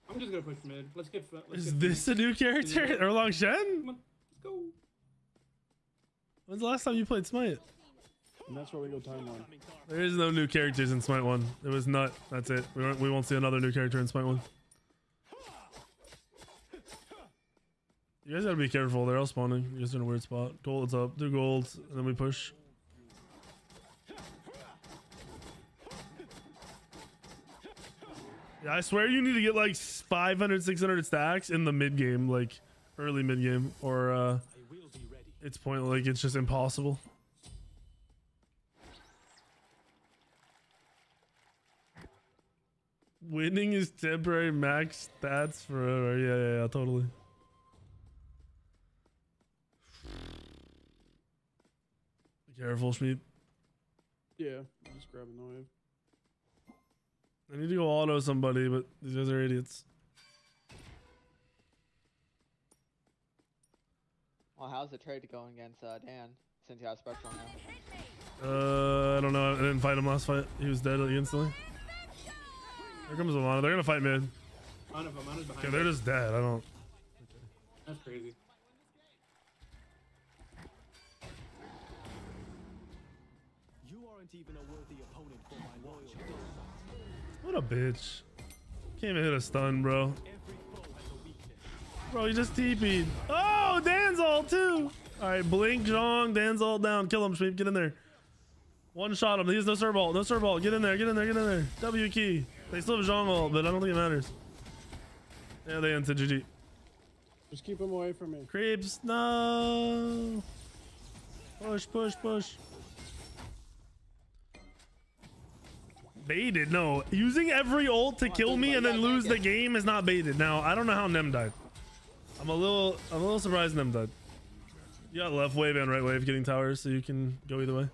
I'm just gonna push mid. Let's get. Let's Is get this a new character? Yeah. Erlang Shen? Come on, let's go. When's the last time you played Smite? And that's where we go timeline. There is no new characters in Smite 1. It was nut. That's it. We won't, we won't see another new character in Smite 1. You guys gotta be careful. They're all spawning. You guys are in a weird spot. Gold's up. Do gold. And then we push. Yeah, I swear you need to get like 500, 600 stacks in the mid game, like early mid game, or uh, it's point like it's just impossible. Winning is temporary max stats forever. Yeah, yeah, yeah, totally. Be careful, Schmeep. Yeah. I'm just grabbing the wave. I need to go auto somebody, but these guys are idiots. Well, how's the trade going against uh, Dan? Since you have Spectral now. Uh, I don't know. I didn't fight him last fight. He was dead instantly. Here comes Alana. They're gonna fight mid. On of them, on is behind. Okay, they're just dead. I don't. That's crazy. You aren't even a worthy opponent for my loyal. What a bitch. Can't even hit a stun, bro. Every foe has a weakness. Bro, he just TP'd. Oh, Dan's all too. All right, blink, Zhong. Dan's all down. Kill him, Sweep. Get in there. One shot him. He has no serve ball. No serve ball. Get in there. Get in there. Get in there. W key. They still have Zhong ult, but I don't think it matters. Yeah, they entered GG. Just keep him away from me. Creeps. No. Push, push, push. Baited. No. Using every ult to kill me and then lose the game is not baited. Now, I don't know how Nem died. I'm a little I'm a little surprised Nem died. You got left wave and right wave getting towers, so you can go either way.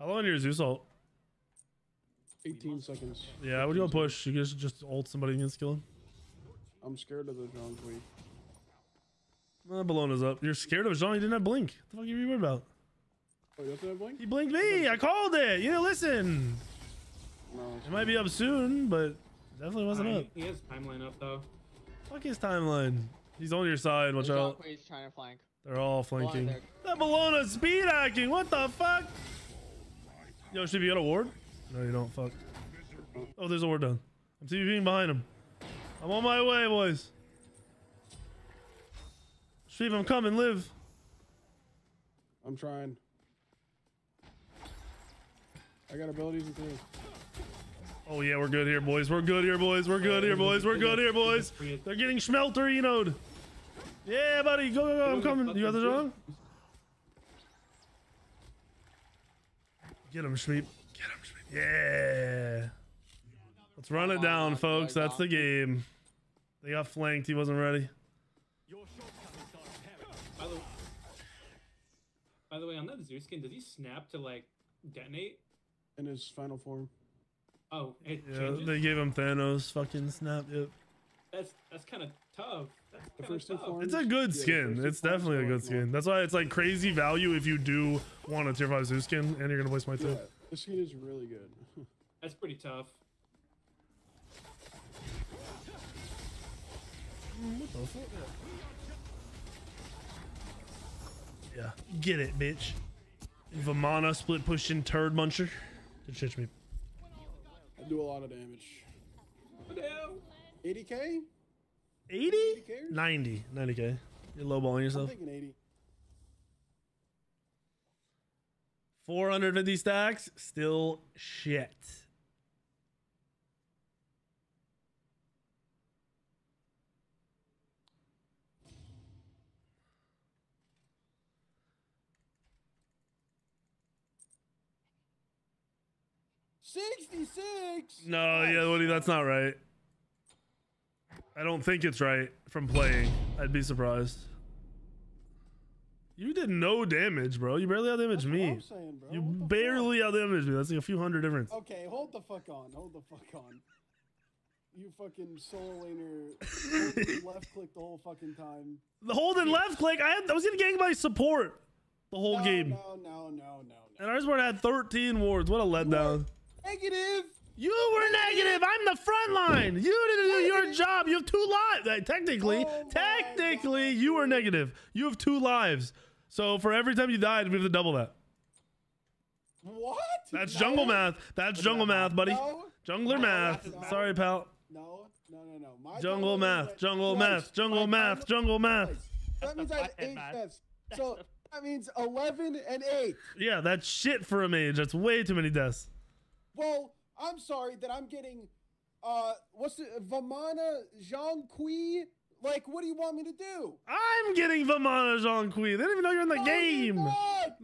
How long on your Zeus ult? 18 seconds. Yeah, I would go push. You guys just ult somebody and kill him. I'm scared of the John Tweet. Uh, Bellona's up. You're scared of Jean? He didn't have blink. What the fuck are you worried about? Oh, you have to have blink? He blinked me. I called it. You didn't listen. No. it's It might be up soon, but definitely wasn't Uh, up. He has timeline up though. Fuck his timeline. He's on your side. Watch There's out. Valkyrie's trying to flank. They're all flanking. there. That Bellona speed hacking. What the fuck? Yo, should you got a ward? No, you don't. Fuck. Oh, there's a ward down. I'm TVing behind him. I'm on my way, boys. Steve, I'm coming. Live. I'm trying. I got abilities and things. Oh yeah, we're good here, boys. We're good here, boys. We're good here, boys. We're good here, boys. They're getting schmelterinoed. Yeah, buddy. Go, go, go. I'm coming. You got the drum? Get him, Shmeep. Get him, Shmeep. Yeah. Let's run it down, folks. That's the game. They got flanked. He wasn't ready. Your shortcomings are apparent. By the, by the way, on that Zeus skin, does he snap to like detonate? In his final form. Oh, it Yeah, changes. they gave him Thanos fucking snap. Yep. That's that's kind of tough. That's The first two tough. forms. It's a good skin. first two It's definitely a good skin. That's why it's like crazy value if you do want a tier 5 Zeus skin and you're going to voice my Yeah, two. this skin is really good. That's pretty tough. Yeah. Get it, bitch. Vamana split pushing turd muncher. Good shit, me. I do a lot of damage. What the hell? 80k? 80? cares? 90. 90k. You're lowballing yourself. I'm yourself. thinking 80. 450 stacks. Still shit. Sixty-six. No, yeah, Woody, that's not right. I don't think it's right from playing. I'd be surprised. You did no damage, bro. You barely outdamaged me. I'm saying, bro. You the fuck? barely outdamaged me. That's like a few hundred difference. Okay, hold the fuck on. Hold the fuck on. You fucking solo laner left click the whole fucking time. The hold and left click. I had. I was getting ganked by support the whole no, game, No, no, no, no, no. and our support had 13 wards. What a letdown. Negative. You were negative. I'm the front line. You didn't do your job. You have two lives. Technically, Oh technically, God, you were negative. You have two lives. So for every time you died, we have to double that. What? That's No, jungle math. That's jungle math, buddy. No, Jungler math. that's Sorry, pal. no, no, no, no. My Jungle math. Jungle twice. math. Jungle My math. Jungle math. That means I have eight math. deaths. So that means 11 and 8. Yeah, that's shit for a mage. That's way too many deaths. Well, I'm sorry that I'm getting, uh, what's the, Vamana Jean Kui? Like, what do you want me to do? I'm getting Vamana Jean Queen. They don't even know you're in the No, game. you're.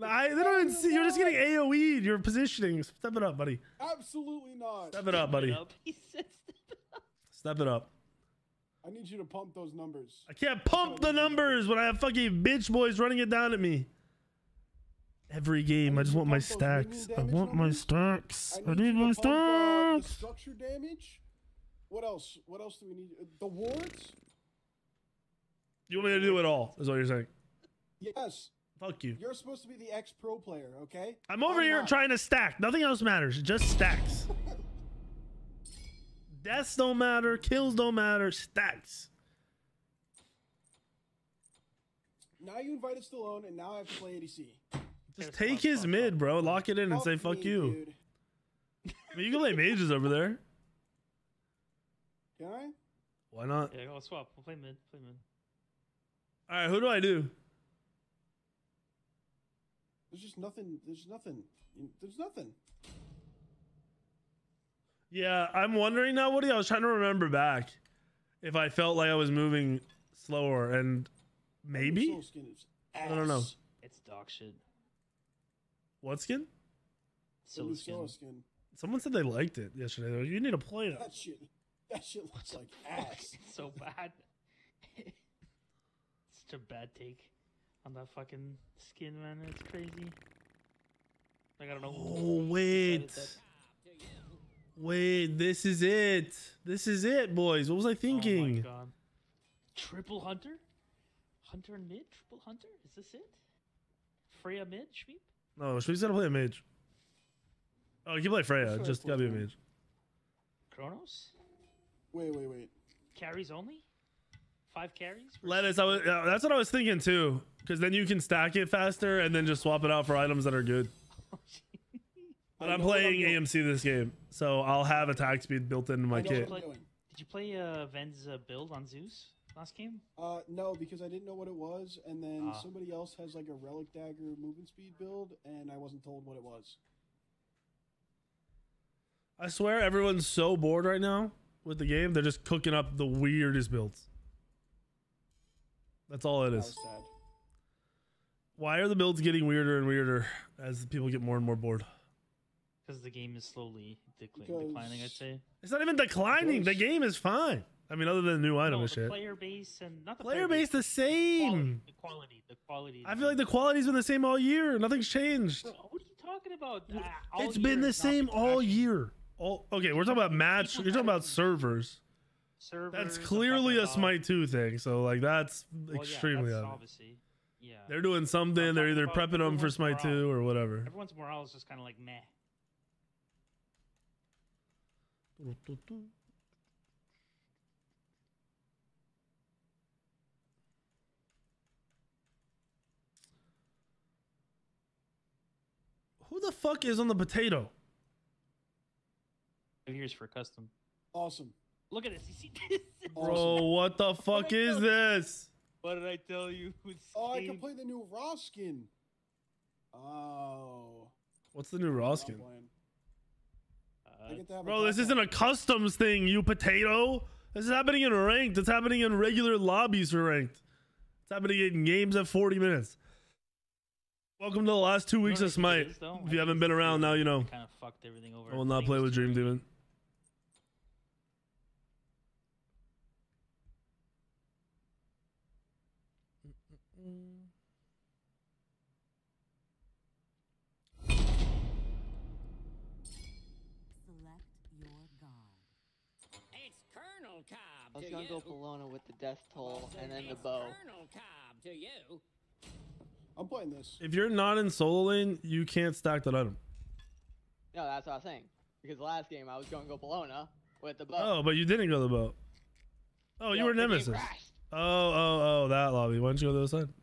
I, they No, don't even you're see. You're just getting AoE'd. You're positioning. Step it up, buddy. Absolutely not. Step it up, buddy. He said Step it up. I need you to pump those numbers. I can't pump the numbers when I have fucking bitch boys running it down at me. Every game, I just want my Pump those minion stacks. I want my stacks. I need my to stacks. structure damage. What else? What else do we need? The wards? You want me to do it all? Is what you're saying? Yes. Fuck you. You're supposed to be the ex pro player, okay? I'm over here not. trying to stack. Nothing else matters. Just stacks. Deaths don't matter. Kills don't matter. Stacks. Now you invited Stallone, and now I have to play ADC. Just take his mid, bro. Lock it in and say fuck you. I mean, you can play mages over there. Can I? Why not? Yeah, go swap. We'll play mid. Play mid. All right, who do I do? There's just nothing. There's nothing. There's nothing. Yeah, I'm wondering now, Woody. I was trying to remember back if I felt like I was moving slower, and maybe Soul Skin is I don't know. It's dog shit. What skin? The Silly skin. Skin. Someone said they liked it yesterday. They're like, you need to play it. That shit. That shit looks like ass. It's so bad. Such a bad take on that fucking skin, man. It's crazy. Like I don't know. Oh wait, wait. This is it. This is it, boys. What was I Oh my thinking? god. Triple hunter? Hunter and mid? Triple hunter? Is this it? Freya mid, Shmeep? No, Shmeep's gotta play a mage. Oh, you can play Freya. Sure, Just gotta be a mage. Kronos? Wait, wait, wait. Carries only? Five carries? versus- Lettuce. I was. yeah, that's what I was thinking too. Because then you can stack it faster and then just swap it out for items that are good. But I I'm know what I'm playing. AMC this game, so I'll have attack speed built into my kit. what Did you play uh, Ven's uh, build on Zeus last game? Uh, no, because I didn't know what it was, and then Ah. somebody else has like a relic dagger movement speed build, and I wasn't told what it was. I swear everyone's so bored right now with the game. They're just cooking up the weirdest builds. That's all it That is. sad. Why are the builds getting weirder and weirder as people get more and more bored? Because the game is slowly decli- Because- declining, I'd say. It's not even declining. The game is fine. I mean, other than the new item No, and the shit. player base and not the Player base the same. Quality, the quality, the quality. I feel like the quality's been the same all year. Nothing's changed. Bro, what are you talking about? All It's been the same all year. All okay. We're talking about match. You're talking about servers. Servers, That's clearly a Smite two thing. So like that's Well, yeah, extremely that's obvious. obviously. Yeah. They're doing something. They're either prepping them for Smite morale. two or whatever. Everyone's morale is just kind of like meh. Who the fuck is on the potato? Here's for custom. Awesome. Look at this. You see this? Bro, what the fuck is this? What did I tell you? It's Oh, I can play the new Raw skin. Oh. What's the new raw skin? Uh, I get to have a Bro, this isn't a customs thing, you potato. This is happening in ranked. It's happening in regular lobbies for ranked. It's happening in games at 40 minutes. Welcome to the last two weeks of Smite. If you haven't been around now, you know. Kind of fucked everything over. I will not play with Dream Demon. Colonel Cobb I was gonna go Bellona with the death toll and then the bow. Colonel Cobb to you. I'm playing this. If you're not in solo lane, you can't stack that item. No, that's what I was saying. Because last game I was gonna go Bellona with the bow. Oh, but you didn't go the boat. Oh, you Yeah, were Nemesis. Oh, oh, oh, that lobby. Why don't you go to the other side?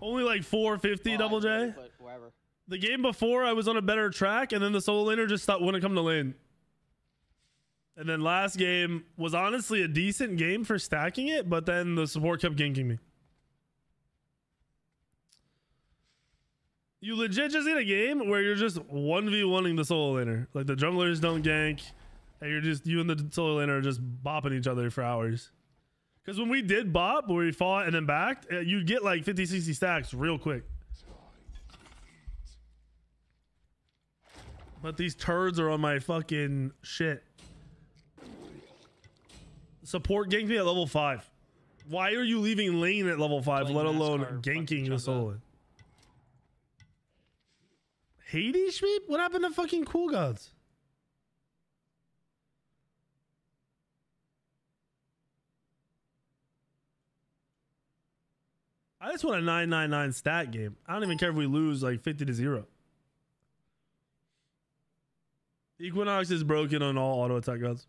Only like 450 Well, double could've J. put wherever. The game before, I was on a better track, and then the solo laner just stopped wouldn't come to lane. And then last game was honestly a decent game for stacking it, but then the support kept ganking me. You legit just in a game where you're just 1v1ing the solo laner. Like the junglers don't gank, and you're just, you and the solo laner are just bopping each other for hours. Because when we did bop, where we fought and then backed, uh, you'd get like 50, 60 stacks real quick. But these turds are on my fucking shit. Support ganked me at level 5. Why are you leaving lane at level 5, Playing let alone ganking the solo? Hades sweep? What happened to fucking cool gods? I just want a 999 stat game. I don't even care if we lose like 50 to 0. Equinox is broken on all auto attack gods.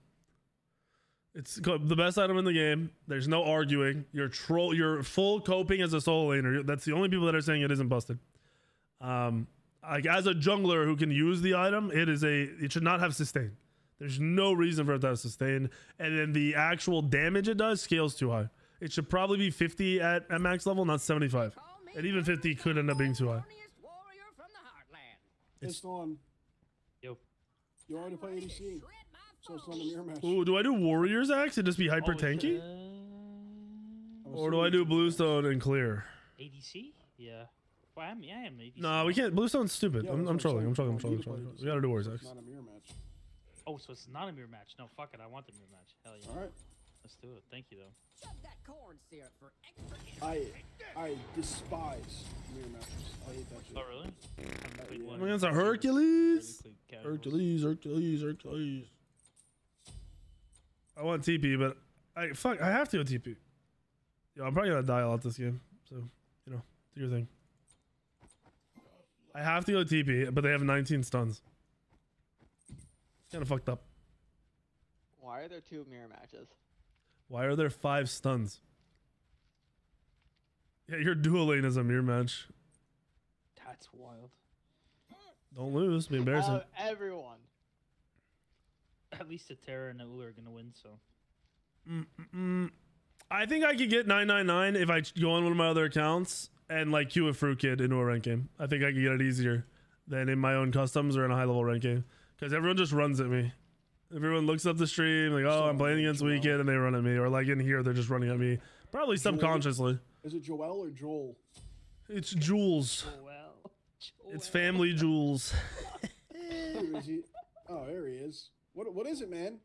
It's the best item in the game. There's no arguing. You're troll. You're full coping as a solo laner. That's the only people that are saying it isn't busted. Um, like as a jungler who can use the item, it is a. It should not have sustain. There's no reason for it to have sustain. And then the actual damage it does scales too high. It should probably be 50 at, at max level, not 75. And even 50 could end up being too high. thorniest warrior from the heartland. It's on. Yo. You want me to play ADC? So it's not a foes. mirror match. Ooh, do I do Warriors Axe and just be hyper tanky? it, Or do I do it's a. Bluestone and clear? uh, ADC? Yeah. Well, I'm, yeah, I am ADC. No, we can't. Bluestone's stupid. Yeah, I'm, I'm trolling. I'm trolling. I'm trolling. I'm trolling. We gotta do Warriors so Axe. It's not a mirror match. Oh, so it's not a mirror match. No, fuck it. I want the mirror match. Hell yeah. All right. Let's do it. Thank you, though. That corn syrup for extra I I despise mirror matches. I hate that shit. Oh, really? I haven't played yeah. one I'm against a. Hercules. Barely played casuals. Hercules, Hercules, Hercules. I want TP, but I fuck. I have to go TP. Yo, I'm probably gonna die a lot this game. So you know, do your thing. I have to go TP, but they have 19 stuns. It's kind of fucked up. Why are there two mirror matches? Why are there five stuns? Yeah, your dual lane is a mirror match. That's wild. Don't lose. Be embarrassing. Uh, everyone. At least the Terra and the Ullr are gonna win, so. Mm, I think I could get 999 if I go on one of my other accounts and like queue a fruit kid into a rank game. I think I can get it easier than in my own customs or in a high level rank game because everyone just runs at me. Everyone looks up the stream like, oh, I'm playing against Joel. Weak3n, and they run at me, or like in here they're just running at me, probably Joel. subconsciously. Is it Joel or Joel? It's Jules. Well. It's family Jules. Who is he? Oh, there he is. What what is it, man?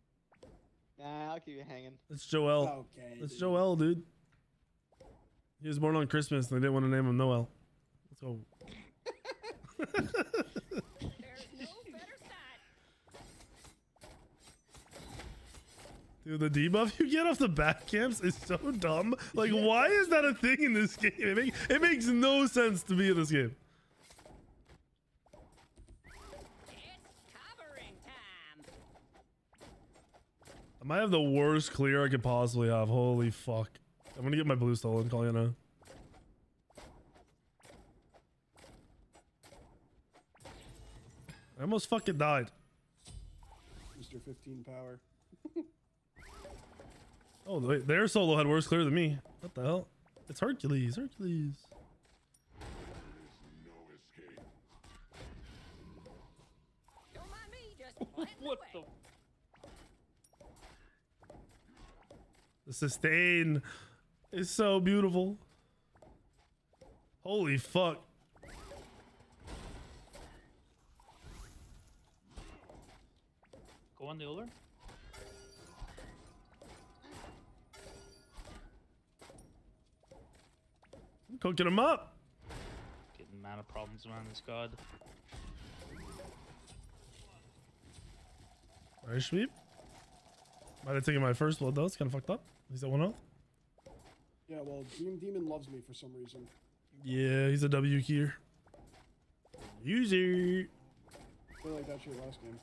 Nah, I'll keep you hanging. It's Joel. Okay. It's dude. Joel, dude. He was born on Christmas, and they didn't want to name him Noel. Let's go. There's no better sight. Dude, the debuff you get off the back camps is so dumb. Like, why is that a thing in this game? It, make, it makes no sense to be in this game. It's covering time. I might have the worst clear I could possibly have. Holy fuck. I'm gonna get my blue stolen, call you now. I almost fucking died. Mr. 15 power. Oh, wait, their solo had worse clear than me. What the hell? It's Hercules. Hercules. Don't mind me, just What the? The sustain is so beautiful. Holy fuck. Go on the Ullr? I'm cooking him up. Getting mana problems around this god. Right, sweep. Might have taken my first blood though. It's kind of fucked up. He's at one health. Yeah, well, Dream Demon loves me for some reason. Yeah, he's a W keyer. User. I feel like that's your last game.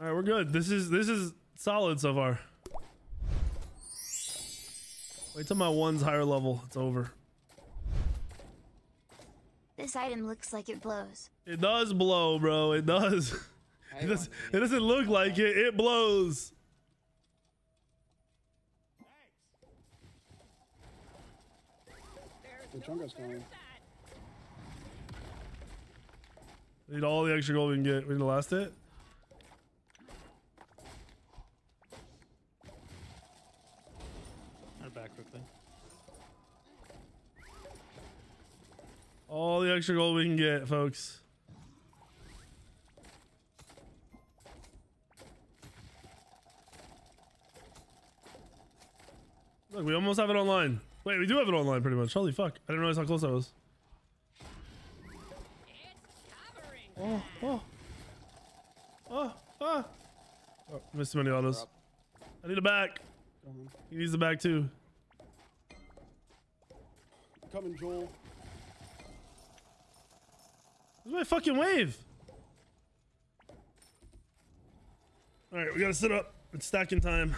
All right, we're good. This is this is solid so far. Wait till my one's higher level. It's over. This item looks like it blows. It does blow, bro. It does. It, does, it doesn't look like it. It blows. The Chunga's coming. We need all the extra gold we can get. We need the last hit. I'm back quickly. All the extra gold we can get, folks. Look, we almost have it online. Wait, we do have it online pretty much. Holy fuck. I didn't realize how close I was. Oh, oh. Oh, ah. Oh, missed too many autos. I need a back. He needs the back too. Coming, Joel. Where's my fucking wave? Alright, we gotta sit up. It's stacking time.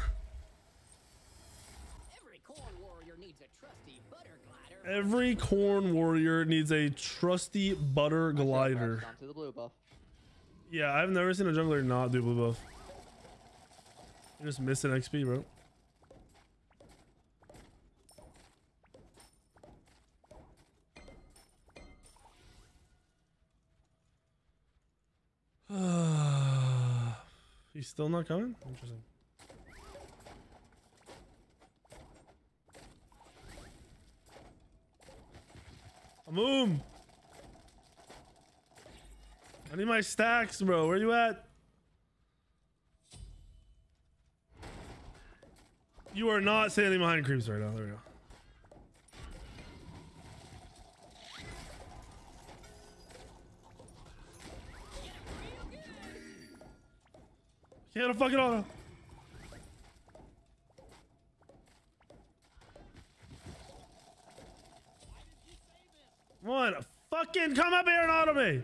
Every corn warrior needs a trusty butter glider. Onto the blue buff. Yeah, I've never seen a jungler not do blue buff. You're just missing XP, bro. He's still not coming? Interesting. Amoom! I need my stacks, bro. Where you at? You are not standing behind creeps right now. There we go. Can't a fucking auto. Come on, fucking come up here and auto me.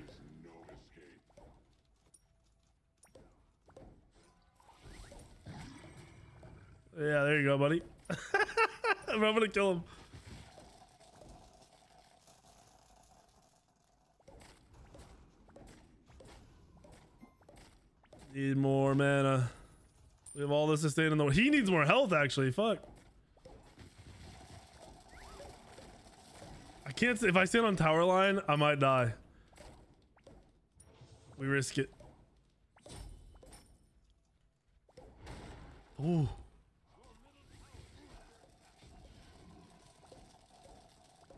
Yeah, there you go, buddy. I'm gonna kill him. Need more mana. We have all this to stand in the. He needs more health, actually. Fuck. Can't. If I stand on tower line, I might die. We risk it. Ooh.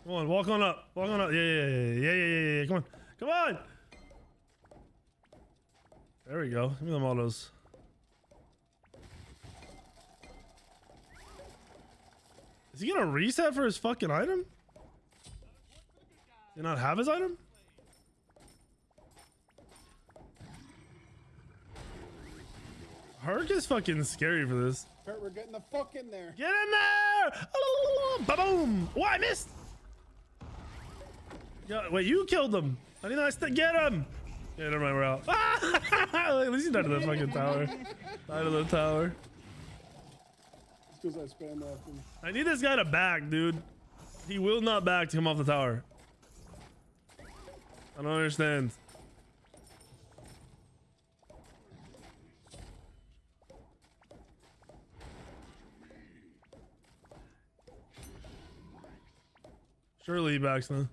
Come on, walk on up. Walk on up. Yeah, yeah, yeah, yeah, yeah, yeah, yeah. Come on. Come on. There we go. Give me them autos. Is he gonna reset for his fucking item? Did not have his item? Herc is fucking scary for this. Kurt, we're getting the fuck in there. Get in there! Ba-boom! Oh, I missed! Yeah, wait, you killed him. I need to get him. Yeah, never mind, we're out. At least he died to the fucking tower. Died to the tower. I spammed after him. I need this guy to back, dude. He will not back to come off the tower. I don't understand. Surely he backs now.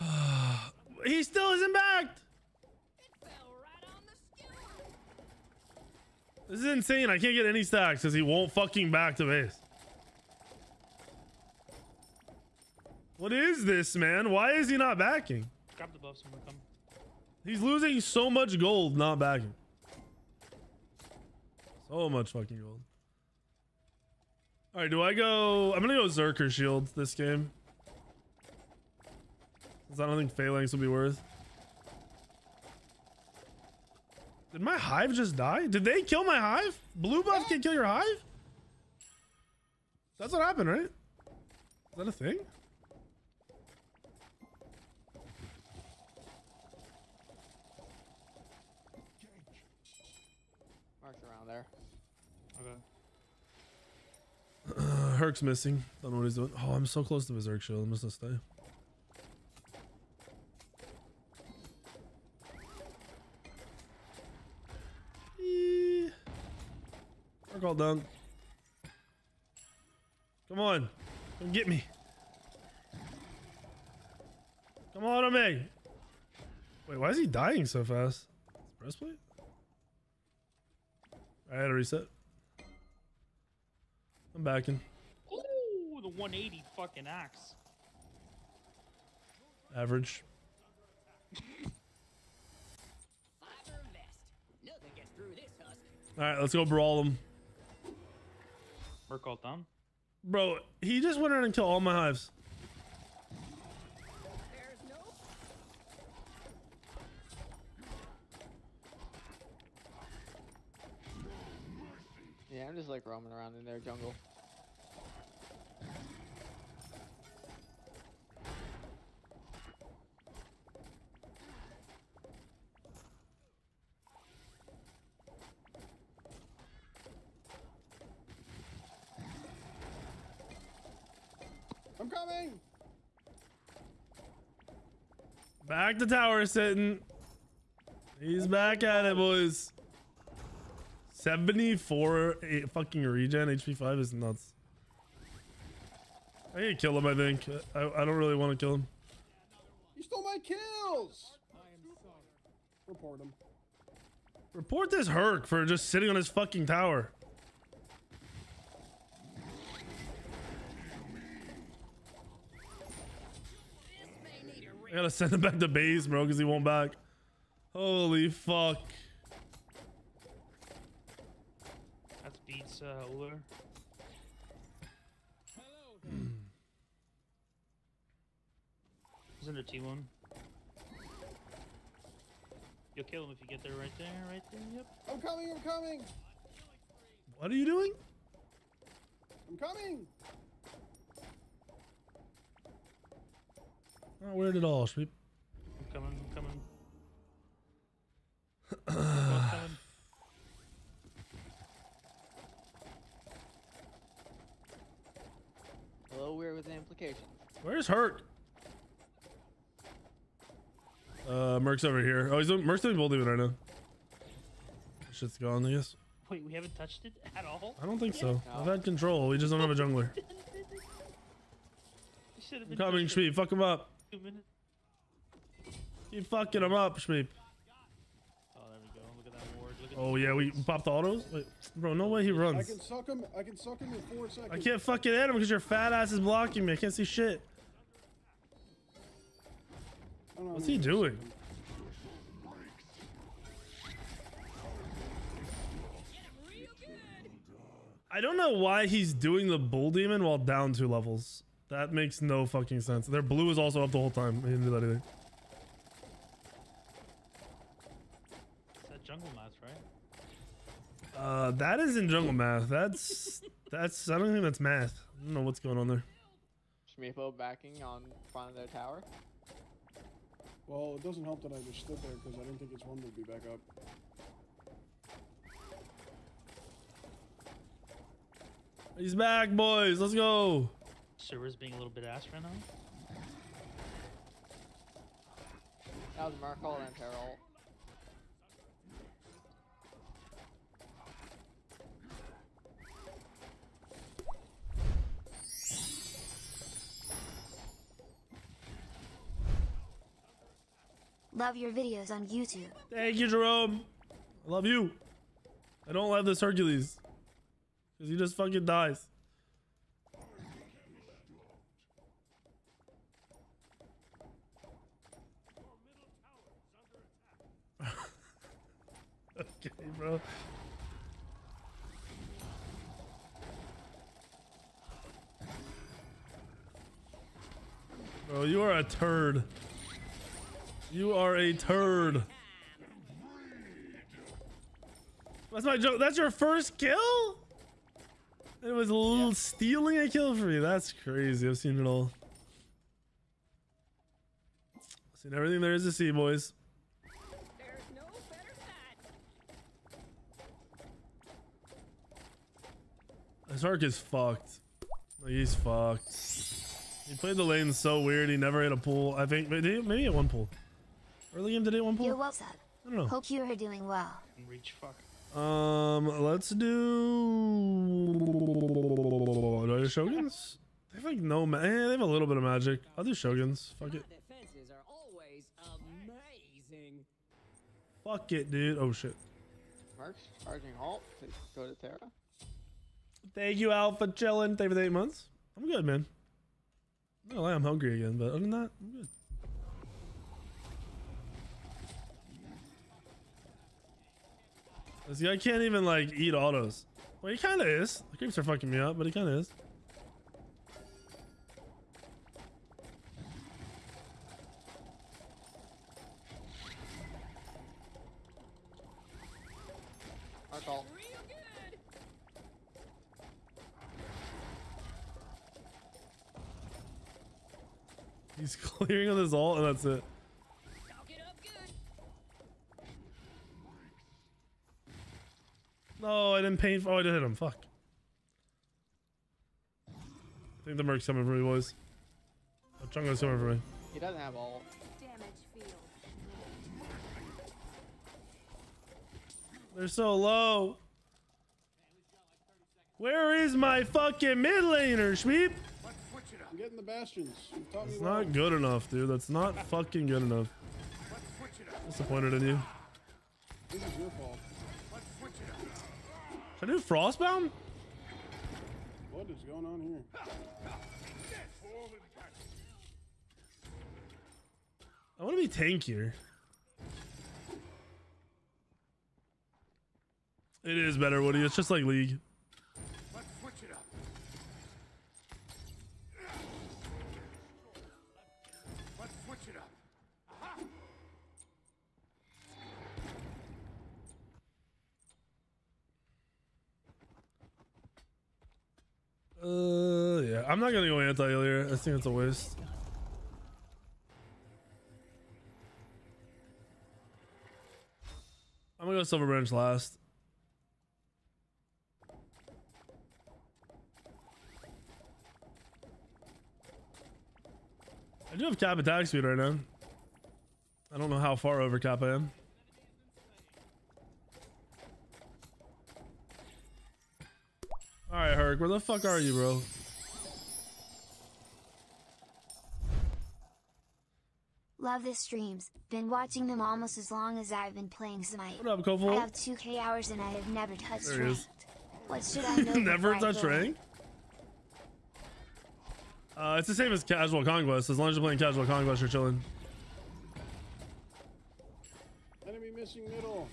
he still isn't backed. This is insane. I can't get any stacks because he won't fucking back to base. What is this, man? Why is he not backing? Grab the buffs when come. He's losing so much gold not backing. So much fucking gold. All right, do I go? I'm gonna go Zerker Shield this game. Cause I don't think phalanx would be worth. Did my hive just die? Did they kill my hive? Blue buff can kill your hive? That's what happened, right? Is that a thing? Mark's around there. Okay. Uh, Herc's missing. Don't know what he's doing. Oh, I'm so close to Herc shield. I must have stay. Eee. Herc all done. Come on. Come get me. Come on, Omeg. Wait, why is he dying so fast? Breastplate? I had to reset. I'm backing. Ooh, the 180 fucking axe. Average. All right, let's go brawl him. Merc all down. Bro, he just went around and killed all my hives. Yeah, I'm just like roaming around in their jungle. Coming. Back to tower sitting. He's back at it, boys. 74 eh, fucking regen HP 5 is nuts. I to kill him, I think. I, I don't really want to kill him. You stole my kills. Report him. Report this Herc for just sitting on his fucking tower. I gotta send him back to base, bro, because he won't back. Holy fuck. That's beats uh, Ullr. He's under T1. You'll kill him if you get there right there, right there, yep. I'm coming. I'm coming. What are you doing? I'm coming. Not weird at all, Sweep. I'm coming, I'm coming. Both coming. A weird with the implications. Where's Hurt? Uh, Merc's over here. Oh, he's doing, Merc's doing Bull Demon right now. Shit's gone, I guess. Wait, we haven't touched it at all? I don't think so. I've had control. We just don't have a jungler. We should have I'm been coming, touched it Shmeep. Fuck him up. Two minutes. Keep fucking him up, Shmeep. Oh, there we go. Look at that ward. Look at Oh, yeah, we popped the autos? Wait, bro, no way he runs. I runs. can suck him. I can suck him in four seconds. I can't fucking hit him because your fat ass is blocking me. I can't see shit. I don't know What's he doing? I don't know why he's doing the Bull Demon while down two levels. That makes no fucking sense. Their blue is also up the whole time. He didn't do that either. It's that jungle math, right? Uh, that is in jungle math. That's that's. I don't think that's math. I don't know what's going on there. Shmeepo backing on front of their tower. Well, it doesn't help that I just stood there because I didn't think its one would be back up. He's back, boys. Let's go. Server's being a little bit ass right now. That was Merkel and Terrell. Love your videos on YouTube. Thank you, Jerome. I love you. I don't love this Hercules. Because he just fucking dies. Okay, bro. Bro, you are a turd. You are a turd. That's my joke. That's your first kill? It was a little stealing a kill for you. That's crazy. I've seen it all. Seen everything there is to see, boys. There's no better side. This arc is fucked. Like, he's fucked. He played the lane so weird. He never hit a pull. I think maybe maybe hit one pull. Early game did he hit one Yo, pull? what's up? I don't know. Hope you are doing well. Reach fuck. Um, let's do. Do I do Shoguns? They have like no. Ma- eh, they have a little bit of magic. I'll do Shoguns. Fuck it. are always amazing. Fuck it, dude. Oh shit. Mercs charging halt go to Terra. Thank you, Alpha chillin'. Thank you for the eight months. I'm good, man. No, I'm hungry again, but other than that, I'm good. This guy can't even like eat autos. Well, he kind of is. The creeps are fucking me up, but he kind of is. clearing on his ult, and that's it. No, I didn't paint. Oh, I did hit him. Fuck. I think the Merc's coming for me, boys. Oh, Chunga's coming for me. He doesn't have all. They're so low. Where is my fucking mid laner, Sweep? I'm getting the bastions. You taught me well. not good enough, dude. That's not fucking good enough. Disappointed in you. This is your fault. Should I do Frostbound? What is going on here? I want to be tankier. It is better, Woody. It's just like League. Uh, yeah. I'm not gonna go anti-Illyria. I think it's a waste. I'm gonna go Silver Branch last. I do have cap attack speed right now. I don't know how far over cap I am. Alright, Herc, where the fuck are you, bro? Love the streams. Been watching them almost as long as I've been playing Smite. What up, Koful? I have 2k hours and I have never touched There he is. ranked. What should I know? Never before I touch go? Uh, it's the same as casual conquest. As long as you're playing casual conquest, you're chilling. Enemy missing middle.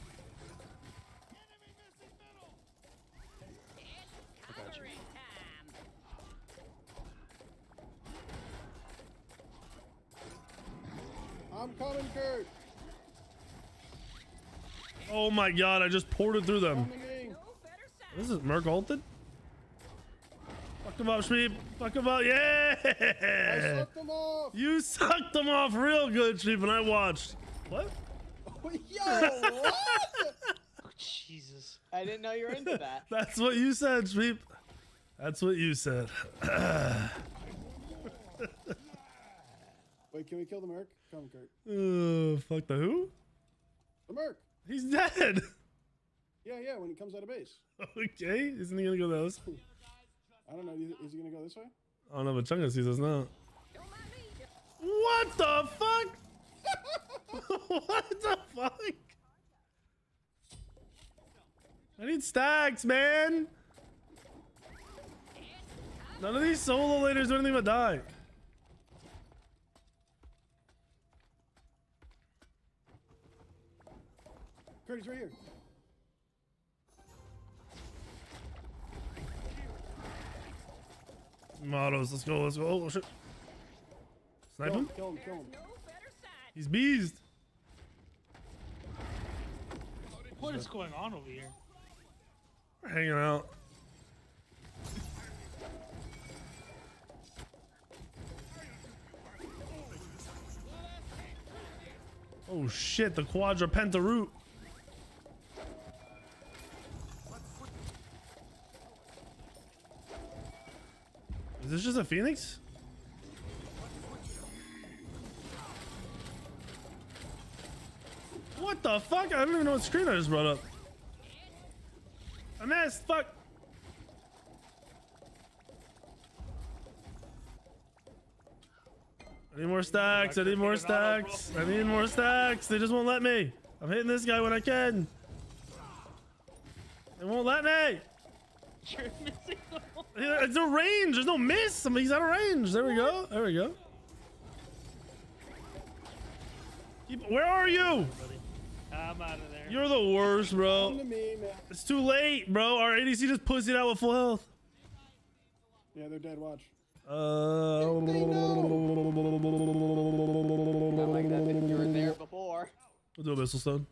I'm coming, Kurt. Oh my god, I just ported through them. Coming. This is Merc ulted? Fuck him up, Sweep. Fuck him up. I Yeah! sucked them off. You sucked them off real good, Sweep, and I watched. What? Oh, yo, what? Oh, Jesus. I didn't know you were into that. That's what you said, Sweep. That's what you said. Wait, can we kill the Merc? Come, Kurt. Uh, fuck the who? The Merc. He's dead. Yeah, yeah, when he comes out of base. okay, isn't he gonna go those? I don't know. Is is he gonna go this way? I don't know, but Chunga sees us now. What the fuck? what the fuck? I need stacks, man. None of these solo laners do anything but die. Curtis, right here. Let's go, let's go. Oh, shit. Snipe kill him, him? Kill him, kill him. He's beezed. What is going on over here? We're hanging out. Oh shit, the quadra root. This just a phoenix? What the fuck? I don't even know what screen I just brought up. I missed. Fuck. I need more stacks. I need more stacks. I need more stacks. They just won't let me. I'm hitting this guy when I can. They won't let me. You're missing the whole. Yeah, It's a range. There's no miss. I mean, he's out of range. There we go. There we go. Keep, where are you? I'm out of there. You're the worst, bro. to me, man. It's too late, bro. Our ADC just pussied out with full health. Yeah, they're dead. Watch. Uh, Not like that, but you were there before. We'll do abyssal stone.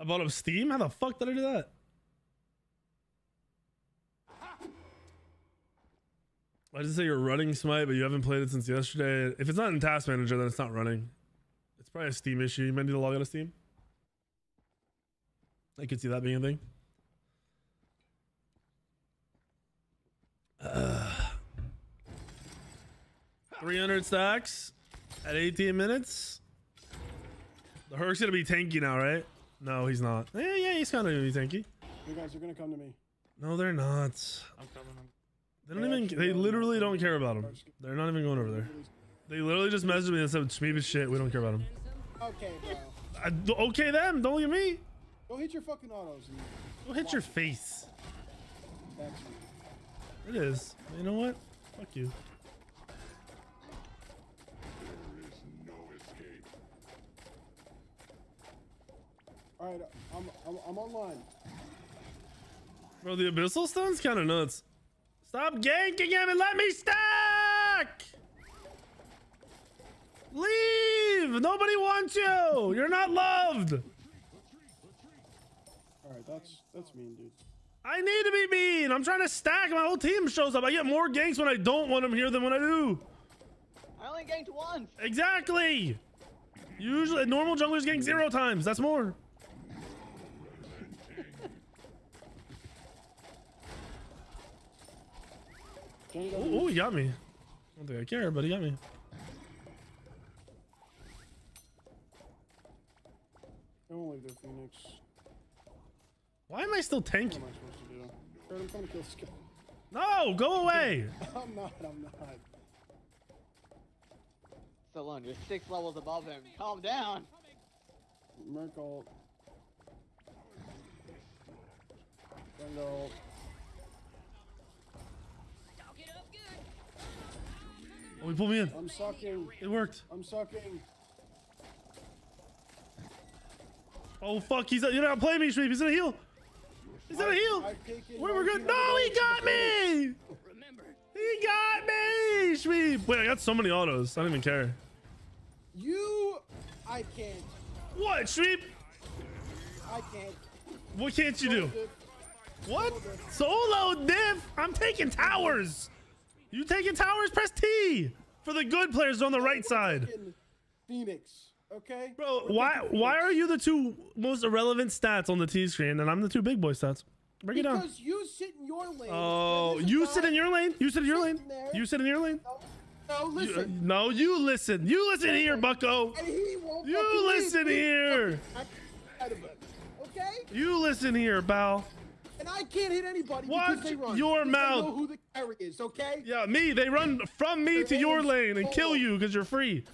I bought up Steam? How the fuck did I do that? I just say you're running Smite, but you haven't played it since yesterday. If it's not in Task Manager, then it's not running. It's probably a Steam issue. You might need to log out of Steam. I could see that being a thing. Uh, 300 stacks at 18 minutes. The Herc's gonna be tanky now, right? No, he's not. Yeah, yeah, he's kind of gonna be tanky. You guys are gonna come to me. No, they're not. I'm coming. I'm... They don't even. They literally don't care about him. They're not even going over there. They literally just messaged me and said, "Schmeeb shit. We don't care about him." Okay, bro. I, okay, them. Don't look at me. Go hit your fucking autos. Go hit your face. It is. You know what? Fuck you. All right, I'm I'm, I'm online. Bro, the abyssal stone's kind of nuts. Stop ganking him and let me stack. Leave. Nobody wants you. You're not loved. All right, that's that's mean, dude. I need to be mean. I'm trying to stack. My whole team shows up. I get more ganks when I don't want them here than when I do. I only ganked once. Exactly. Usually, normal junglers gank zero times. That's more. Oh, doesn't- he got me. I don't think I care, but he got me. Don't leave their Phoenix. Why am I still tanking? What tanking? am I supposed to do? Alright, I'm trying to kill this guy. No, go away. I'm not. I'm not. Stallone, you're six levels above him. Calm down. Merkel. Jungle. Talk it up good. Oh, he pulled me in. I'm sucking. It worked. I'm sucking. Oh fuck, he's you're not playing me, Shmeep. He's gonna heal. He's gonna heal. I've Wait, we're good. No, he got me. Remember, He got me, Shmeep. Wait, I got so many autos. I don't even care. You. I can't. What, Shmeep? I can't. What can't you do? What? Solo diff? I'm taking towers. You taking towers? Press T for the good players on the right side. Phoenix. Okay. Bro, We're why why are you the two most irrelevant stats on the T screen and I'm the two big boy stats? Break it down. Because you sit in your lane. Oh, and there's a you sit in your lane. You sit in your lane. there. You sit in your lane. No, You- uh, listen. no, you listen. You listen here, Bucko. and he won't You listen here. fucking out of it, Okay? You listen here, Bal. And I can't hit anybody Watch because they run. your Because I mouth. know who the carry is, okay? Yeah, me. They run from me to your lane and kill you because you're free.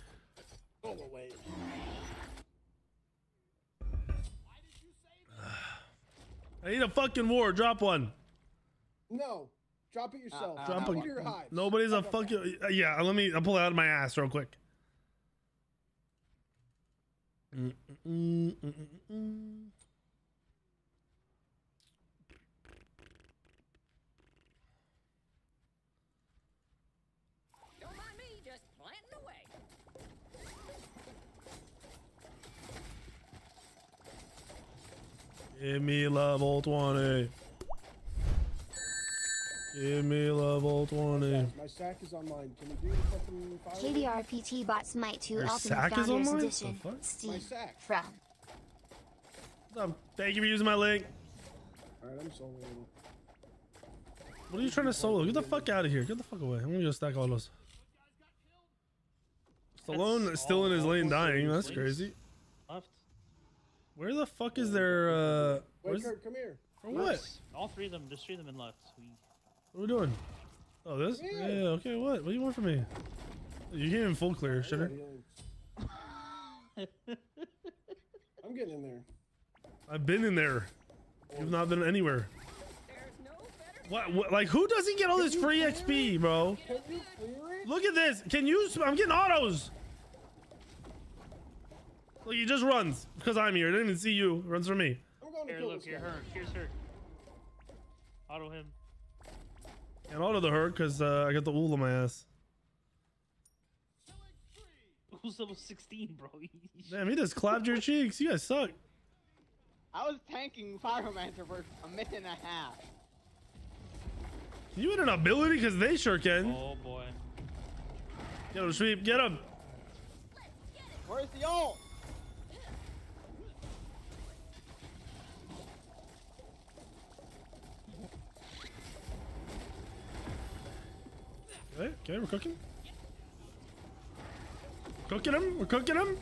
Go away. I need a fucking war. Drop one. No. Drop it yourself. Uh, Drop Drop it your hives. Nobody's a How about fucking. uh, Yeah, let me. I'll pull it out of my ass real quick. Mm, mm, mm, mm, mm. don't mind me just planting away. Give me level 20. Give me level 20. My sack is online. Can we do the fucking fire? KDRPT bot Smite 2 Your Ultimate sack is Founders online? Edition. The fuck? Steve My sack. from. What's up? Thank you for using my link. Alright, I'm soloing. What are you trying to solo? Get the fuck out of here. Get the fuck away. I'm gonna go stack all those. Stallone is still in his lane dying. That's crazy. Left. Where the fuck is their uh Wait, Kurt, come here. for what? All three of them. Just three of them in left. We What are we doing? Oh this? Come Yeah, okay, what? What do you want from me? You can't even full clear, I shitter. got. I'm getting in there. I've been in there. You've not been anywhere. There's no better What, what like who doesn't get all this free XP, bro? Can you clear it? Look at this. Can you I'm getting autos. Look, he just runs because I'm here. I didn't even see you. Runs for me. I'm going to here. kill Look this here. guy. Her. Here's her. Auto him. And auto the hurt because uh, I got the wool on my ass. Who's level 16, bro? Damn, he just clapped your cheeks. You guys suck. I was tanking Pyromancer for a minute and a half. You had an ability because they sure can. oh boy. Get him, sweep. Get him. Where's the ult? Okay, okay, we're cooking. Cooking him. We're cooking him.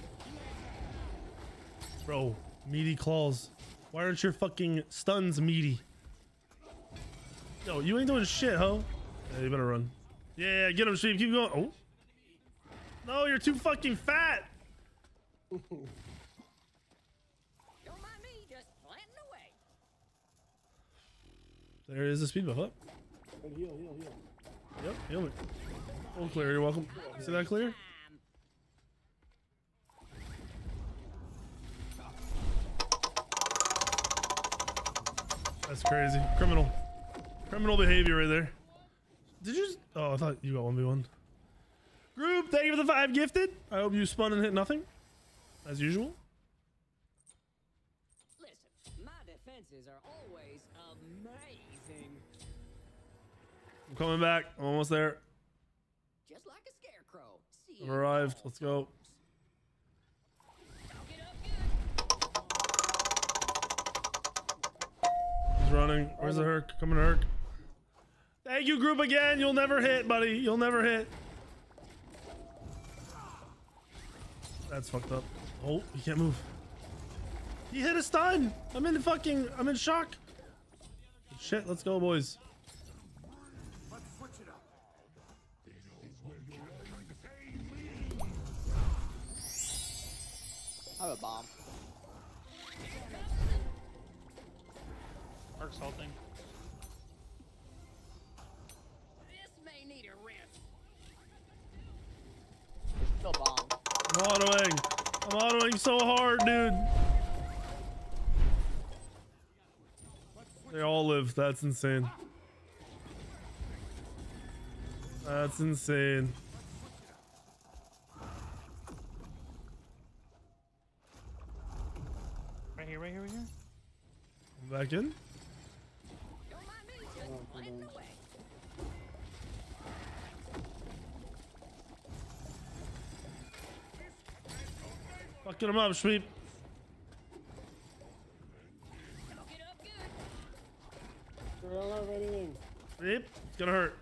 Bro, meaty claws. Why aren't your fucking stuns meaty? Yo, you ain't doing shit, ho. Yeah, you better run. Yeah, get him, Sweep. Keep going. Oh. No, you're too fucking fat. Don't mind me, just planting away. There is a speed buff up. Heal, heal, heal. Yep, heal me. Oh, clear. You're welcome. Is that clear? That's crazy. Criminal. Criminal behavior right there. Did you? Oh, I thought you got 1v1. Group, thank you for the five gifted. I hope you spun and hit nothing. As usual. listen, my defenses are always I'm coming back. I'm almost there. Just like a scarecrow. See I've arrived. Let's go. Talk it up good. He's running. Where's the Herc? Coming Herc. Thank you, group again. You'll never hit, buddy. You'll never hit. That's fucked up. Oh, he can't move. He hit a stun. I'm in fucking. I'm in shock. Shit, let's go, boys. I have a bomb. Arc salting. This may need a rinse. It's still bomb. I'm autoing. I'm autoing so hard, dude. They all live. That's insane. That's insane. Right here, right here, right here. I'm back in. Don't mind me, just planting away. Fucking him up, sweep. Talk it up good. I don't have anything. Sweep. It's gonna hurt.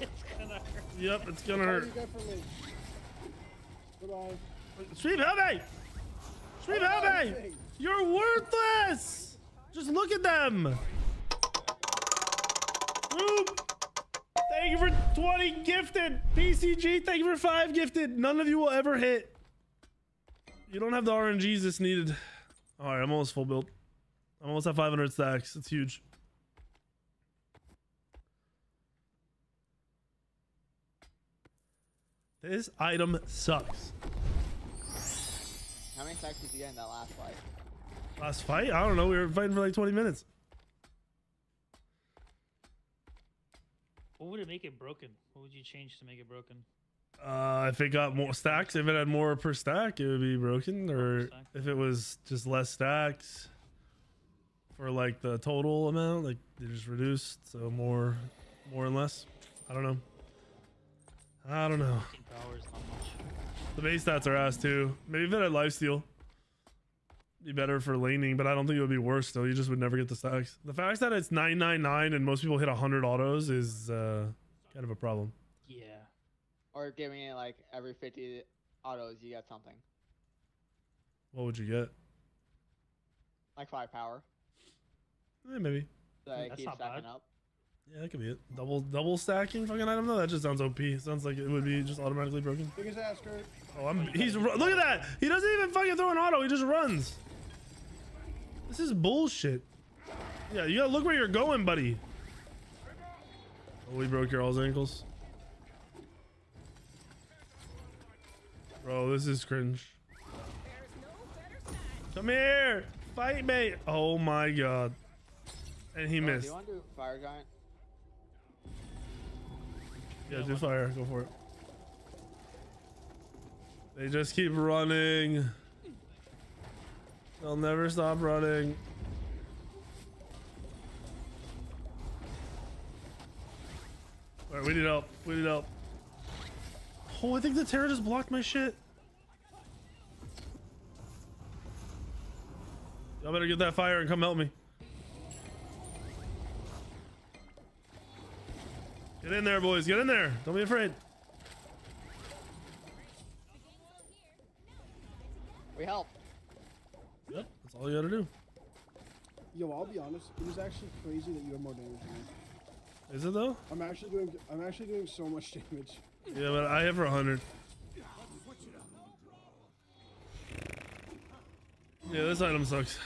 It's gonna hurt. Yep, it's gonna hurt. you got for me? Goodbye. Sweep, help me! Sweep, help me! You're worthless! Just look at them! Group! Thank you for 20 gifted! PCG, thank you for 5 gifted! None of you will ever hit. You don't have the RNGs that's needed. Alright, I'm almost full build. I'm almost at 500 stacks. It's huge. This item sucks. How many stacks did you get in that last fight? Last fight? I don't know. We were fighting for like 20 minutes. What would it make it broken? What would you change to make it broken? Uh, if it got more stacks, if it had more per stack, it would be broken. Or if it was just less stacks for like the total amount, like they just reduced, so more, more and less. I don't know. I don't know. 15 power is not much. The base stats are ass too. Maybe if it had lifesteal, be better for laning, but I don't think it would be worse. though. you just would never get the stacks. The fact that it's 999 and most people hit 100 autos is uh, kind of a problem. Yeah. Or giving it like every 50 autos, you get something. What would you get? Like 5 power. Eh, maybe. So it that's keeps not stacking bad. up. Yeah, that could be it. Double double stacking fucking item though. That just sounds OP. Sounds like it would be just automatically broken. Biggest ass Kurt. Oh, I'm. He's. Look at that. He doesn't even fucking throw an auto. He just runs. This is bullshit. Yeah, you gotta look where you're going, buddy. Oh, we broke your all's ankles. Bro, this is cringe. Come here, fight me. Oh my god. And he Bro, Do missed. you want to do Fire Giant? Yeah, do fire. Go for it. They just keep running. They'll never stop running. Alright, we need help. We need help. Oh, I think the Terra just blocked my shit. Y'all better get that fire and come help me. Get in there, boys. Get in there. Don't be afraid. We help. All you gotta do. Yo, I'll be honest. It is actually crazy that you have more damage than me. Is it though? I'm actually doing. I'm actually doing so much damage. Yeah, but I have for 100. Yeah, this item sucks.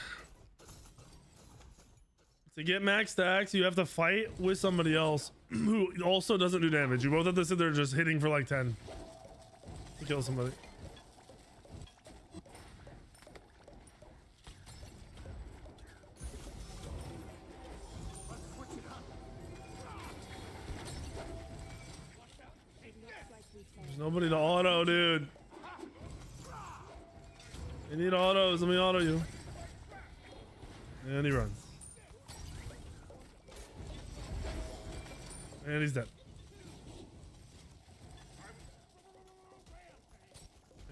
To get max stacks, you have to fight with somebody else who also doesn't do damage. You both have to sit there just hitting for like 10 to kill somebody. There's nobody to auto, dude. You need autos. Let me auto you. And he runs. And he's dead.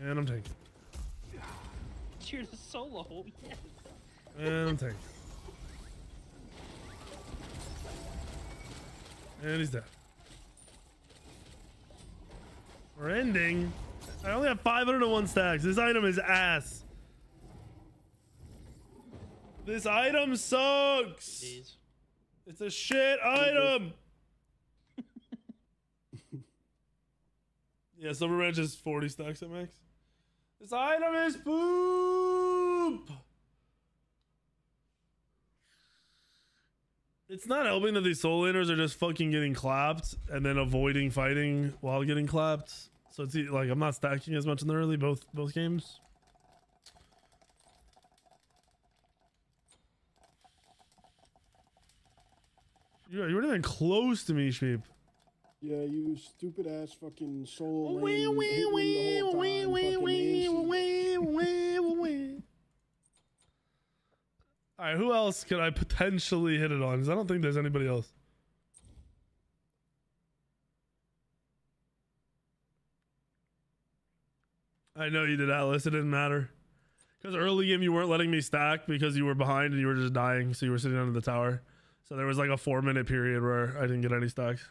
And I'm tanking. You're the solo. Yes. And I'm tanking. And he's dead. We're ending. I only have 501 stacks. This item is ass. This item sucks. Jeez. It's a shit item. yeah, Silver Branch is 40 stacks at max. This item is poop. It's not helping that these soul laners are just fucking getting clapped and then avoiding fighting while getting clapped. So it's like I'm not stacking as much in the early both both games. Yeah, you weren't even close to me, Sheep. Yeah, you stupid ass fucking soul Wee, lane. wee, hit wee, wee, wee, wee, wee, wee, wee. All right, who else could I potentially hit it on? Because I don't think there's anybody else. I know you did Atlas. It didn't matter. Because early game you weren't letting me stack because you were behind and you were just dying, so you were sitting under the tower. So there was like a four minute period where I didn't get any stacks,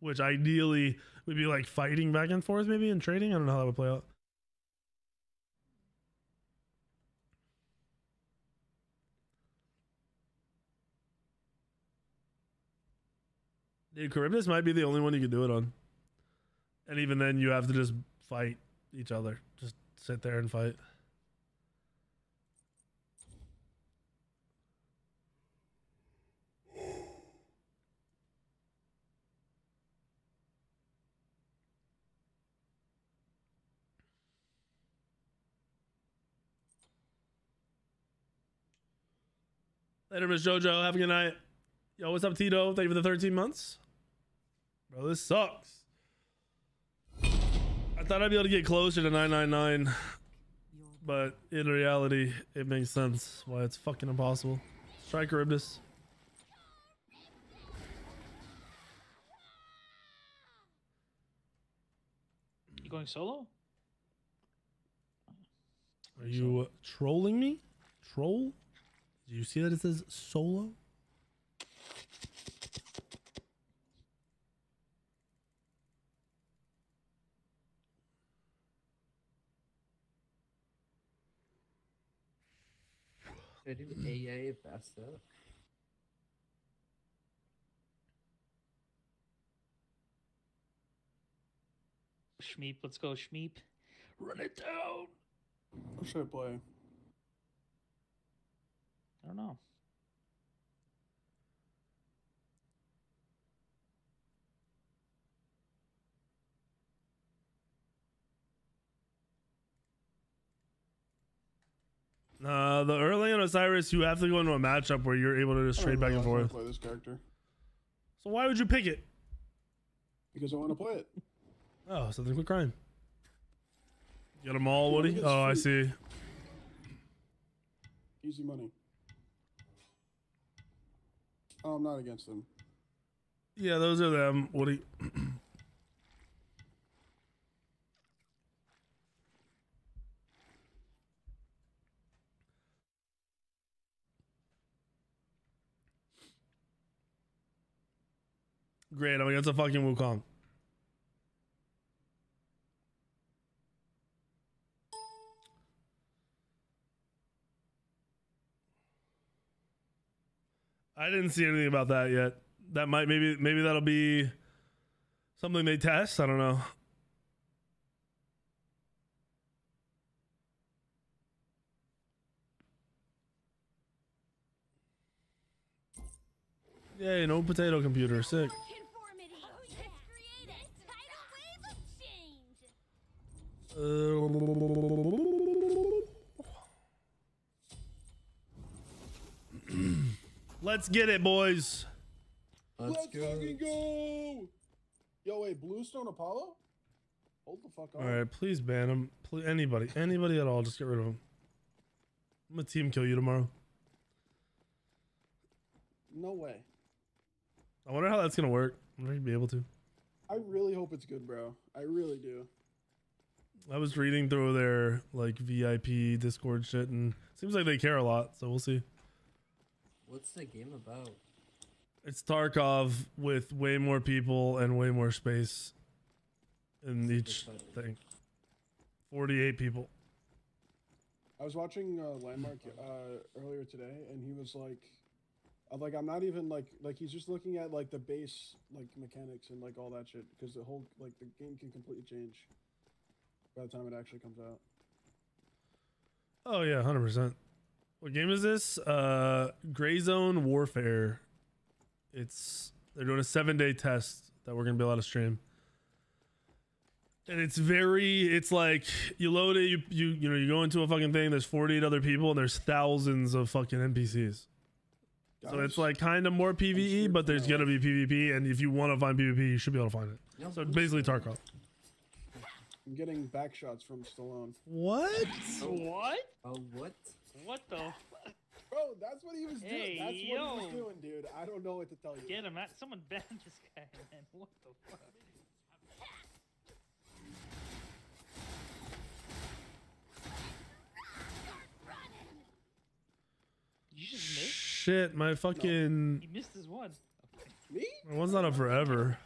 which ideally would be like fighting back and forth, maybe and trading. I don't know how that would play out. Dude, Charybdis might be the only one you can do it on. And even then, you have to just fight each other. Just sit there and fight. Later, Miss JoJo. Have a good night. Yo, what's up, Tito? Thank you for the 13 months. Bro, this sucks. I thought I'd be able to get closer to 999, but in reality, it makes sense why it's fucking impossible. Strike Charybdis. You going solo? Are you uh, trolling me? Troll? Do you see that it says solo? Should I do AA if that's up? Schmeep, let's go, Schmeep. Run it down. What should I play? I don't know. Uh, the early on Osiris, you have to go into a matchup where you're able to just trade back and forth. Play this character So why would you pick it? because I want to play it. Oh, something quit crying. Get them all, Woody? Oh, I see. Easy money. Oh, I'm not against them. Yeah, those are them, Woody. Great, I'm against a fucking Wukong. I didn't see anything about that yet. That might maybe maybe that'll be something they test. I don't know. Yay, no potato computer. Sick. Let's get it, boys. Let's, fucking go! Yo, wait, Bluestone Apollo? Hold the fuck on. All right, please ban him. Please, anybody, anybody at all, just get rid of him. I'm gonna team kill you tomorrow. No way. I wonder how that's gonna work. I'm gonna be able to. I really hope it's good, bro. I really do. I was reading through their like VIP Discord shit, and seems like they care a lot. So we'll see. What's the game about? It's Tarkov with way more people and way more space in each thing. Forty-eight people. I was watching uh, Landmark uh, earlier today, and he was like, I'm like I'm not even like like he's just looking at like the base like mechanics and like all that shit because the whole like the game can completely change by the time it actually comes out. Oh yeah, hundred percent. What game is this? Uh, Gray Zone Warfare. It's they're doing a seven day test that we're gonna be able to stream. And it's very, it's like you load it, you you you know you go into a fucking thing. There's 48 other people, and there's thousands of fucking NPCs. So it's like kind of more PVE, but there's gonna be PvP, and if you want to find PvP, you should be able to find it. So basically Tarkov. I'm getting back shots from Stallone. What? What? Oh, what? What the? Bro, that's what he was doing. Hey, that's what he was doing, dude. I don't know what to tell you. Get him, at someone ban this guy, man. What the fuck? You just missed. Shit, my fucking He missed his one. Me? my one's not up forever.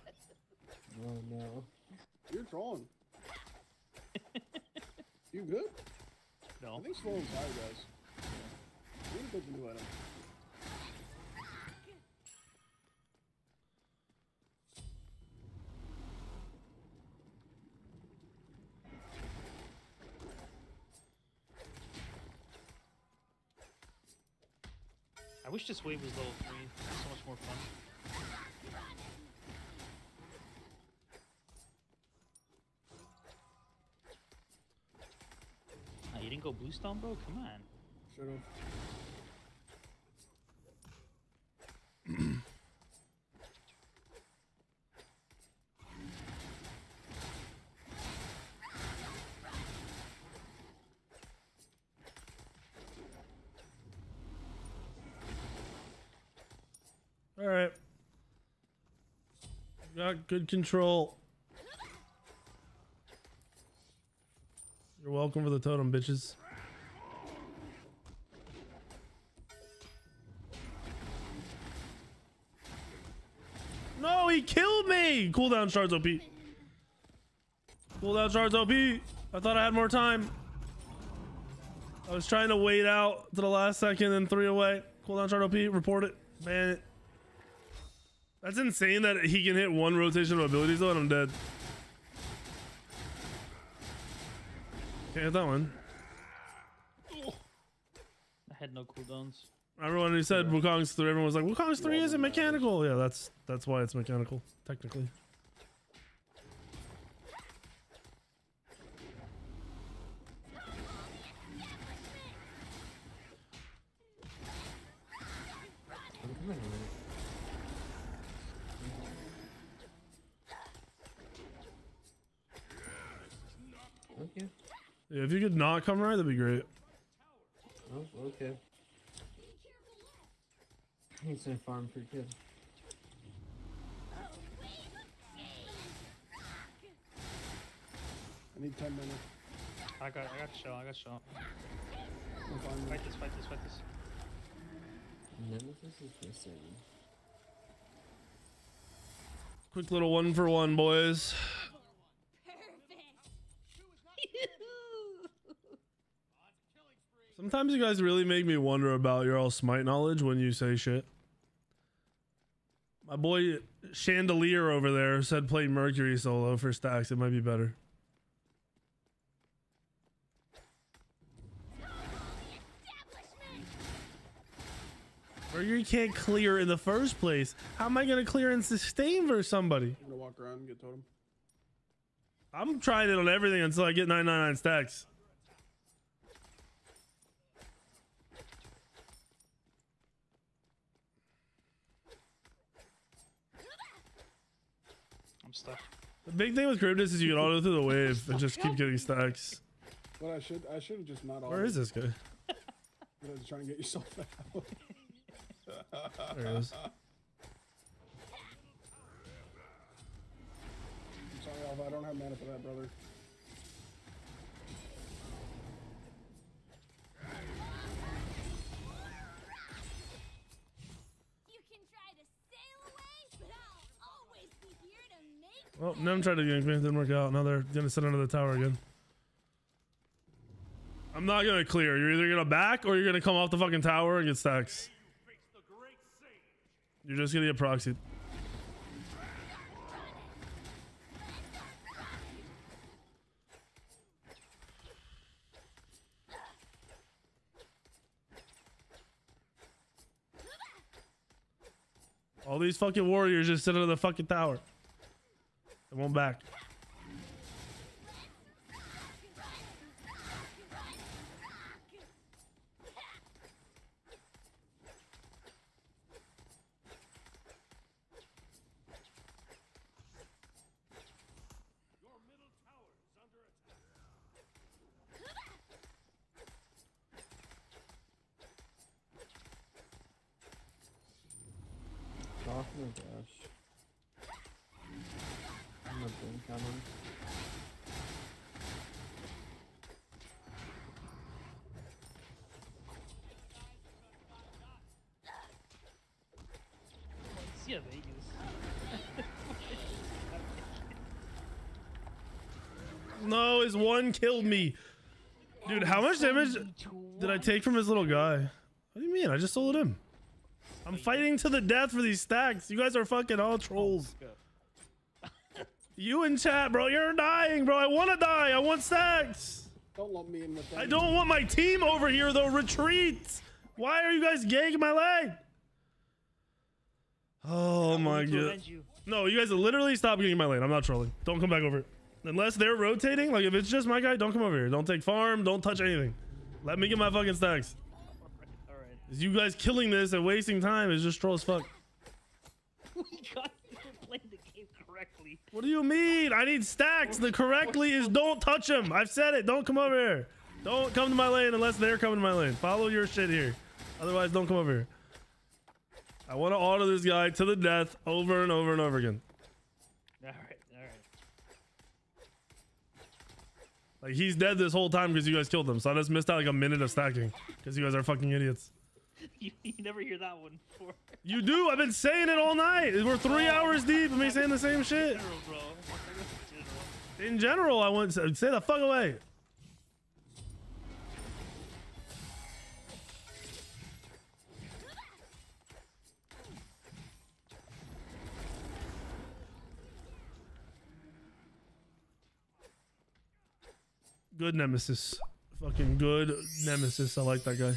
Oh no. You're trolling. You good? No. I think Stallone's high, guys. Need to put the new item. I wish this wave was level three. It's so much more fun. didn't go blue stone, bro? Come on. Shut up. All right. Got good control. Welcome for the totem, bitches. No, he killed me. Cooldown shards OP. Cooldown shards OP. I thought I had more time. I was trying to wait out to the last second and three away. Cooldown shard OP. Report it. Man. That's insane that he can hit one rotation of abilities though and I'm dead. Can't that one. I had no cooldowns. Everyone who said Wukong's three, everyone was like, Wukong's three isn't mechanical. Yeah, that's that's why it's mechanical, technically. I'm coming on. Okay. Yeah, if you could not come right, that'd be great. Oh, okay. He's gonna farm pretty good. I need 10 minutes. I got, I got shot. I got shot. I'm. Fight this, fight this, fight this. Nemesis is missing. Quick little one for one, boys. Sometimes you guys really make me wonder about your all smite knowledge when you say shit. My boy Chandelier over there said play Mercury solo for stacks. It might be better. Mercury can't clear in the first place. How am I gonna clear and sustain for somebody? I'm gonna walk around and get totem. I'm trying it on everything until I get 999 stacks. I'm. The big thing with Cryptus is you can auto through the wave and just keep getting stacks. But I should I should have just not. Where is this guy? But I was trying to get yourself out. There he is. I'm sorry, Alva. I don't have mana for that, brother. Well, Nem tried to gank me. Didn't work out. Now they're gonna sit under the tower again. I'm not gonna clear. You're either gonna back or you're gonna come off the fucking tower and get stacks. You're just gonna get proxied. All these fucking warriors just sit under the fucking tower. They won't back. Off no dash. I'm not blink on him. See ya, Vegas. No, his one killed me. Dude, how much damage did I take from his little guy? What do you mean? I just sold him. I'm fighting to the death for these stacks. You guys are fucking all trolls. You in chat, bro. You're dying, bro. I want to die. I want stacks. Don't lump me in with that. I don't want my team over here, though. Retreat. Why are you guys ganking my leg? Oh my god. you. No, you guys literally stop getting my lane. I'm not trolling. Don't come back over. Unless they're rotating, like if it's just my guy, don't come over here. Don't take farm. Don't touch anything. Let me get my fucking stacks. All right. You guys killing this and wasting time is just troll as fuck. We got you playing the game correctly. What do you mean? I need stacks. The correctly is don't touch them. I've said it. Don't come over here. Don't come to my lane unless they're coming to my lane. Follow your shit here. Otherwise, don't come over here. I want to auto this guy to the death over and over and over again. All right, all right. Like he's dead this whole time because you guys killed him. So I just missed out like a minute of stacking because you guys are fucking idiots. You, you never hear that one before. You do. I've been saying it all night. We're three oh. hours deep of me saying the same shit. General, bro. In general, I want to say the fuck away. Good nemesis. Fucking good nemesis. I like that guy.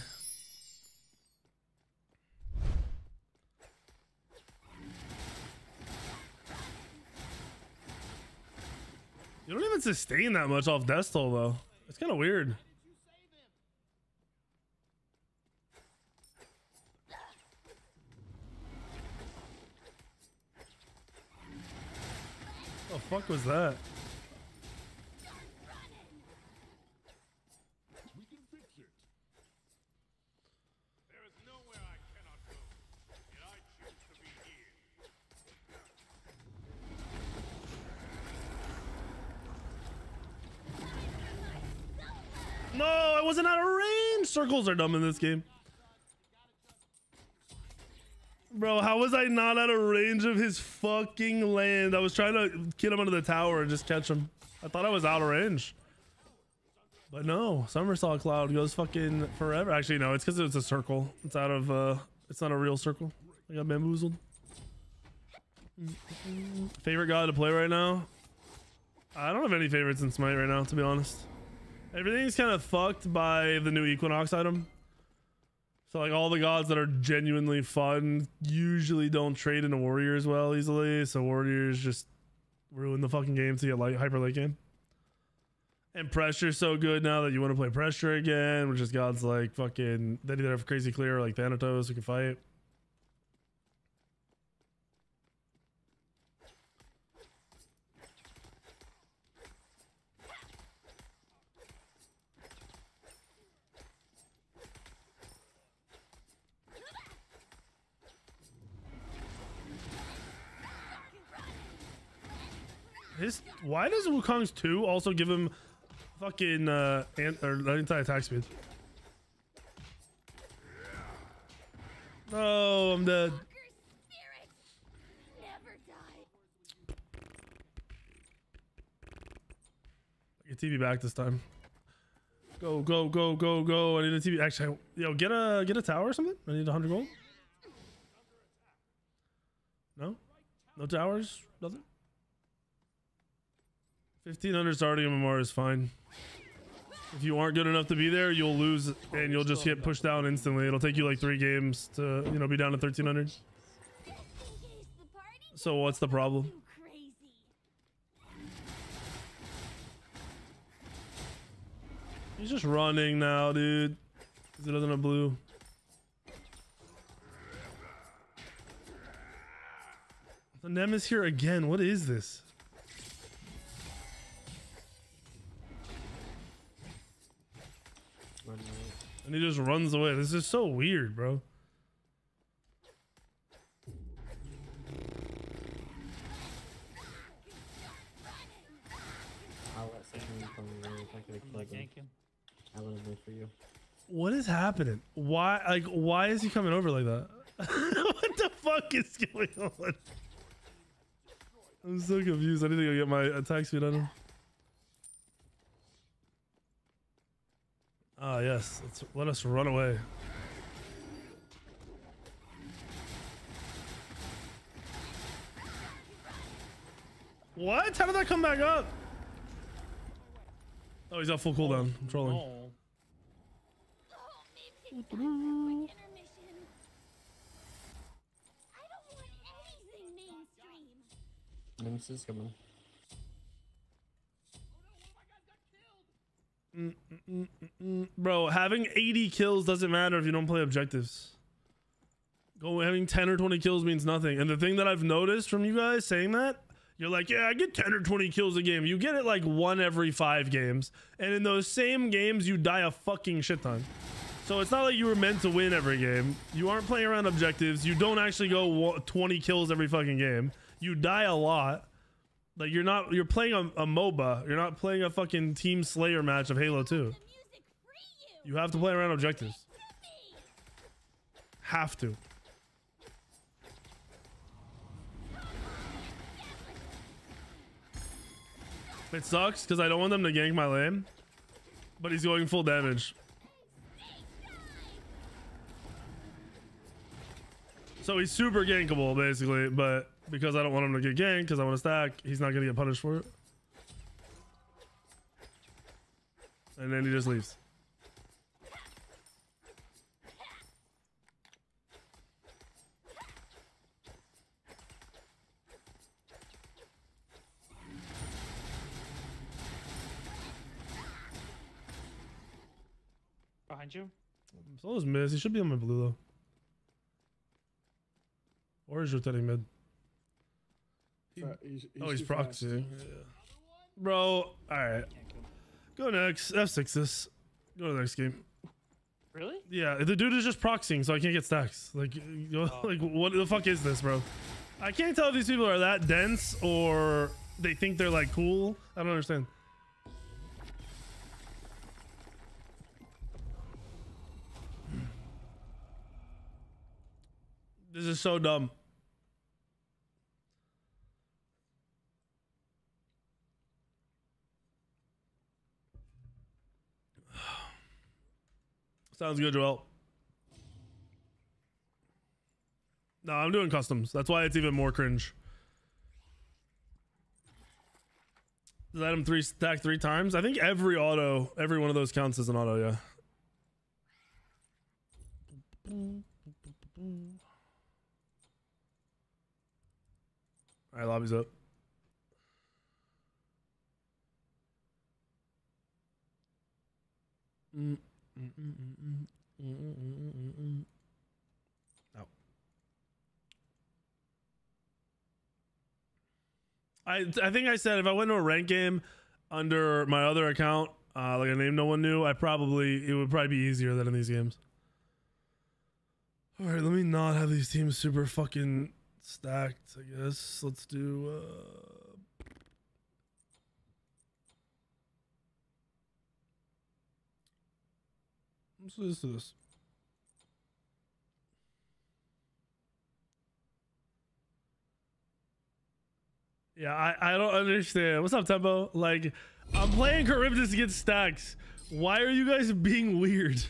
You don't even sustain that much off Death Toll though. It's kind of weird. What The fuck was that? We can fix it. There is nowhere I cannot go, yet I choose to be here. No, I wasn't out of range. Circles are dumb in this game. Bro, how was I not out of range of his fucking land? I was trying to get him under the tower and just catch him. I thought I was out of range. But no, Somersault Cloud goes fucking forever. Actually, no, it's because it's a circle. It's out of, uh, it's not a real circle. I got bamboozled. Favorite god to play right now? I don't have any favorites in Smite right now, to be honest. Everything's kind of fucked by the new Equinox item. So like all the gods that are genuinely fun usually don't trade into warriors well easily. So warriors just ruin the fucking game to get like hyper late game. And pressure's so good now that you want to play pressure again, which is gods like fucking they either have crazy clear or like Thanatos who can fight. His why does Wukong's two also give him fucking uh ant or anti attack speed? Oh, I'm dead. Get TV back this time. Go go go go go! I need a TV. Actually, yo, get a get a tower or something. I need a hundred gold. No, no towers. Nothing. Fifteen hundred starting MMR is fine. If you aren't good enough to be there, you'll lose and you'll just get pushed down instantly. It'll take you like three games to you know be down to thirteen hundred. Just in case the party So what's the problem? He's just running now, dude. 'Cause he doesn't have blue. The Nem is here again. What is this? And he just runs away. This is so weird, bro. I'll let someone come in. If I could have I'm killed like him, yanking. I would have wait for you. What is happening? Why like why is he coming over like that? what the fuck is going on? I'm so confused. I need to go get my attack speed on him. Ah yes, let's let us run away. What? How did that come back up? Oh, he's got full cooldown. I'm trolling. No. Oh, maybe we can have a quick intermission. I don't want anything mainstream. Nemesis coming. Mm, mm, mm. Bro, having 80 kills doesn't matter if you don't play objectives. Go having 10 or 20 kills means nothing. And the thing that I've noticed from you guys saying that, you're like, yeah, I get 10 or 20 kills a game. You get it like one every five games. And in those same games, you die a fucking shit ton. So it's not like you were meant to win every game. You aren't playing around objectives. You don't actually go 20 kills every fucking game. You die a lot. Like you're not you're playing a, a MOBA. You're not playing a fucking team slayer match of Halo 2. You have to play around objectives. Have to. It sucks because I don't want them to gank my lane. But he's going full damage. So he's super gankable, basically, but because I don't want him to get ganked, because I want to stack, he's not going to get punished for it. And then he just leaves. Behind you. So is Miz. He should be on my blue, though. Or is rotating mid? Fa- he's- oh, he's too proxying. Yeah. Bro, alright. Go next. F6 this. Go to the next game. Really? Yeah, the dude is just proxying, so I can't get stacks. Like, you know, oh. like what the fuck is this, bro? I can't tell if these people are that dense or they think they're like cool. I don't understand. This is so dumb. Sounds good, Joel. No, I'm doing customs. That's why it's even more cringe. Does item three stack three times? I think every auto, every one of those counts as an auto, yeah. Alright, lobby's up. Mm, Oh. I I think I said if I went to a rank game under my other account, uh, like a name no one knew, I probably it would probably be easier than in these games. All right, let me not have these teams super fucking stacked. I guess let's do. Uh... let's do this. to this. Yeah, I, I don't understand. What's up, Tempo? Like, I'm playing Charybdis to get stacks. Why are you guys being weird?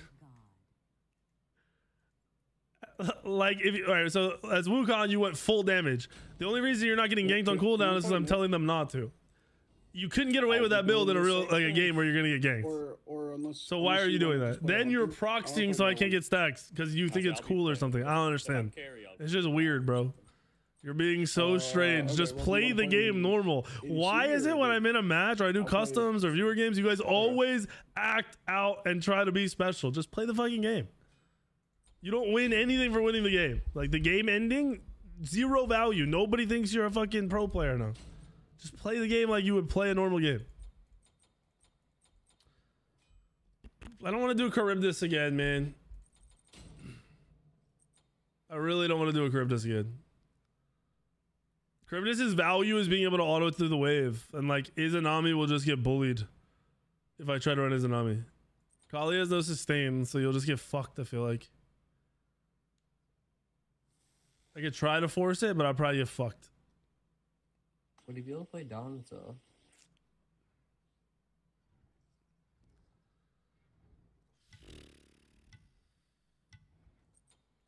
like, if you, all right, so as Wukong, you went full damage. The only reason you're not getting ganked on cooldown is because I'm telling them not to. You couldn't get away with that build in a real like a game where you're gonna get ganked. Or, or unless. So why unless are you doing that? Then you're proxying so I can't get stacks because you think it's cool or something. I don't understand. It's just weird, bro. You're being so strange. okay, Just play the game normal. Why is it when I'm in a match or I do customs or viewer games, you guys always act out and try to be special? Just play the fucking game. You don't win anything for winning the game. Like the game ending, zero value. Nobody thinks you're a fucking pro player now. Just play the game like you would play a normal game. I don't want to do Charybdis again, man. I really don't want to do a Charybdis again. Charybdis' value is being able to auto through the wave, and like Izanami will just get bullied if I try to run Izanami. Kali has no sustain, so you'll just get fucked. I feel like I could try to force it, but I'll probably get fucked. Would he be able to play Dom though?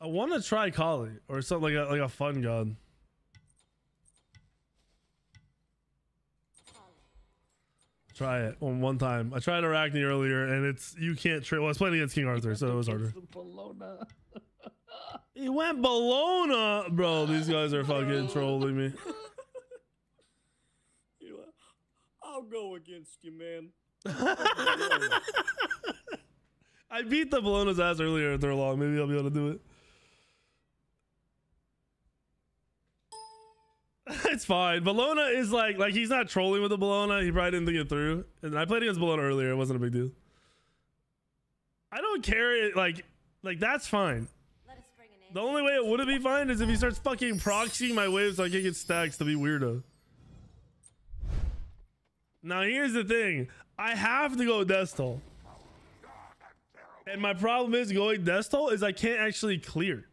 I want to try Kali or something like a, like a fun gun. Try it one one time. I tried Arachne earlier, and it's you can't trade. Well, I was playing against King Arthur, so it was harder. Bellona. He went Bellona, bro. These guys are fucking trolling me. You know, I'll go against you, man. I beat the Bellona's ass earlier at their long. Maybe I'll be able to do it. it's fine. Bellona is like like he's not trolling with the Bellona. He probably didn't think it through. And I played against Bellona earlier. It wasn't a big deal. I don't care. it like like that's fine. The only way it wouldn't be fine is if he starts fucking proxying my waves so I can get stacks to be weirdo. Now here's the thing. I have to go Death's Toll. And my problem is going Death's Toll is I can't actually clear.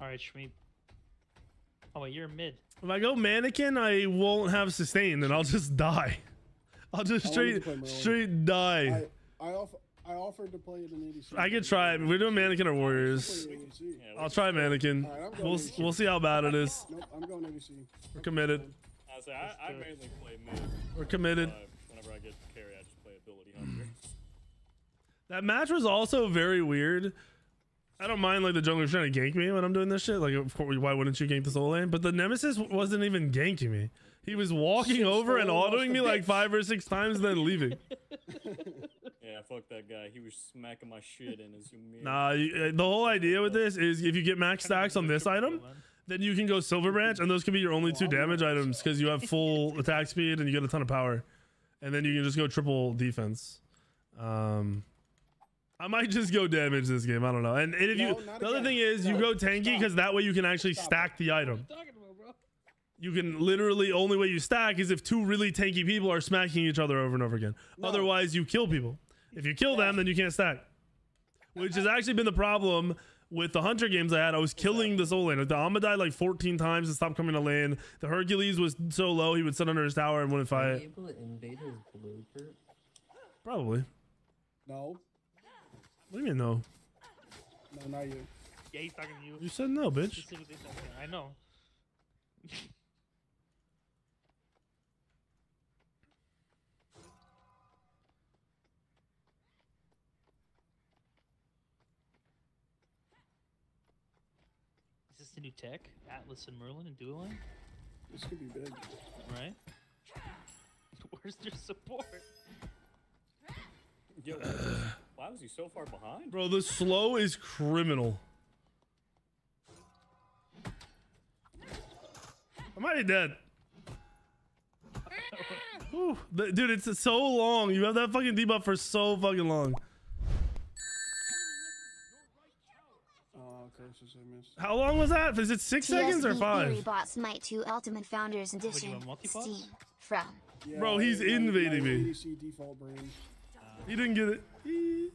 All right, Shmeep. Oh wait, you're mid. If I go mannequin, I won't have sustain and I'll just die. I'll just straight to play Merlin. straight die. I I, off, I offered to play it in ADC. I could try it. We're doing mannequin or warriors. I'll try mannequin. Alright, We'll ADC. we'll see how bad it is. Nope, I'm going ADC. We're committed. I say I, I mainly play mid. We're committed. Uh, whenever I get to carry, I just play ability hunter. That match was also very weird. I don't mind like the jungler trying to gank me when I'm doing this shit. Like, of course, why wouldn't you gank the soul lane? But the nemesis wasn't even ganking me. He was walking over and autoing me like five or six times, and then leaving. yeah, fuck that guy. He was smacking my shit in his mirror. Nah, you, uh, the whole idea with this is if you get max stacks on this item, then you can go silver branch, and those can be your only two damage items because you have full attack speed and you get a ton of power, and then you can just go triple defense. Um, I might just go damage this game. I don't know. And, and if No, you, not the other again. thing is, you No, go tanky because that way you can actually Stop. stack the item. About. You can literally only way you stack is if two really tanky people are smacking each other over and over again. Otherwise, you kill people. If you kill them, then you can't stack. Which has actually been the problem with the hunter games I had. I was killing the soul lane. The Amma died like 14 times and stopped coming to lane. The Hercules was so low he would sit under his tower and wouldn't Are you fight. able to invade his blue group? Probably. No, What do you mean no? no, not you. Yeah, he's talking to you. You said no, bitch. Specifically talking. I know. Is this the new tech? Atlas and Merlin and Dueling? This could be big. Right? Where's their support? Yo, why was he so far behind? Bro, the slow is criminal. I might be dead. Whew. Dude, it's so long. You have that fucking debuff for so fucking long. Oh, curses I missed. How long was that? Is it six seconds or TSB five? Theory bought Smite 2 Ultimate Founders Edition. Steam. From. Yeah, Bro, he's my- invading my me. ADC default brain. He didn't get it. He-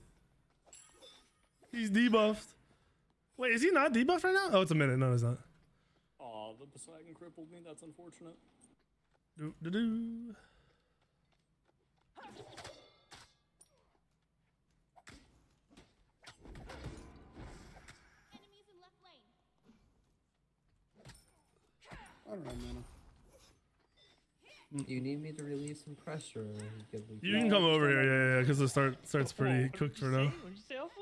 He's debuffed. Wait, is he not debuffed right now? Oh, it's a minute. No, it's not. Aw, the Poseidon crippled me. That's unfortunate. Do, do, do. I don't know, man. You need me to relieve some pressure. or give You can come over here, yeah, yeah, because the start starts pretty What cooked for now. What did you say, Alpha?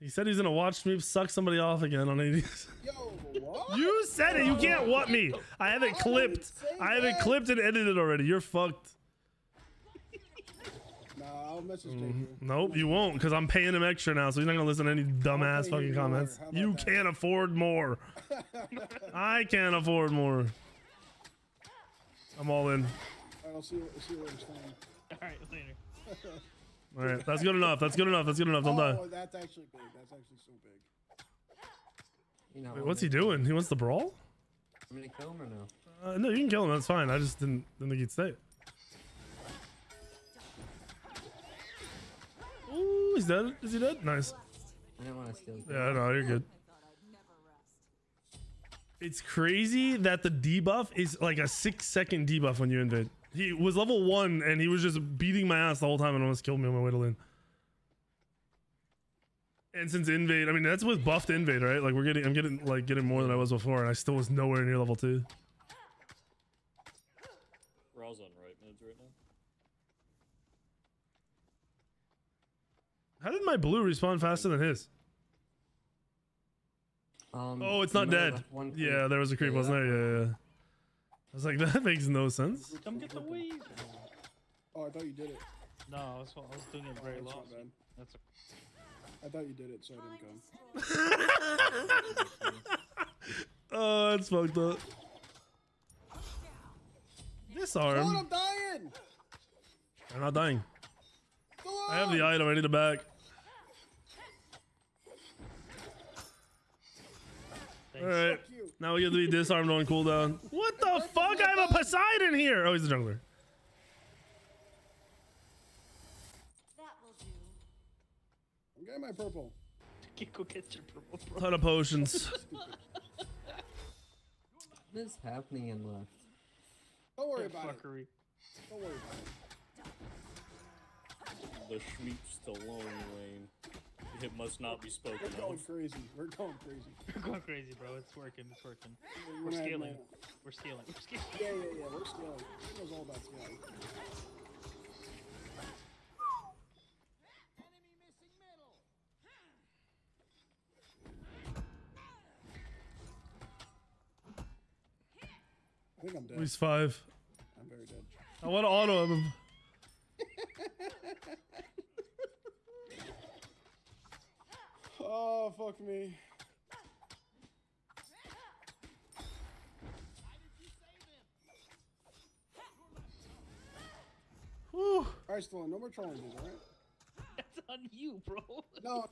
He said he's gonna watch me suck somebody off again on 80s. Yo, what? You said it. You can't what me. I have it clipped. I have it clipped and edited already. You're fucked. Nah, I'll message. JP. Nope, you won't, because I'm paying him extra now, so he's not gonna listen to any dumbass pay fucking you comments. You that? can't afford more. I can't afford more. I'm all in. Alright, I'll see you, see you later, Alright, later. All right, that's good enough. That's good enough. That's good enough. Don't die. Oh, that's actually big. That's actually so big. You know, Wait, what's he doing? He wants the brawl? I'm gonna kill him or no? Uh, no, you can kill him. That's fine. I just didn't, didn't think he'd stay. Ooh, he's dead. Is he dead? Nice. I didn't want to steal. Yeah, no, you're good. It's crazy that the debuff is like a six second debuff when you invade. He was level one and he was just beating my ass the whole time and almost killed me on my way to lane. And since invade, I mean that's with buffed invade, right? Like we're getting, I'm getting like getting more than I was before, and I still was nowhere near level two. Ra's on right mids right now. How did my blue respawn faster than his? Um, Oh, it's not dead. one. Yeah, there was a creep, wasn't there? Yeah, yeah. I was like, that makes no sense. Come get the wave. Oh, I thought you did it. No, I was, I was doing it very That's low. not bad. That's a, I thought you did it, so I didn't come. Oh, that's fucked up. Come on, disarm. I'm dying. I'm not dying. I have the item. I need it back. All right. Fuck you. Now we get to be disarmed on cooldown. What the fuck? I have a Poseidon here. Oh, he's a jungler. That will do. I'm getting my purple. Go get your purple, bro. Ton of potions. What is happening in left? Don't worry about it. Fuckery. Don't worry about it. The Schmeep Stallone lane. It must not be spoken We're going of. crazy. We're going crazy. We're going crazy, bro. It's working. It's working. We're We're gonna have scaling. We're scaling. We're scaling. Yeah, yeah, yeah. We're scaling. He knows all about scaling. I think I'm dead. He's five. I'm very dead. I want to auto him. Oh, fuck me. Whew. Alright, Stallone, no more challenges, dudes, alright? That's on you, bro. No,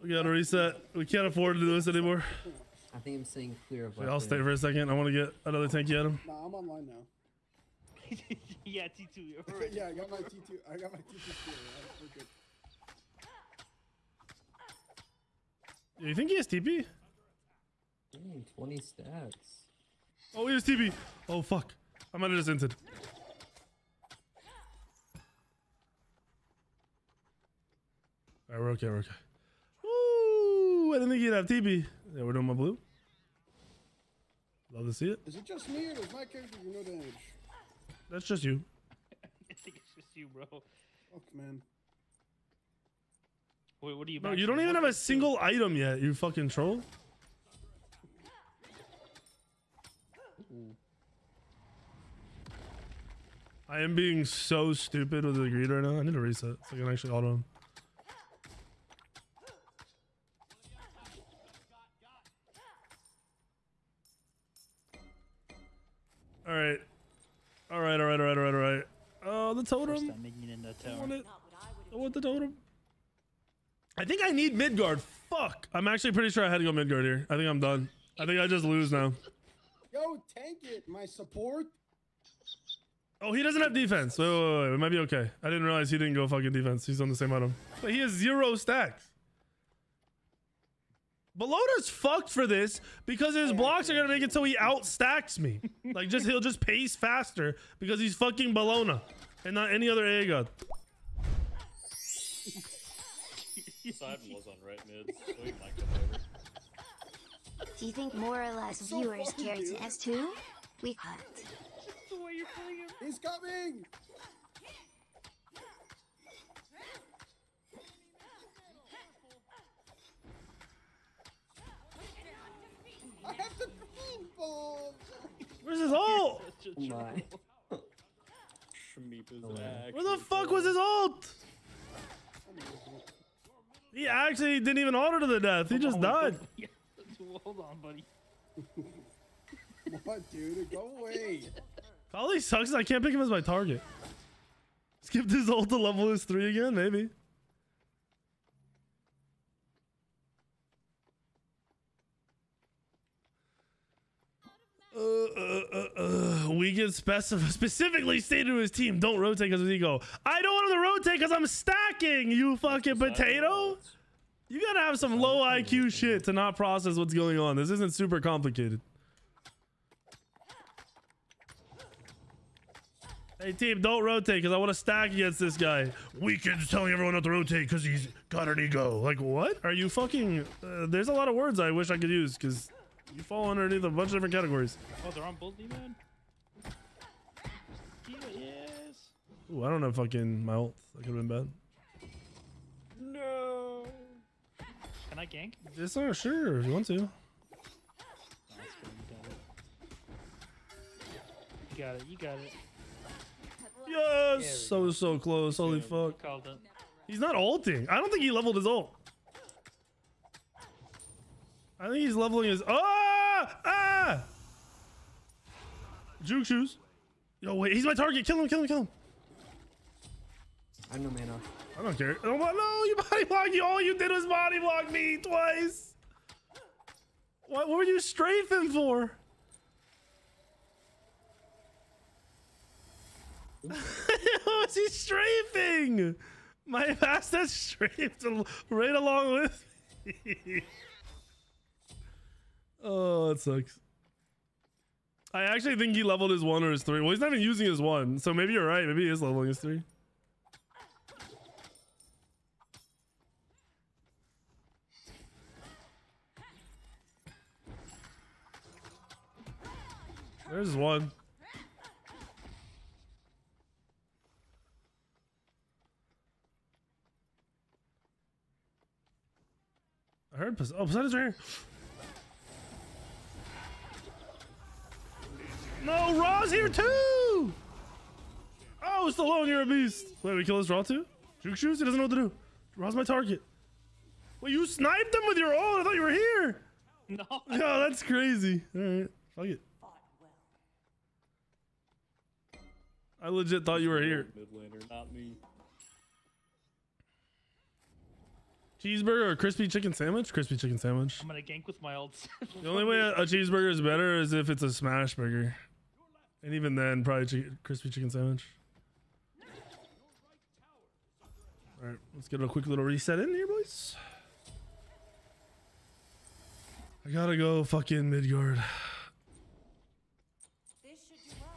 We gotta reset. We can't afford to do this anymore. I think I'm staying clear of Wait, I'll stay for a second. I want to get another tanky him. nah, I'm online now. yeah, T2. You're right. yeah, I got my T2. I got my T2 skill. We're good. You think he has TP? Dang, 20 stats. Oh, he has TP. Oh, fuck. I might have just entered. Alright, we're okay, we're okay. Woo! I didn't think he'd have TP. Yeah, we're doing my blue. Love to see it. Is it just me or does my character do no damage? That's just you. I think it's just you, bro. Fuck, man. Wait, what are you? No, you don't even have a is it? single item yet, you fucking troll. I am being so stupid with the greed right now. I need to reset so I can actually auto him. All right. All right, all right, all right, all right, all right. Oh, uh, the First totem. time making it in the I want it. I want the totem. I think I need Midgard. Fuck. I'm actually pretty sure I had to go Midgard here. I think I'm done. I think I just lose now. Yo, tank it, my support. Oh, he doesn't have defense. Wait, wait, wait, wait. It might be okay. I didn't realize he didn't go fucking defense. He's on the same item. But he has zero stacks. Bellona's fucked for this because his blocks are gonna make it so he outstacks me. Like just he'll just pace faster because he's fucking Bologna and not any other AA god. Poseidon was on right mid, so he might come over. Do you think more or less So viewers fucking care to. S2? We can't. the way you're playing him. He's coming. I have the green bulb. Where's his ult? Oh, oh my. troll. Schmeep is Oh, wow. actually Where the fuck was his ult? He actually didn't even auto to the death. He just died. Yeah, hold on, buddy. What, dude? Go away. Probably sucks. I can't pick him as my target. Skip his ult to level his three again, maybe. Uh, uh, uh, we get specif- specifically stated to his team, don't rotate because of his ego. I don't want him to rotate because I'm stacking, you fucking potato. You gotta have some low IQ shit to not process what's going on. This isn't super complicated. Hey team, don't rotate because I want to stack against this guy. Weak3n's telling everyone not to rotate because he's got an ego. Like what? Are you fucking? Uh, there's a lot of words I wish I could use because you fall underneath a bunch of different categories. Oh, they're on both man. Yeah, yes. Ooh, I don't have fucking my ult. That could have been bad. No. Can I gank? It's not sure if you want to. No, it's good. You got it. You got it. You. Yes, so so close. Holy fuck. Called it. He's not ulting. I don't think he leveled his ult. I think he's leveling his. Ah! Ah! Juke shoes. Yo, wait, he's my target. Kill him, kill him, kill him. I have no mana. I don't care. Oh, no, you body blocked. You, all you did was body block me twice. What, what were you strafing for? what was he strafing? My master strafed right along with me. oh, it sucks. I actually think he leveled his one or his three. Well, he's not even using his one, so maybe you're right. Maybe he is leveling his three. There's one. I heard Pos- oh Poseidon's right here. No, Ra's here too. Oh, it's Stallone, you're a beast. Wait, we kill this Ra too? Juke shoes? He doesn't know what to do. Ra's my target. Wait, you sniped him with your ult. I thought you were here. No. No, oh, that's crazy. All right, fuck it. I legit thought you were here. Mid laner, not me. Cheeseburger or crispy chicken sandwich? Crispy chicken sandwich. I'm gonna gank with my ults. The only way a, a cheeseburger is better is if it's a smash burger. And even then, probably chi- crispy chicken sandwich. Alright, let's get a quick little reset in here, boys. I gotta go fucking Midgard. This should do well.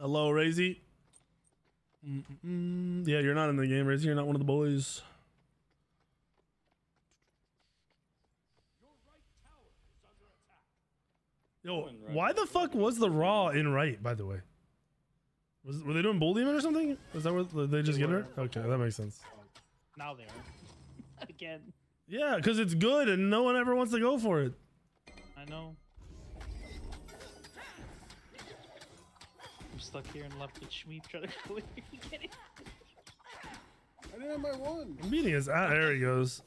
Hello, Razy. Mm-mm-mm. Yeah, you're not in the game, Razy. You're not one of the boys. Yo, why the fuck was the Ra in right, by the way? Was, were they doing Bull Demon or something? Is that what they just get her? Okay, that makes sense. now they are. Again. Yeah, because it's good and no one ever wants to go for it. I know. Stuck here and left with Shmeep trying to go in here and get it. I didn't have my one. I'm beating his ah, there he goes.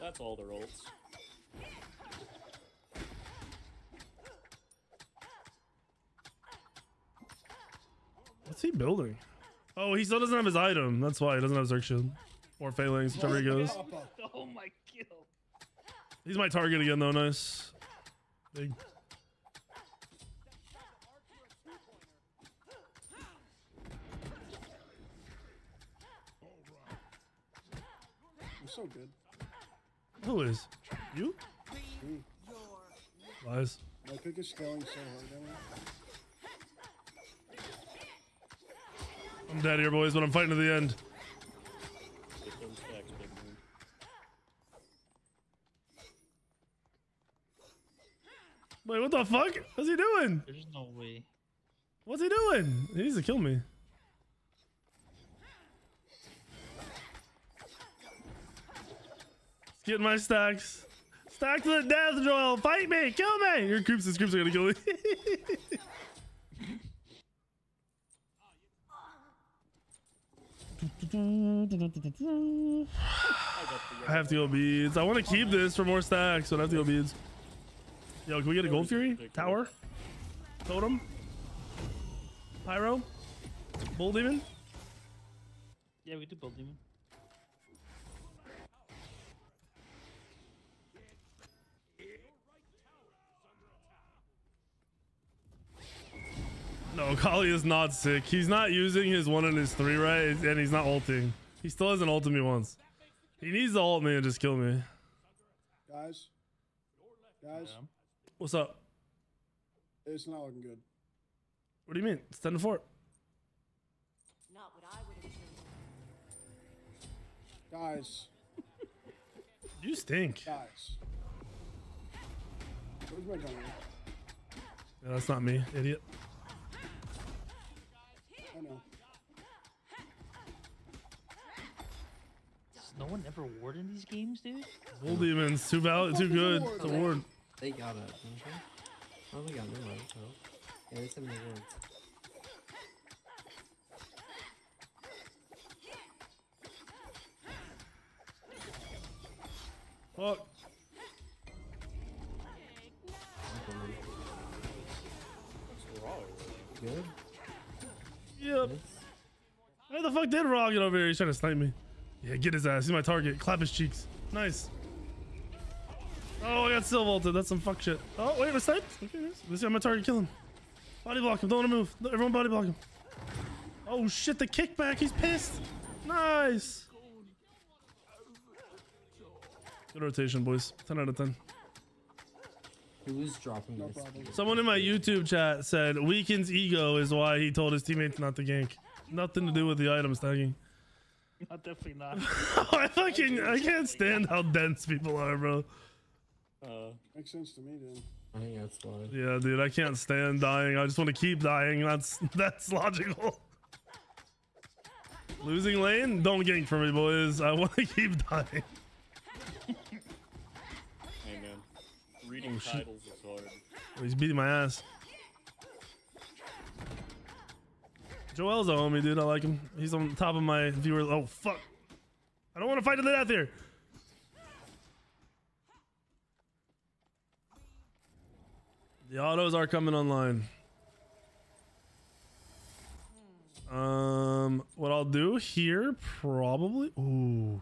That's all the ults. What's he building? Oh, he still doesn't have his item. That's why he doesn't have Zerg Shield. Or Phalanx, whichever he goes. Oh my kill. He's my target again, though. Nice. Big. You're so good. Who is? You? Me. Lies. My pick is scaling so hard. I'm dead here, boys, but I'm fighting to the end. Get those stacks, big man. Wait, what the fuck? What's he doing? There's no way. What's he doing? He needs to kill me. Let's get my stacks. Stack to the death, Joel. Fight me. Kill me. Your groups, this group's are gonna kill me. I have to go beads. I want to keep this for more stacks, but I have to go beads. Yo, can we get a gold fury? Tower? Totem? Pyro? Bull demon? Yeah, we do Bull demon. No, Kali is not sick. He's not using his one and his three right, and he's not ulting. He still hasn't ulted me once. He needs to ult me and just kill me. Guys. Guys. What's up? It's not looking good. What do you mean? It's 10 to 4. Not what I would have chosen. Guys. You stink. Guys. Where's my gun? Yeah, that's not me, idiot. I know. Does no one ever ward in these games, dude? Bull demons, too val- too good to ward. They got it, didn't they? Oh, they got no one. Oh, Yeah, there's some new ones. Fuck! Good? Yep. Nice. How the fuck did Rog get over here? He's trying to snipe me. Yeah, get his ass. He's my target. Clap his cheeks. Nice. Oh, I got still vaulted. That's some fuck shit. Oh, wait, I sniped? Okay, nice. Let's see, I'm my target. Kill him. Body block him. Don't want to move. Everyone body block him. Oh, shit. The kickback. He's pissed. Nice. Good rotation, boys. 10 out of 10. Who's dropping No this? problem. Someone in my YouTube chat said Weak3n's ego is why he told his teammates not to gank. Nothing to do with the item stacking. Not definitely not. I fucking I can't stand how dense people are, bro. Uh, Makes sense to me, then. I think that's why. Yeah, dude, I can't stand dying. I just want to keep dying. That's that's logical. Losing lane, don't gank for me, boys. I want to keep dying. hey man, reading Oh, shit. titles is hard. Oh, he's beating my ass. Joel's a homie, dude. I like him. He's on top of my viewer. Oh fuck! I don't want to fight it out there. The autos are coming online. Um, what I'll do here probably. Ooh.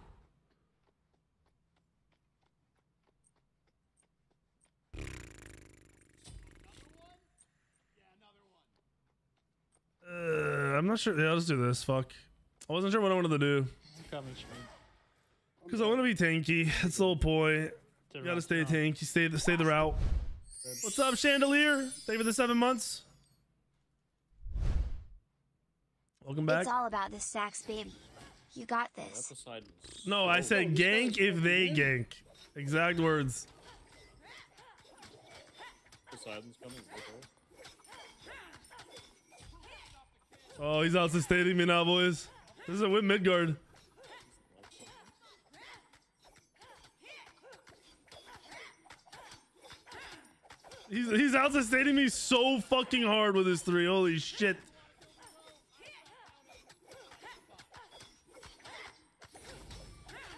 Uh, I'm not sure. Yeah, let's do this. Fuck. I wasn't sure what I wanted to do. Because I want to be tanky. That's the whole point. You gotta stay tanky. Stay the stay the route. What's up, Chandelier? Thank you for the seven months. Welcome back. It's all about the stacks, baby. You got this. No, I said gank if they gank. Exact words. Poseidon's coming. with her. Oh, he's out sustaining me now, boys. This is a win Midgard. He's he's out sustaining me so fucking hard with his three. Holy shit.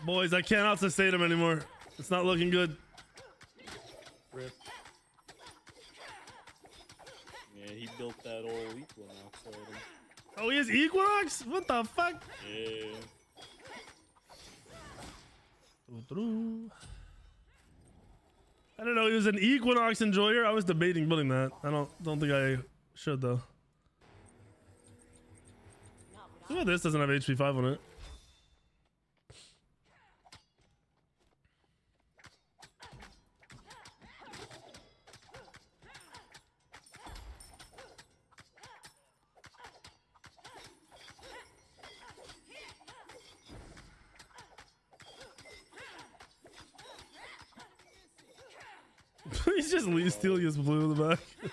Boys, I can't out sustain him anymore. It's not looking good. Rip. Yeah, he built that old Equinox. Oh, he has Equinox? What the fuck? Yeah. Doo-doo. I don't know. He was an Equinox enjoyer. I was debating building that. I don't don't think I should though. Look at this doesn't have HP five on it. Just stealing his blue in the back.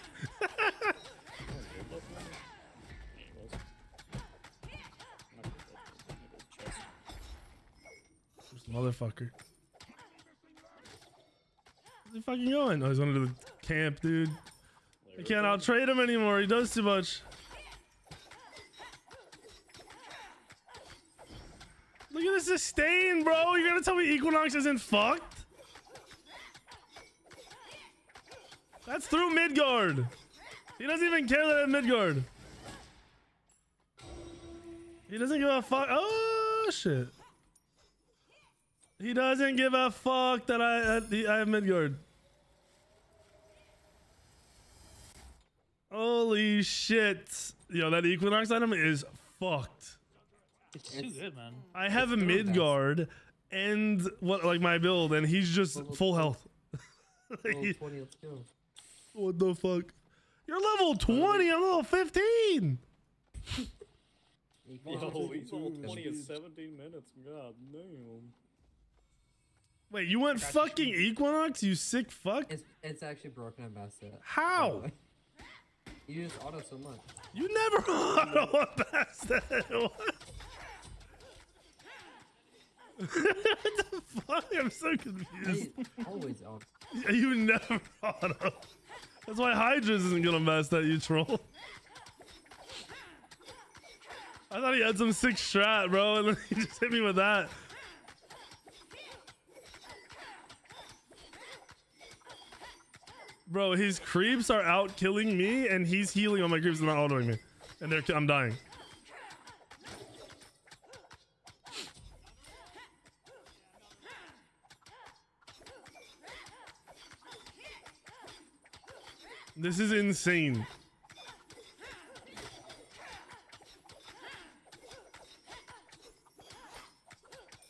Motherfucker. Where's he fucking going? Oh, he's to the camp, dude. I can't out trade him anymore. He does too much. Look at this sustain, bro. You're gonna tell me Equinox isn't fucked? That's through Midgard. He doesn't even care that I'm Midgard. He doesn't give a fuck. Oh shit. He doesn't give a fuck that I that I have Midgard. Holy shit. Yo, that Equinox item is fucked. It's too good, man. I have a Midgard and what like my build, and he's just full health. Like, what the fuck? You're level 20, I'm level 15. Yo, he's level 20 in 17 minutes. God damn. Wait, you went fucking Equinox, you sick fuck? It's it's actually broken at Bastet. How? You just auto so much. You never auto past that. What? what the fuck? I'm so confused. I always auto. You never auto. That's why Hydras isn't gonna mess that you troll. I thought he had some sick strat, bro, and then he just hit me with that. Bro, his creeps are out killing me, and he's healing on my creeps and not autoing me. And they're, I'm dying. This is insane.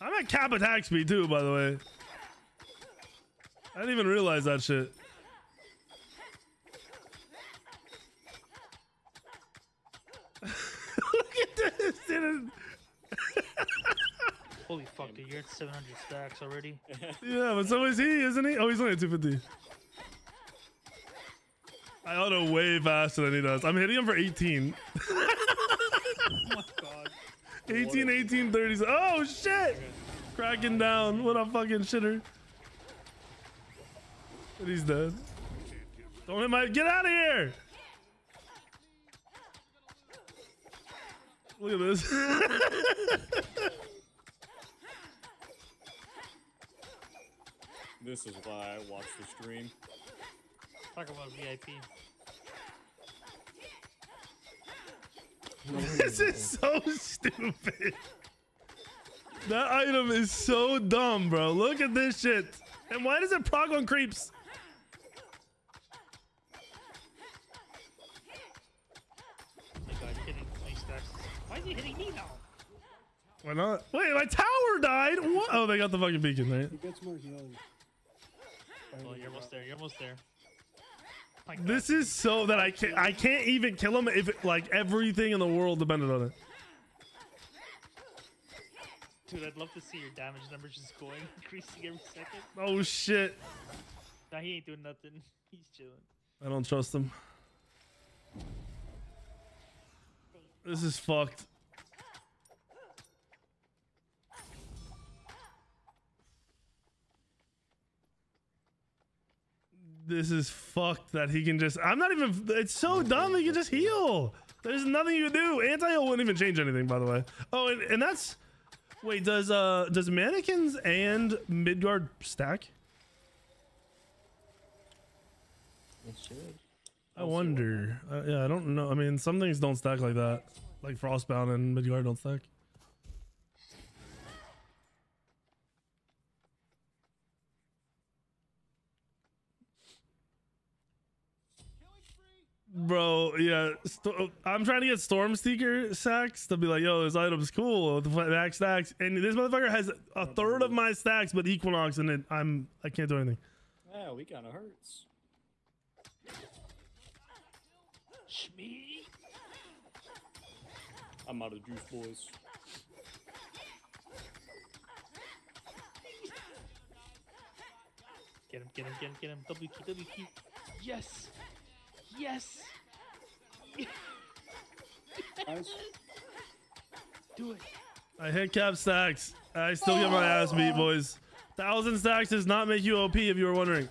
I'm at cap attack speed too, by the way. I didn't even realize that shit. Look at this. dude. Holy fuck, dude, you're at 700 stacks already. Yeah, but so is he, isn't he? Oh, he's only at 250. I auto way faster than he does. I'm hitting him for 18. oh my god. 18, 18, 30. Oh, shit! Cracking down. What a fucking shitter. And he's dead. Don't hit my. Get out of here! Look at this. This is why I watch the stream. Talk about VIP. this is so stupid. That item is so dumb, bro. Look at this shit. And why does it proc on creeps? My god, you're hitting my stacks. Why is he hitting me now? Why not? Wait, my tower died. What? Oh, they got the fucking beacon, right? He gets more healing. Oh, you're almost there. You're almost there. God. This is so that I can't. I can't even kill him if it, like everything in the world depended on it. Dude, I'd love to see your damage numbers just going, increasing every second. Oh shit! Nah, he ain't doing nothing. He's chilling. I don't trust him. This is fucked. This is fucked that he can just. I'm not even. It's so dumb. He can just heal. There's nothing you can do. Anti heal wouldn't even change anything, by the way. Oh, and, and that's. Wait, does uh does mannequins and Midgard stack? It should. I wonder. Uh, yeah, I don't know. I mean, some things don't stack like that. Like Frostbound and Midgard don't stack. Bro, yeah, st- I'm trying to get Stormseeker sacks to be like, yo, this item's cool with the flat max stacks, and this motherfucker has a third of my stacks, but Equinox, and it, I'm I can't do anything. Yeah, we kind of hurts. Shmee. I'm out of juice, boys. Get him, get him, get him, get him. W key, W key. Yes! Yes! Do it. I hit cap stacks. I still get my oh. ass beat, boys. Thousand stacks does not make you OP, if you were wondering.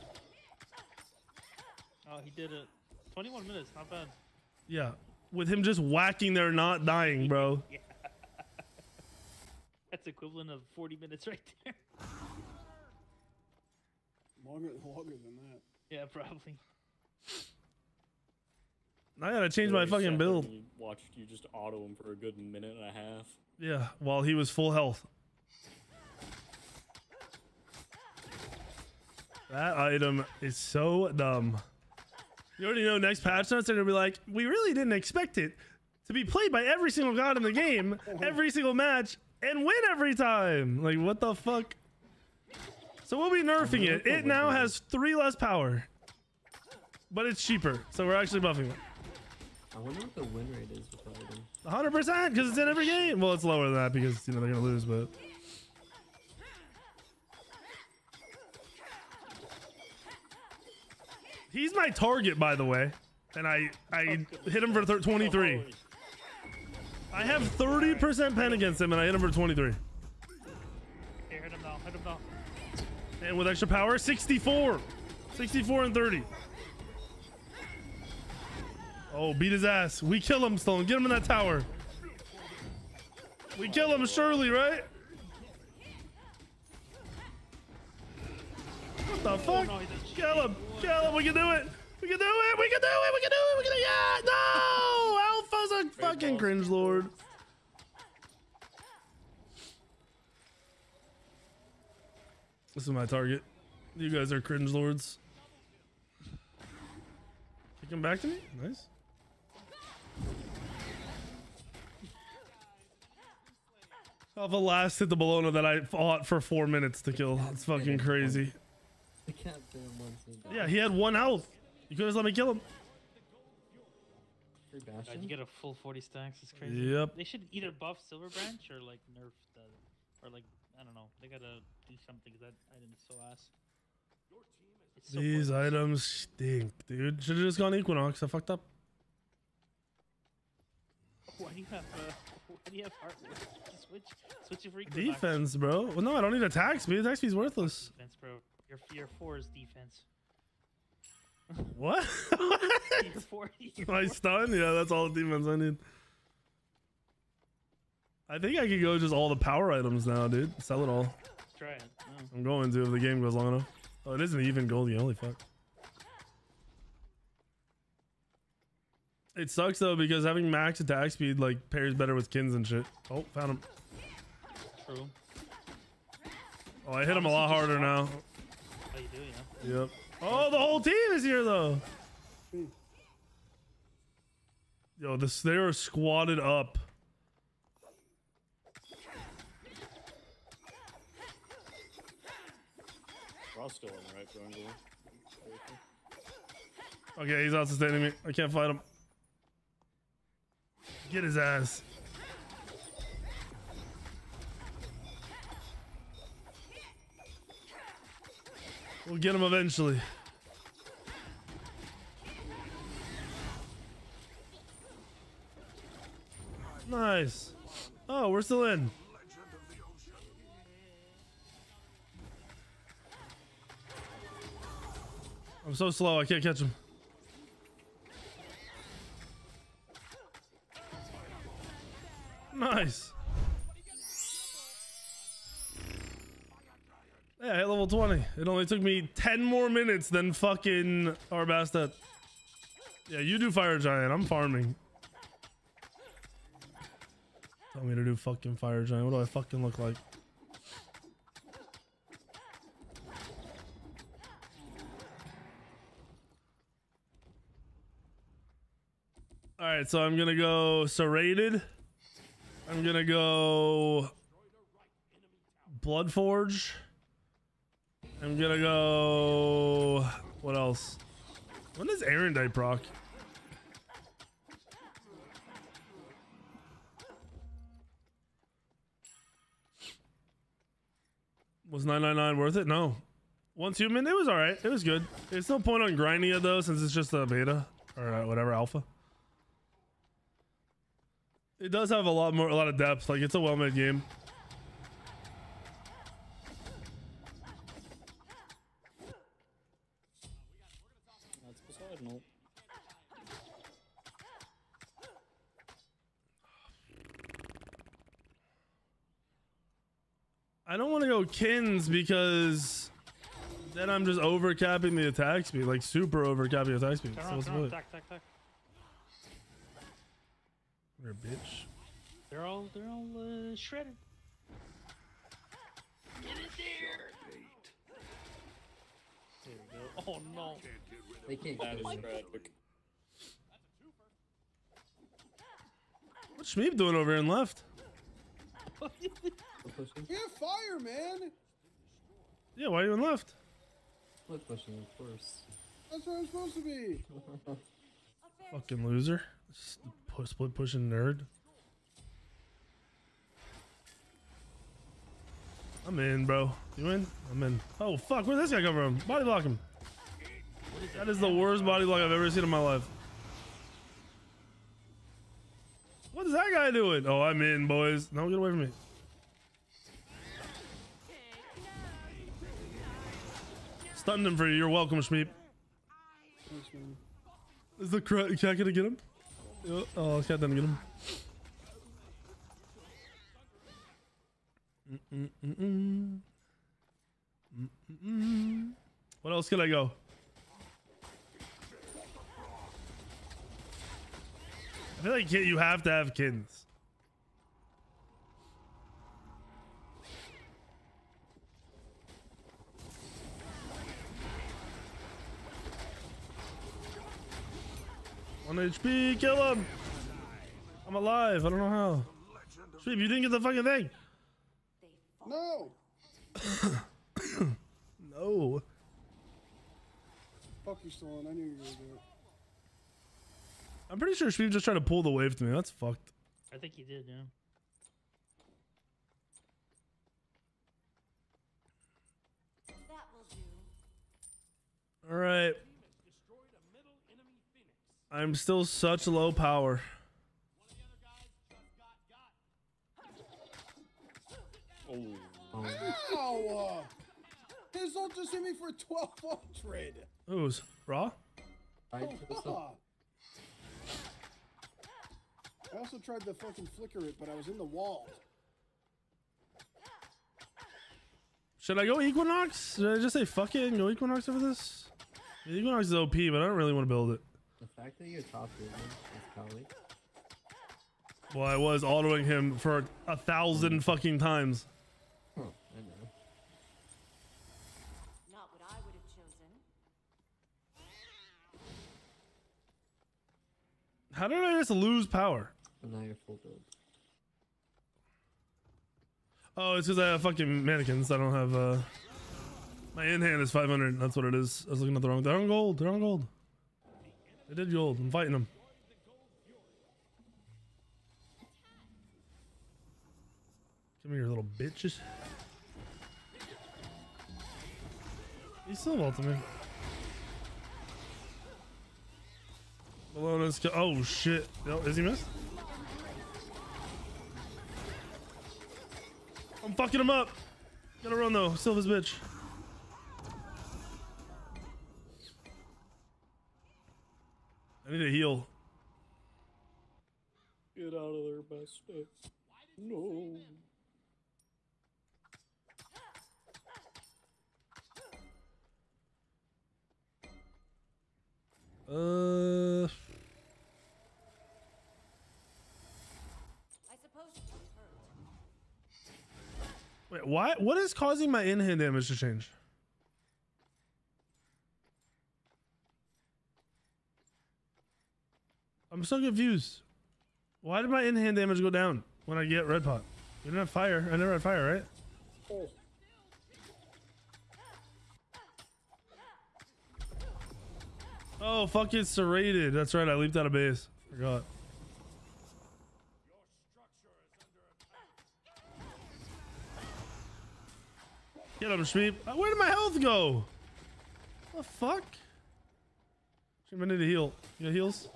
Oh, he did it. 21 minutes, not bad. Yeah, with him just whacking there, not dying, bro. Yeah. That's equivalent of 40 minutes right there. Longer, longer than that. Yeah, probably. I gotta change my fucking build. you Watched you just auto him for a good minute and a half. Yeah, while he was full health. That item is so dumb. You already know next patch notes they're gonna be like, we really didn't expect it to be played by every single god in the game, every single match, and win every time. Like, what the fuck? So we'll be nerfing it. It now has three less power, but it's cheaper. So we're actually buffing it. I wonder what the win rate is with the 100 percent because it's in every game. Well, it's lower than that because you know they're gonna lose, but he's my target, by the way, and I I hit him for 23. I have 30 percent pen against him, and I hit him for 23. Here, hit him now, hit him now. And with extra power, 64, 64 and 30. Oh, beat his ass. We kill him, Stone. Get him in that tower. We kill him, surely, right? What the fuck? kill him. Kill him. We can do it. We can do it. We can do it. We can do it. We can do it. Yeah. No. Alpha's a fucking cringe lord. This is my target. You guys are cringe lords. Kick him back to me. Nice. Alpha last hit the Bologna that I fought for four minutes to kill. It's fucking crazy. I can't fit him once. and die. Yeah, he had one health. You could have let me kill him. Free God, Bastion. you get a full 40 stacks. It's crazy. Yep. They should either buff Silver Branch or like nerf the, or like I don't know. They gotta do something because that item's so ass. It's so These pointless. items stink, dude. Should have just gone Equinox. I fucked up. Why do you have? Uh, why do you have? Just switch, switch it for. Defense, bro. Well, no, I don't need attack speed. Attack speed's worthless. Defense, bro. Your your four is defense. What? Your four, your My stun? Yeah, that's all the defense I need. I think I could go just all the power items now, dude. Sell it all. Try it. No. I'm going to if the game goes long enough. Oh, it isn't even goldie. only fuck. It sucks though because having max attack speed like pairs better with Qin's and shit. Oh, found him. True. Oh, I hit him a lot harder now. How you do, know? Yep. Oh, the whole team is here though. Yo, this they are squatted up. Still in the right. Okay, he's out sustaining me. I can't fight him. Get his ass. We'll get him eventually. Nice. Oh, we're still in. I'm so slow, I can't catch him. Nice. Yeah, hit level 20. It only took me 10 more minutes than fucking Arbastet. Yeah, you do Fire Giant. I'm farming. Tell me to do fucking Fire Giant. What do I fucking look like? Alright, so I'm gonna go serrated. I'm gonna go Bloodforge. I'm gonna go what else? When does Arondight proc? Was 999 worth it? No. Once human, it was alright. It was good. There's no point on grinding it though, since it's just a beta or uh, whatever alpha. It does have a lot more, a lot of depth. Like it's a well-made game. I don't want to go Qin's because then I'm just over capping the attack speed, like super over capping attack speed. Turn So around, turn around, point? tack, tack, tack. A bitch. They're all, they're all uh, shredded. Get in there. There we go. Oh no. They can't That kill is me. tragic. What's Shmeep doing over here and left? We're pushing. Yeah, fire, man. Yeah, why are you in left? Split pushing, of course. That's where I'm supposed to be. Fucking loser. Split pushing nerd. I'm in, bro. You in? I'm in. Oh fuck, where'd this guy come from? Body block him. That is the worst body block I've ever seen in my life. What is that guy doing? Oh, I'm in, boys. No, get away from me. Stunned him for you. You're welcome, Shmeep. Is the cat gonna get him? Oh, didn't get. Mm-mm-mm-mm. Mm-mm-mm. What else can I go? I feel like you have to have Qin's. One HP, kill him. I'm alive. I don't know how. Sweep, you didn't get the fucking thing. No. No. Fuck you, Stallone. I knew you were gonna do it. I'm pretty sure Sweep just tried to pull the wave to me. That's fucked. I think he did, yeah. That will do. All right. I'm still such low power. Oh. Ow! His ult just hit me for 1200. Who's raw? I Oh. I also tried to fucking flicker it, but I was in the wall. Should I go Equinox? Should I just say fuck it and go Equinox over this? Equinox is OP, but I don't really want to build it. The fact that you're top vision is Kali. Well, I was autoing him for a thousand fucking times. Huh, I know. Not what I would have chosen. How did I just lose power? But now you're full build. Oh, it's because I have fucking mannequins. I don't have, uh... My in hand is 500. That's what it is. I was looking at the wrong... They're on gold. They're on gold. They did gold. I'm fighting them. Come here, little bitches. He's still me. Bologna's... Oh, shit. Oh, is he missed? I'm fucking him up. Gotta run though. Silva's bitch. I need a heal. Get out of there, best. No. Uh, I suppose hurt. wait. Why? What is causing my in-hand damage to change? I'm so confused. Why did my in-hand damage go down when I get red pot? You didn't have fire. I never had fire, right? Oh. Fuck it's serrated. That's right. I leaped out of base. Forgot. Get him, Shmeep. Uh, Where did my health go? What The fuck? I need to heal. You got heals?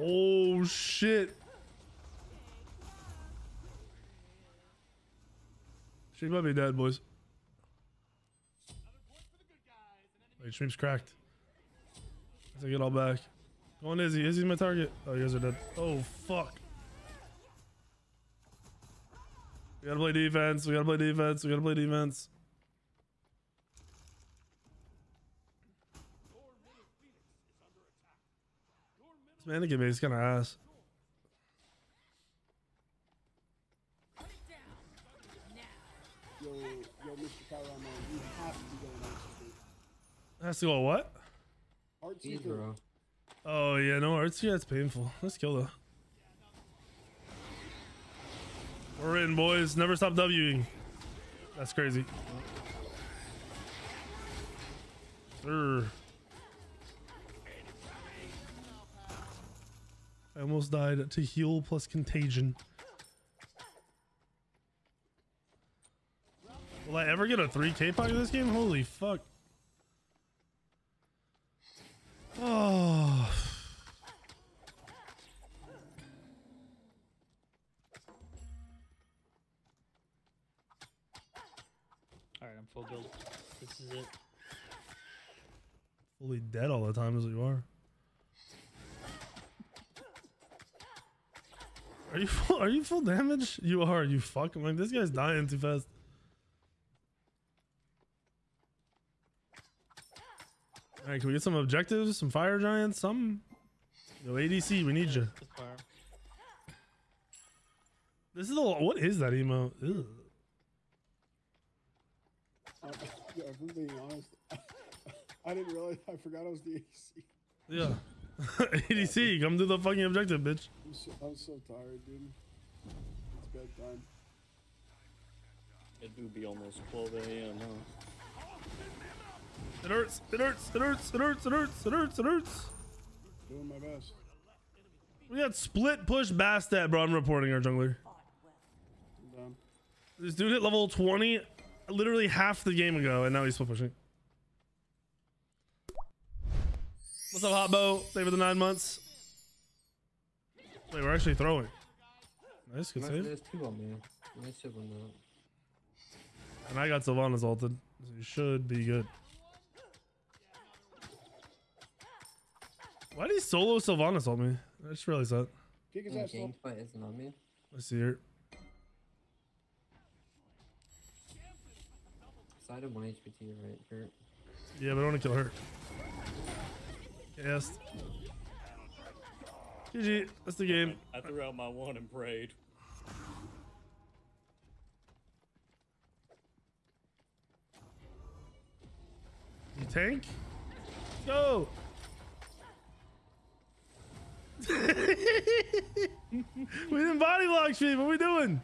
Oh, shit. She might be dead, boys. Wait, stream's cracked. Let's get all back. Go on, Izzy. Izzy's my target. Oh, you guys are dead. Oh, fuck. We gotta play defense. We gotta play defense. We gotta play defense. This mannequin base kind of ass. Yo, yo, Mr. Chiron, man, you have to be going RCP. Has to go what? Art bro. Oh yeah, no, artsy. That's painful. Let's kill though. We're in, boys. Never stop Wing. That's crazy. Sir. I almost died to heal plus contagion. Will I ever get a 3k pack of this game? Holy fuck. Ah. Oh. Alright, I'm full build. This is it. Fully dead all the time as you are. Are you full, are you full damage? You are, you fuck. I'm like, this guy's dying too fast. Alright, can we get some objectives? Some fire giants? Some? Yo, ADC, we need you. This is a what is that emo? Ew. Uh, yeah, if I'm being honest, I didn't realize. I forgot I was the AC. Yeah. ADC, come do the fucking objective, bitch. I'm so, I'm so tired, dude. It's bedtime. It do be almost 12 a.m., huh? It hurts. It hurts. It hurts. It hurts. It hurts. It hurts. It hurts. Doing my best. We got split push Bastet, bro. I'm reporting our jungler. I'm down. This dude hit level 20 literally half the game ago, and now he's split pushing. What's up, Hotbo? Thank you for the nine months. Wait, we're actually throwing. Nice, good Nice, save. There's two on me. Nice save on that. And I got Sylvanus ulted. So you should be good. Why did he solo Sylvanus ult me? I just realized that. Kick his Yeah, ass. gang Phil. fight isn't on me. Let's see here. Side of one HP to your right, Kurt. Yeah, but I want to kill her. Yes. GG. That's the game. I threw out my one and prayed. You tank? Go! we didn't body lock shit. What are we doing?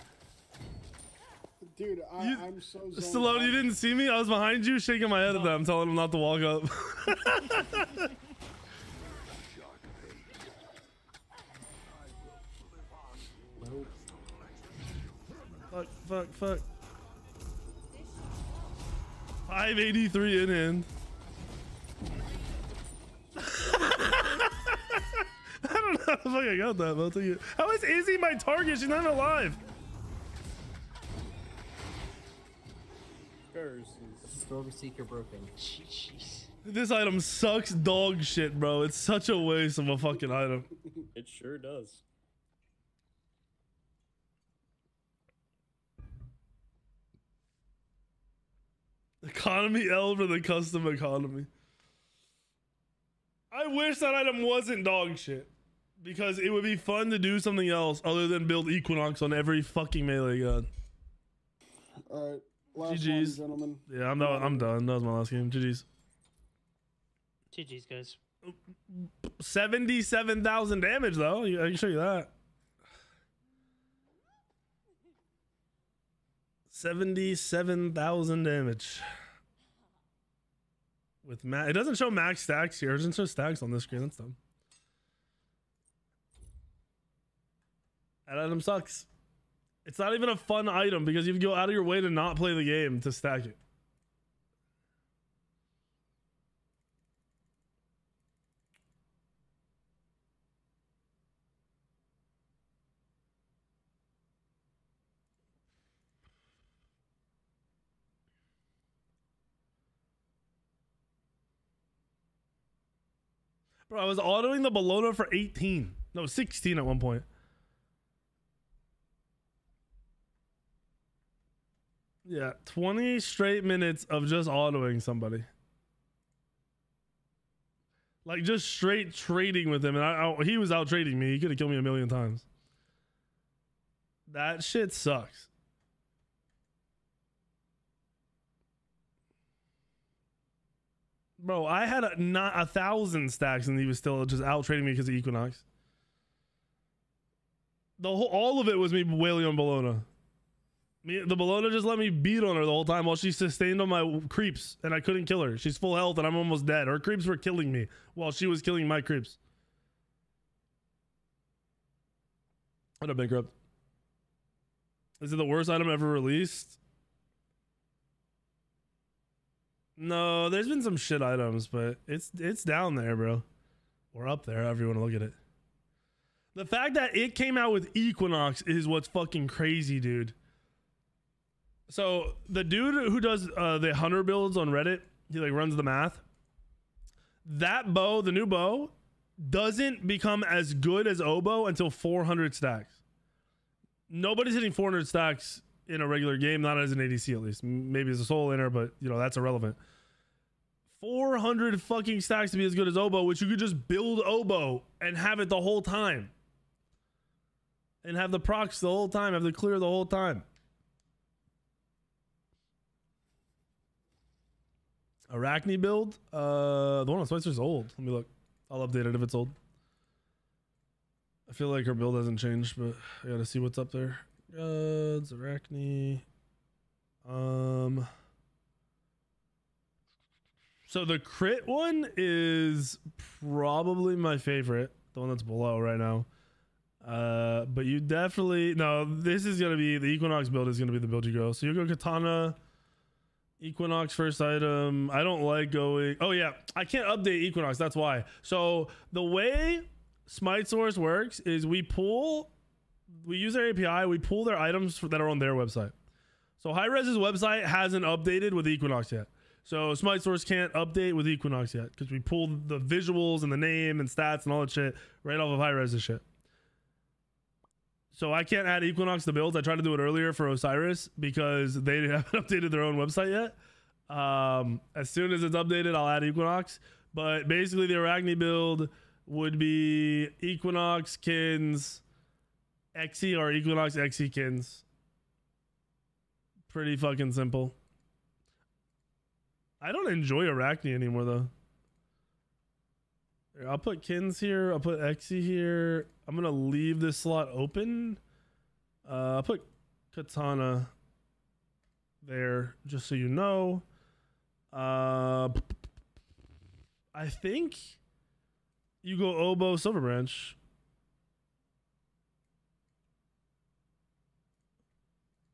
Dude, I, You- I'm so zoned Stallone, out. you didn't see me? I was behind you shaking my head at them, telling them not to walk up. Nope. Fuck, fuck, fuck. 583 in hand. I don't know how the fuck I got that, but I'll take it. How is Izzy my target? She's not even alive. Curses. Storm Seeker broken. Jeez. This item sucks dog shit, bro. It's such a waste of a fucking item. It sure does. Economy L for the custom economy. I wish that item wasn't dog shit. Because it would be fun to do something else other than build Equinox on every fucking melee gun. All right, last GG's. one, gentlemen. Yeah, I'm done. I'm done. That was my last game. GG's. GG's, guys. 77,000 damage, though. I can show you that. 77,000 damage. With ma- it doesn't show max stacks here. It doesn't show stacks on this screen. That's dumb. That item sucks. It's not even a fun item because you go out of your way to not play the game to stack it. I was autoing the Bellona for 18. No, 16 at one point. Yeah, 20 straight minutes of just autoing somebody. Like just straight trading with him. And I, I, he was out trading me. He could have killed me a million times. That shit sucks. Bro, I had a, not a thousand stacks and he was still just out trading me because of Equinox. The whole, all of it was me wailing on Bellona. Me, the Bellona just let me beat on her the whole time while she sustained on my creeps and I couldn't kill her. She's full health and I'm almost dead. Her creeps were killing me while she was killing my creeps. What a bankrupt. Is it the worst item ever released? No, there's been some shit items, but it's it's down there, bro. Or up there, however you want to look at it. The fact that it came out with Equinox is what's fucking crazy, dude. So the dude who does uh, the hunter builds on Reddit, he like runs the math. That bow, the new bow, doesn't become as good as Oboe until 400 stacks. Nobody's hitting 400 stacks in a regular game, not as an ADC at least. Maybe as a solo laner, but you know that's irrelevant. 400 fucking stacks to be as good as Oboe, which you could just build Oboe and have it the whole time. And have the procs the whole time, have the clear the whole time. Arachne build. Uh, the one on Spicer's old. Let me look. I'll update it if it's old. I feel like her build hasn't changed, but I gotta see what's up there. It's Arachne. Um. So the crit one is probably my favorite, the one that's below right now. Uh, but you definitely no. This is gonna be the Equinox build is gonna be the build you go. So you go Katana, Equinox first item. I don't like going. Oh yeah, I can't update Equinox. That's why. So the way Smite Source works is we pull, we use their API. We pull their items that are on their website. So Hi-Rez's website hasn't updated with Equinox yet. So Smite Source can't update with Equinox yet because we pulled the visuals and the name and stats and all that shit right off of Hi-Rez's shit. So I can't add Equinox to builds. I tried to do it earlier for Osiris because they haven't updated their own website yet. Um, as soon as it's updated, I'll add Equinox. But basically, the Arachne build would be Equinox Qin's, Xe or Equinox Xe Qin's. Pretty fucking simple. I don't enjoy Arachne anymore though. Here, I'll put Qin's here. I'll put Xe here. I'm gonna leave this slot open. Uh, I'll put Katana there, just so you know. Uh, I think you go Oboe Silver Branch.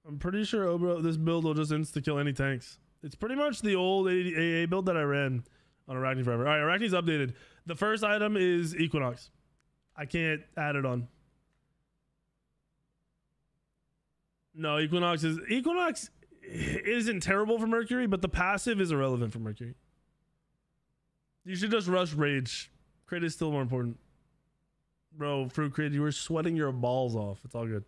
I'm pretty sure this build will just insta kill any tanks. It's pretty much the old AA build that I ran on Arachne Forever. All right, Arachne's updated. The first item is Equinox. I can't add it on. No, Equinox is Equinox isn't terrible for Mercury, but the passive is irrelevant for Mercury. You should just rush Rage. Crit is still more important. Bro, Fruit Crit, you were sweating your balls off. It's all good.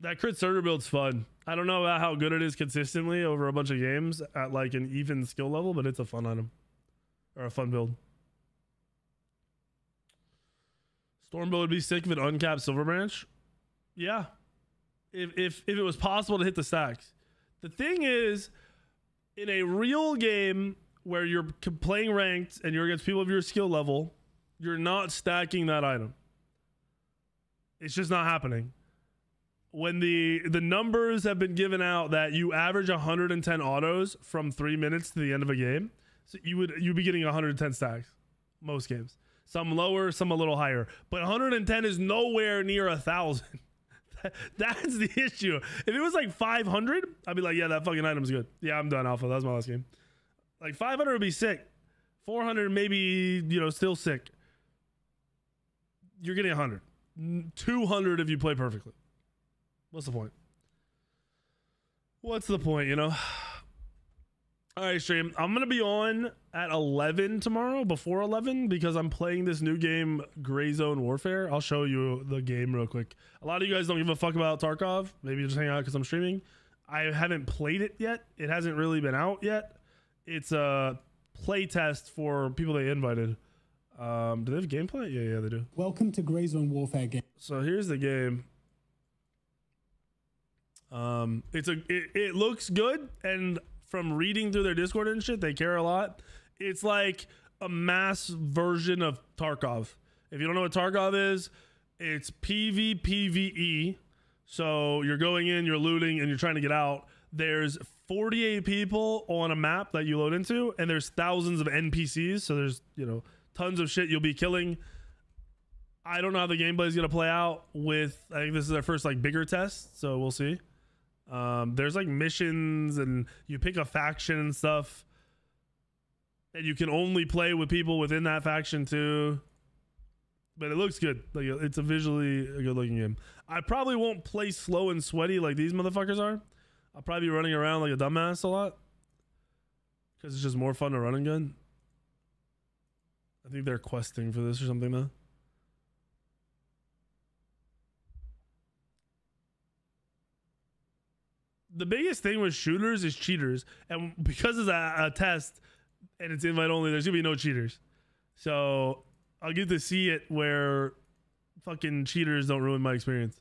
That crit Surtur build's fun. I don't know about how good it is consistently over a bunch of games at like an even skill level, but it's a fun item. Or a fun build. Stormbow would be sick if it uncapped Silver Branch. Yeah. If, if if it was possible to hit the stacks. The thing is, in a real game where you're playing ranked and you're against people of your skill level, you're not stacking that item. It's just not happening. When the the numbers have been given out that you average 110 autos from three minutes to the end of a game, so you would you'd be getting 110 stacks most games. Some lower, some a little higher, but 110 is nowhere near a thousand. That's the issue. If it was like 500, I'd be like, yeah, that fucking item's good. Yeah, I'm done, Alpha. That was my last game. Like 500 would be sick. 400 maybe, you know, still sick. You're getting 100. 200 if you play perfectly. What's the point? What's the point, you know? All right, stream. I'm gonna be on at 11 tomorrow, before 11, because I'm playing this new game, Gray Zone Warfare. I'll show you the game real quick. A lot of you guys don't give a fuck about Tarkov. Maybe you just hang out because I'm streaming. I haven't played it yet. It hasn't really been out yet. It's a play test for people they invited. Um, do they have gameplay? Yeah, yeah, they do. Welcome to Gray Zone Warfare game. So here's the game. Um, it's a it, it looks good, and from reading through their Discord and shit, they care a lot. It's like a mass version of Tarkov. If you don't know what Tarkov is, it's PvPvE. So you're going in, you're looting, and you're trying to get out. There's 48 people on a map that you load into, and there's thousands of NPCs. So there's you know tons of shit you'll be killing. I don't know how the gameplay is gonna play out. With I think this is our first like bigger test, so we'll see. Um, there's like missions, and you pick a faction and stuff, and you can only play with people within that faction too. But it looks good. Like it's a visually a good looking game. I probably won't play slow and sweaty like these motherfuckers are. I'll probably be running around like a dumbass a lot because it's just more fun to run and gun. I think they're questing for this or something though. The biggest thing with shooters is cheaters, and because it's a, a test and it's invite only, there's gonna be no cheaters. So I'll get to see it where fucking cheaters don't ruin my experience.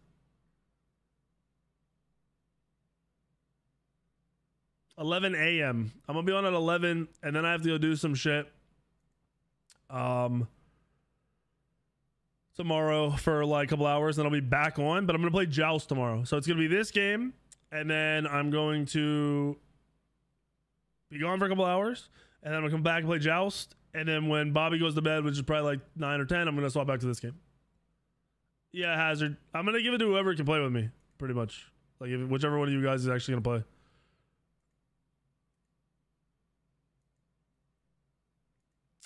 11 a.m. I'm gonna be on at 11, and then I have to go do some shit. Um, tomorrow for like a couple hours, and then I'll be back on. But I'm gonna play Joust tomorrow, so it's gonna be this game, and then I'm going to be gone for a couple hours, and then I'm gonna come back and play Joust, and then when Bobby goes to bed, which is probably like nine or ten, I'm gonna swap back to this game. Yeah, Hazard. I'm gonna give it to whoever can play with me, pretty much. Like if, whichever one of you guys is actually gonna play.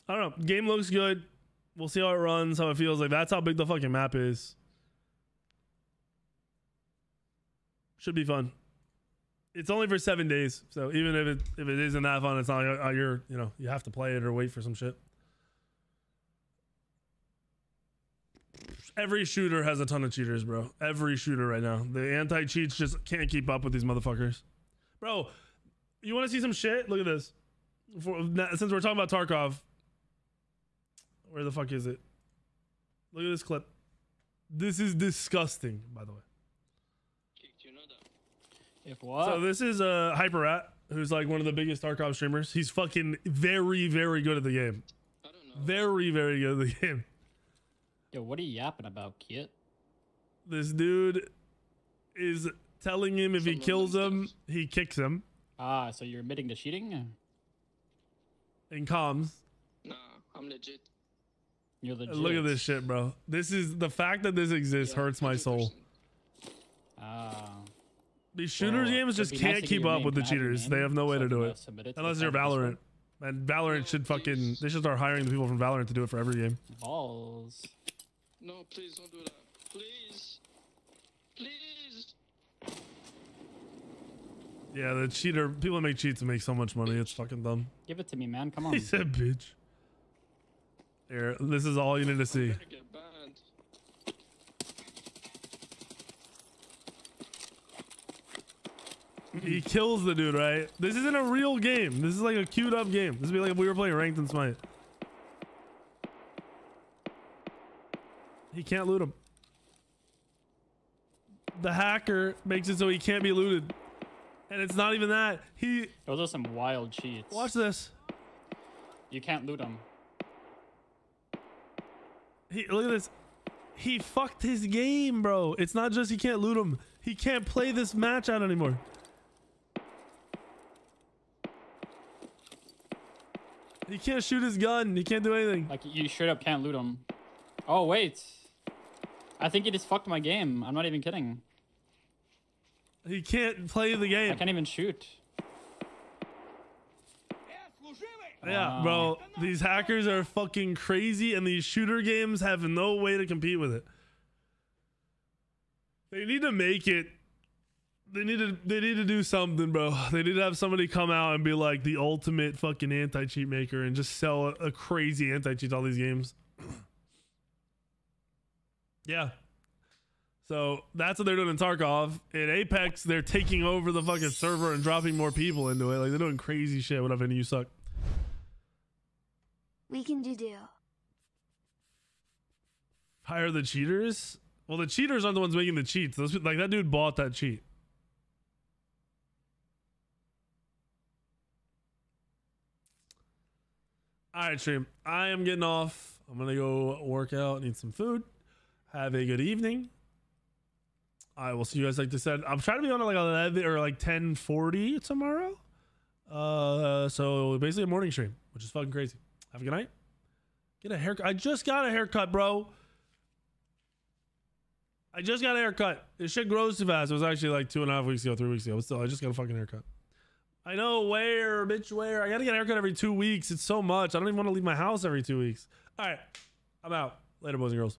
I don't know. Game looks good. We'll see how it runs, how it feels. Like that's how big the fucking map is. Should be fun. It's only for seven days, so even if it if it isn't that fun, it's not uh, you're you know you have to play it or wait for some shit. Every shooter has a ton of cheaters, bro. Every shooter right now. The anti cheats just can't keep up with these motherfuckers, bro. You want to see some shit? Look at this. For, since we're talking about Tarkov, where the fuck is it? Look at this clip. This is disgusting, by the way. If what? So this is uh, HyperRat, who's like one of the biggest Tarkov streamers. He's fucking very, very good at the game. Very, very good at the game. Yo, what are you yapping about, Kit? This dude is telling him if he kills him, he kicks him Ah, so you're admitting to cheating? in comms. Nah, I'm legit. You're legit. Look at this shit, bro. This is the fact that this exists hurts my soul. Ah. These shooter Well, games just can't to keep up with the Can I have your cheaters. They have no way so to do it. it to Unless you're company Valorant. And Valorant should fucking they should start hiring the people from Valorant to do it for every game. Balls. No, please don't do that. Please. Please. Yeah, the cheater people that make cheats and make so much money. It's fucking dumb. Give it to me, man. Come on. He said bitch. Here, this is all you need to see. Get banned. He kills the dude, right? This isn't a real game. This is like a queued up game. This would be like if we were playing ranked in Smite. He can't loot him. The hacker makes it so he can't be looted. And it's not even that. He Those are some wild cheats. watch this. You can't loot him. He look at this. He fucked his game, bro. It's not just he can't loot him. He can't play this match out anymore. He can't shoot his gun. He can't do anything. Like you straight up can't loot him. Oh wait. I think he just fucked my game. I'm not even kidding. He can't play the game. I can't even shoot. Yeah, bro. These hackers are fucking crazy, and these shooter games have no way to compete with it. They need to make it. They need to. They need to do something, bro. They need to have somebody come out and be like the ultimate fucking anti cheat maker and just sell a, a crazy anti cheat all these games. yeah. So that's what they're doing in Tarkov. In Apex, they're taking over the fucking server and dropping more people into it. Like they're doing crazy shit. Whatever, and you suck. We can do do. hire the cheaters. Well, the cheaters aren't the ones making the cheats. Those like that dude bought that cheat. All right, stream. I am getting off. I'm gonna go work out, need some food. Have a good evening. I will see you guys like I said. I'm trying to be on at like 11 or like 10:40 tomorrow. Uh, so basically a morning stream, which is fucking crazy. Have a good night. Get a haircut. I just got a haircut, bro. I just got a haircut. This shit grows too fast. It was actually like two and a half weeks ago, three weeks ago. But still, I just got a fucking haircut. I know where, bitch, where. I gotta get a haircut every two weeks. It's so much. I don't even want to leave my house every two weeks. All right, I'm out. Later, boys and girls.